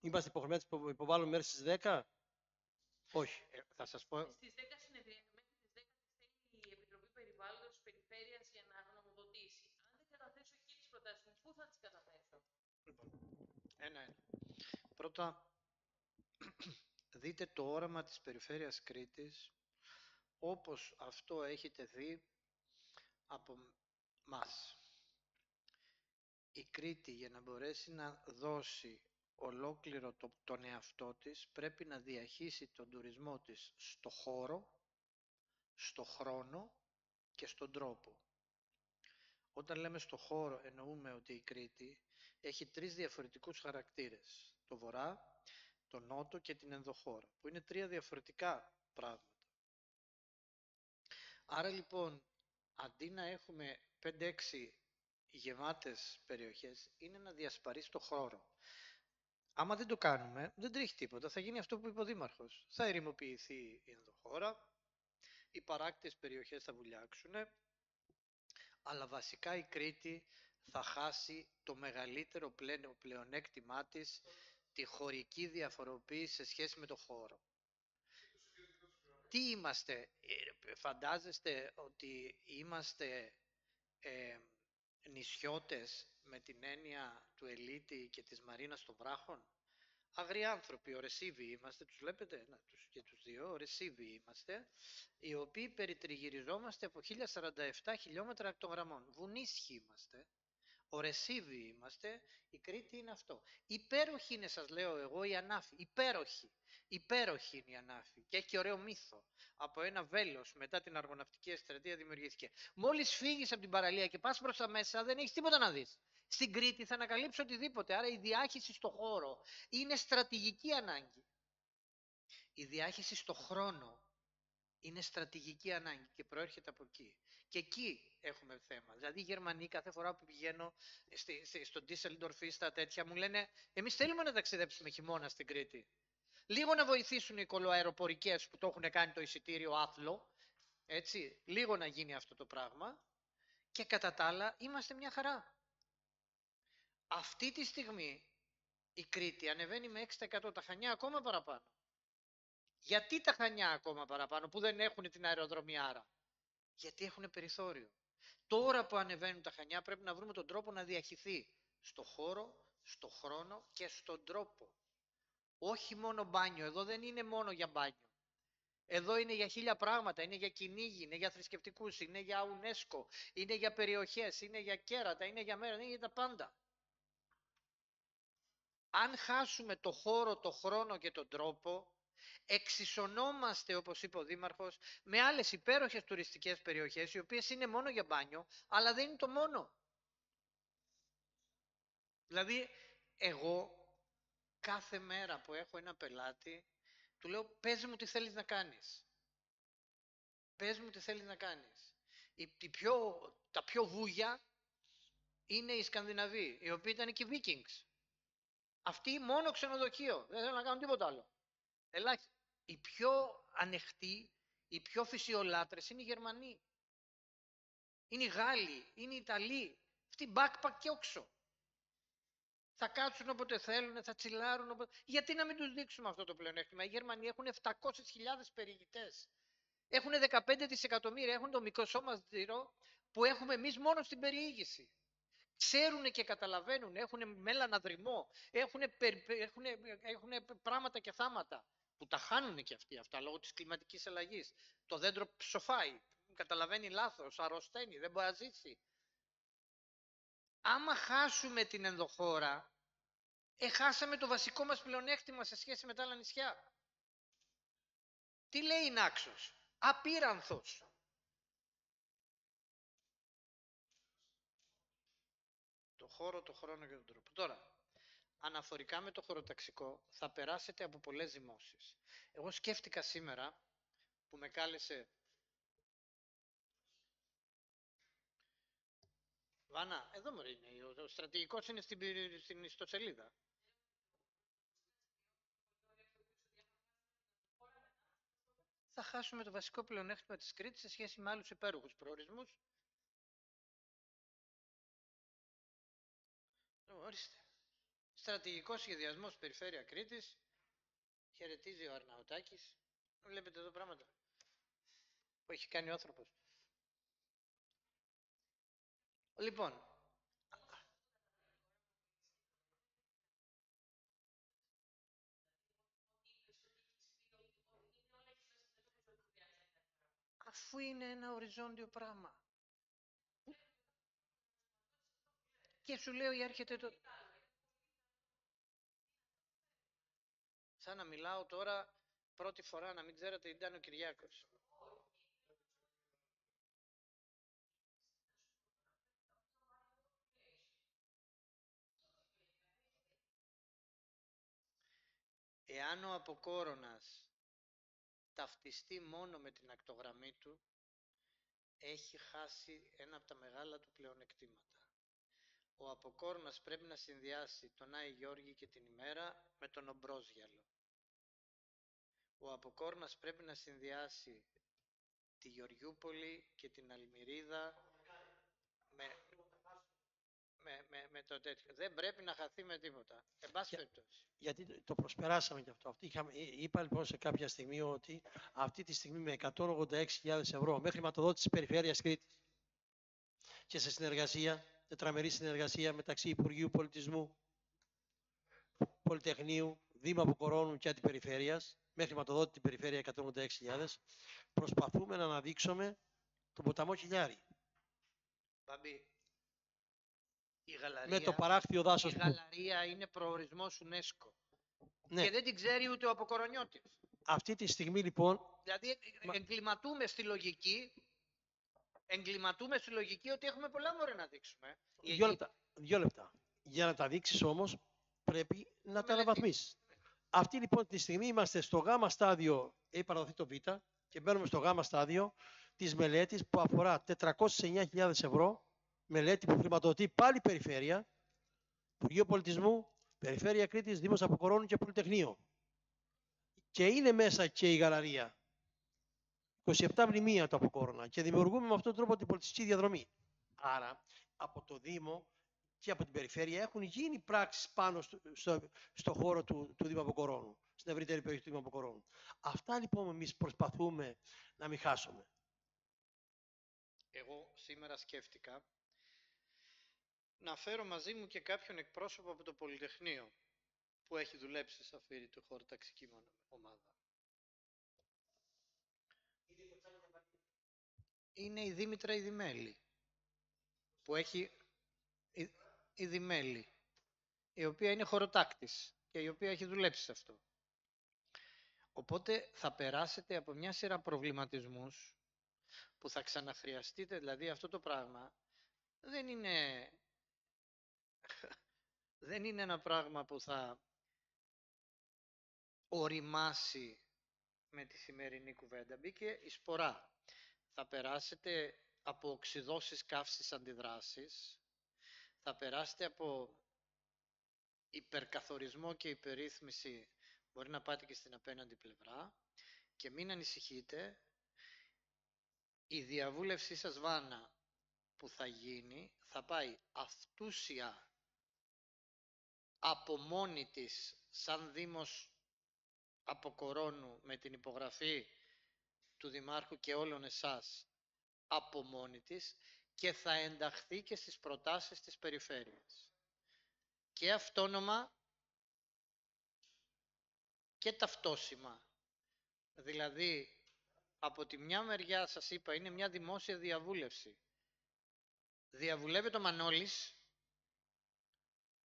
είμαστε υποχρεωμένοι να υποβάλουμε μέχρι στις 10. Όχι. Ε, θα σας πω, Στις 10 συνεδρία, μέχρι τις 10 θέλει η Επιτροπή Περιβάλλοντος της Περιφέρειας για να γνωμοδοτήσει. Αν δεν καταθέσω εκεί τις προτάσεις μου, πού θα τις καταθέσω. ένα-ένα. Πρώτα, δείτε το όραμα της Περιφέρειας Κρήτης όπως αυτό έχει τεθεί από μας. Η Κρήτη για να μπορέσει να δώσει ολόκληρο το, τον εαυτό της πρέπει να διαχύσει τον τουρισμό της στο χώρο, στο χρόνο και στον τρόπο. Όταν λέμε στο χώρο εννοούμε ότι η Κρήτη έχει τρεις διαφορετικούς χαρακτήρες. Το βορρά, το νότο και την ενδοχώρα, που είναι τρία διαφορετικά πράγματα. Άρα λοιπόν, αντί να έχουμε 5-6 γεμάτες περιοχές, είναι να διασπαρείς το χώρο. Άμα δεν το κάνουμε, δεν τρέχει τίποτα. Θα γίνει αυτό που είπε ο Δήμαρχος. Θα ερημοποιηθεί η ενδοχώρα, οι παράκτες περιοχές θα βουλιάξουν, αλλά βασικά η Κρήτη θα χάσει το μεγαλύτερο πλέον- πλεονέκτημά της, τη χωρική διαφοροποίηση σε σχέση με το χώρο. Τι είμαστε, ε, φαντάζεστε ότι είμαστε ε, νησιώτες με την έννοια του Ελίτη και της Μαρίνας των Βράχων; Αγριάνθρωποι, ορεσίβοι είμαστε, τους βλέπετε, να, τους, και τους δύο, ορεσίβοι είμαστε, οι οποίοι περιτριγυριζόμαστε από 1047 χιλιόμετρα εκ των γραμμών. Βουνίσχοι είμαστε, ορεσίβοι είμαστε, η Κρήτη είναι αυτό. Υπέροχη είναι, σας λέω εγώ, η Ανάφη. Υπέροχη. Υπέροχη είναι η Ανάφη. Και έχει ωραίο μύθο. Από ένα βέλος μετά την αργοναυτική εκστρατεία δημιουργήθηκε. Μόλις φύγεις από την παραλία και πας προς τα μέσα δεν έχεις τίποτα να δεις. Στην Κρήτη θα ανακαλύψει οτιδήποτε. Άρα η διάχυση στο χώρο είναι στρατηγική ανάγκη. Η διάχυση στο χρόνο είναι στρατηγική ανάγκη και προέρχεται από εκεί. Και εκεί έχουμε θέμα. Δηλαδή οι Γερμανοί κάθε φορά που πηγαίνω στη, στη, στο Düsseldorf ή στα τέτοια μου λένε εμείς θέλουμε να ταξιδέψουμε χειμώνα στην Κρήτη. Λίγο να βοηθήσουν οι κολοαεροπορικές που το έχουν κάνει το εισιτήριο άθλο. Έτσι, λίγο να γίνει αυτό το πράγμα. Και κατά τα άλλα είμαστε μια χαρά. Αυτή τη στιγμή η Κρήτη ανεβαίνει με 6% τα Χανιά ακόμα παραπάνω. Γιατί τα Χανιά ακόμα παραπάνω που δεν έχουν την αεροδρομιάρα. Γιατί έχουν περιθώριο. Τώρα που ανεβαίνουν τα Χανιά πρέπει να βρούμε τον τρόπο να διαχυθεί στο χώρο, στο χρόνο και στον τρόπο. Όχι μόνο μπάνιο. Εδώ δεν είναι μόνο για μπάνιο. Εδώ είναι για χίλια πράγματα. Είναι για κυνήγι, είναι για θρησκευτικούς, είναι για UNESCO, είναι για περιοχές, είναι για κέρατα, είναι για μέρα, είναι για τα πάντα. Αν χάσουμε το χώρο, το χρόνο και τον τρόπο, εξισωνόμαστε, όπως είπε ο Δήμαρχος, με άλλες υπέροχες τουριστικές περιοχές, οι οποίες είναι μόνο για μπάνιο, αλλά δεν είναι το μόνο. Δηλαδή, εγώ κάθε μέρα που έχω ένα πελάτη, του λέω, πες μου τι θέλεις να κάνεις. Πες μου τι θέλεις να κάνεις. Οι, οι πιο, τα πιο βούγια είναι οι Σκανδιναβοί, οι οποίοι ήταν και οι Vikings. Αυτοί μόνο ξενοδοχείο, δεν θέλουν να κάνουν τίποτα άλλο. Ελάχιστα. Οι πιο ανεχτοί, οι πιο φυσιολάτρες είναι οι Γερμανοί. Είναι οι Γάλλοι, είναι οι Ιταλοί. Αυτοί backpack και όξο. Θα κάτσουν όποτε θέλουν, θα τσιλάρουν όποτε... Γιατί να μην τους δείξουμε αυτό το πλεονέκτημα; Οι Γερμανοί έχουν 700.000 περιηγητές. Έχουν 15 δισεκατομμύρια, έχουν το μικρό σώμα που έχουμε εμείς μόνο στην περιήγηση. Ξέρουν και καταλαβαίνουν, έχουν μέλανα δρυμό, έχουν, έχουν, έχουν πράγματα και θάματα που τα χάνουν και αυτοί αυτά λόγω της κλιματικής αλλαγής. Το δέντρο ψοφάει, καταλαβαίνει λάθος, αρρωσταίνει, δεν μπορεί να ζήσει. Άμα χάσουμε την ενδοχώρα, εχάσαμε το βασικό μας πλεονέκτημα σε σχέση με τα άλλα νησιά. Τι λέει η Νάξος, απείρανθος. Το χώρο, το χρόνο και τον τρόπο. Τώρα, αναφορικά με το χωροταξικό, θα περάσετε από πολλές δημόσιες. Εγώ σκέφτηκα σήμερα, που με κάλεσε Βάνα, εδώ μωρέ είναι, ο στρατηγικός είναι στην, στην ιστοσελίδα. Θα χάσουμε το βασικό πλεονέκτημα της Κρήτης σε σχέση με άλλους υπέροχους προορισμούς. Ορίστε. Στρατηγικός σχεδιασμός Περιφέρεια Κρήτης. Χαιρετίζει ο Αρναουτάκης. Βλέπετε εδώ πράγματα που έχει κάνει ο άνθρωπος. Λοιπόν, αφού είναι ένα οριζόντιο πράγμα. Και σου λέω, έρχεται το... Σαν να μιλάω τώρα πρώτη φορά, να μην ξέρετε, ήταν ο Κυριάκος. Εάν ο Αποκόρονας ταυτιστεί μόνο με την ακτογραμμή του, έχει χάσει ένα από τα μεγάλα του πλεονεκτήματα. Ο Αποκόρνας πρέπει να συνδυάσει τον Άι Γιώργη και την ημέρα με τον Ομπρόζιαλο. Ο Αποκόρνας πρέπει να συνδυάσει τη Γεωργιούπολη και την Αλμυρίδα με, με, με, με το τέτοιο. Δεν πρέπει να χαθεί με τίποτα. Εν πάση περιπτώσει. Γιατί το προσπεράσαμε και αυτό. Αυτή είχαμε, είπα λοιπόν σε κάποια στιγμή ότι αυτή τη στιγμή με 186.000 ευρώ με χρηματοδότηση της Περιφέρειας Κρήτης και σε συνεργασία, τετραμερή συνεργασία μεταξύ Υπουργείου Πολιτισμού, Πολυτεχνείου, Δήμα Αποκορώνου και Αντιπεριφέρειας, με χρηματοδότη την Περιφέρεια 186.000, προσπαθούμε να αναδείξουμε τον ποταμό Χιλιάρη. Μπαμπή, η γαλαρία, με το παράκτιο δάσος η που... γαλαρία είναι προορισμός UNESCO. Ναι. Και δεν την ξέρει ούτε ο Αποκορονιώτης. Αυτή τη στιγμή λοιπόν, Δηλαδή ε, Μα- εγκληματούμε στη λογική εγκληματούμε στη λογική ότι έχουμε πολλά μόρια να δείξουμε. Η δύο Αιγύ- λεπτά, δύο λεπτά. Για να τα δείξεις όμως πρέπει να τα Μελετή. Αναβαθμίσεις. Αυτή λοιπόν τη στιγμή είμαστε στο γάμα στάδιο, έχει παραδοθεί το β και μπαίνουμε στο γάμα στάδιο της μελέτης που αφορά 409.000 ευρώ, μελέτη που χρηματοδοτεί πάλι η Περιφέρεια, Υπουργείο Πολιτισμού, Περιφέρεια Κρήτης, Δήμος Αποκορώνου και Πολυτεχνείο. Και είναι μέσα και η γαλαρία. 27 μνημεία το Αποκόρονα και δημιουργούμε με αυτόν τον τρόπο την πολιτιστική διαδρομή. Άρα, από το Δήμο και από την Περιφέρεια έχουν γίνει πράξεις πάνω στο, στο, στο χώρο του, του Δήμου Αποκορώνου, στην ευρύτερη περιοχή του Δήμου Αποκορώνου. Αυτά λοιπόν εμείς προσπαθούμε να μην χάσουμε. Εγώ σήμερα σκέφτηκα να φέρω μαζί μου και κάποιον εκπρόσωπο από το Πολυτεχνείο που έχει δουλέψει σε αυτή τη χωροταξική μονο- ομάδα. Είναι η Δήμητρα Ιδημέλη που έχει η, η Δημέλη η οποία είναι χωροτάκτης και η οποία έχει δουλέψει σε αυτό. Οπότε θα περάσετε από μια σειρά προβληματισμούς που θα ξαναχρειαστείτε, δηλαδή αυτό το πράγμα δεν είναι, δεν είναι ένα πράγμα που θα οριμάσει με τη σημερινή κουβέντα. Μπήκε η σπορά. Θα περάσετε από οξυδώσεις καύσης αντιδράσεις, θα περάσετε από υπερκαθορισμό και υπερρύθμιση, μπορεί να πάτε και στην απέναντι πλευρά. Και μην ανησυχείτε, η διαβούλευσή σας Βάνα που θα γίνει θα πάει αυτούσια από μόνη της σαν Δήμος Αποκορώνου με την υπογραφή του Δημάρχου και όλων εσάς από μόνη της και θα ενταχθεί και στις προτάσεις της περιφέρειας. Και αυτόνομα και ταυτόσημα. Δηλαδή, από τη μια μεριά σας είπα, είναι μια δημόσια διαβούλευση. Διαβουλεύεται ο Μανώλης,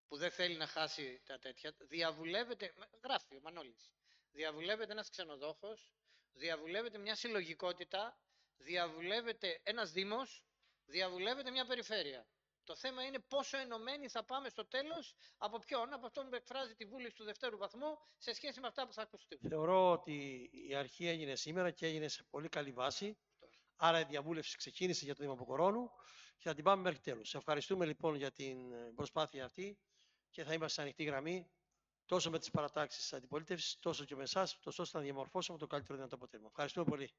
που δεν θέλει να χάσει τα τέτοια. Διαβουλεύεται, γράφει ο Μανώλης, διαβουλεύεται ένας ξενοδόχος, διαβουλεύεται μια συλλογικότητα, διαβουλεύεται ένας δήμος, διαβουλεύεται μια περιφέρεια. Το θέμα είναι πόσο ενωμένοι θα πάμε στο τέλος από ποιον, από αυτόν που εκφράζει τη βούληση του δευτέρου βαθμού σε σχέση με αυτά που θα ακουστούν. Θεωρώ ότι η αρχή έγινε σήμερα και έγινε σε πολύ καλή βάση. Άρα η διαβούλευση ξεκίνησε για το Δήμο Αποκορώνου και θα την πάμε μέχρι τέλους. Σε ευχαριστούμε λοιπόν για την ε, προσπάθεια αυτή και θα είμαστε σε ανοιχτή γραμμή τόσο με τις παρατάξεις της αντιπολίτευσης, τόσο και με εσάς, τόσο ώστε να διαμορφώσουμε το καλύτερο δυνατό αποτέλεσμα. Ευχαριστούμε πολύ.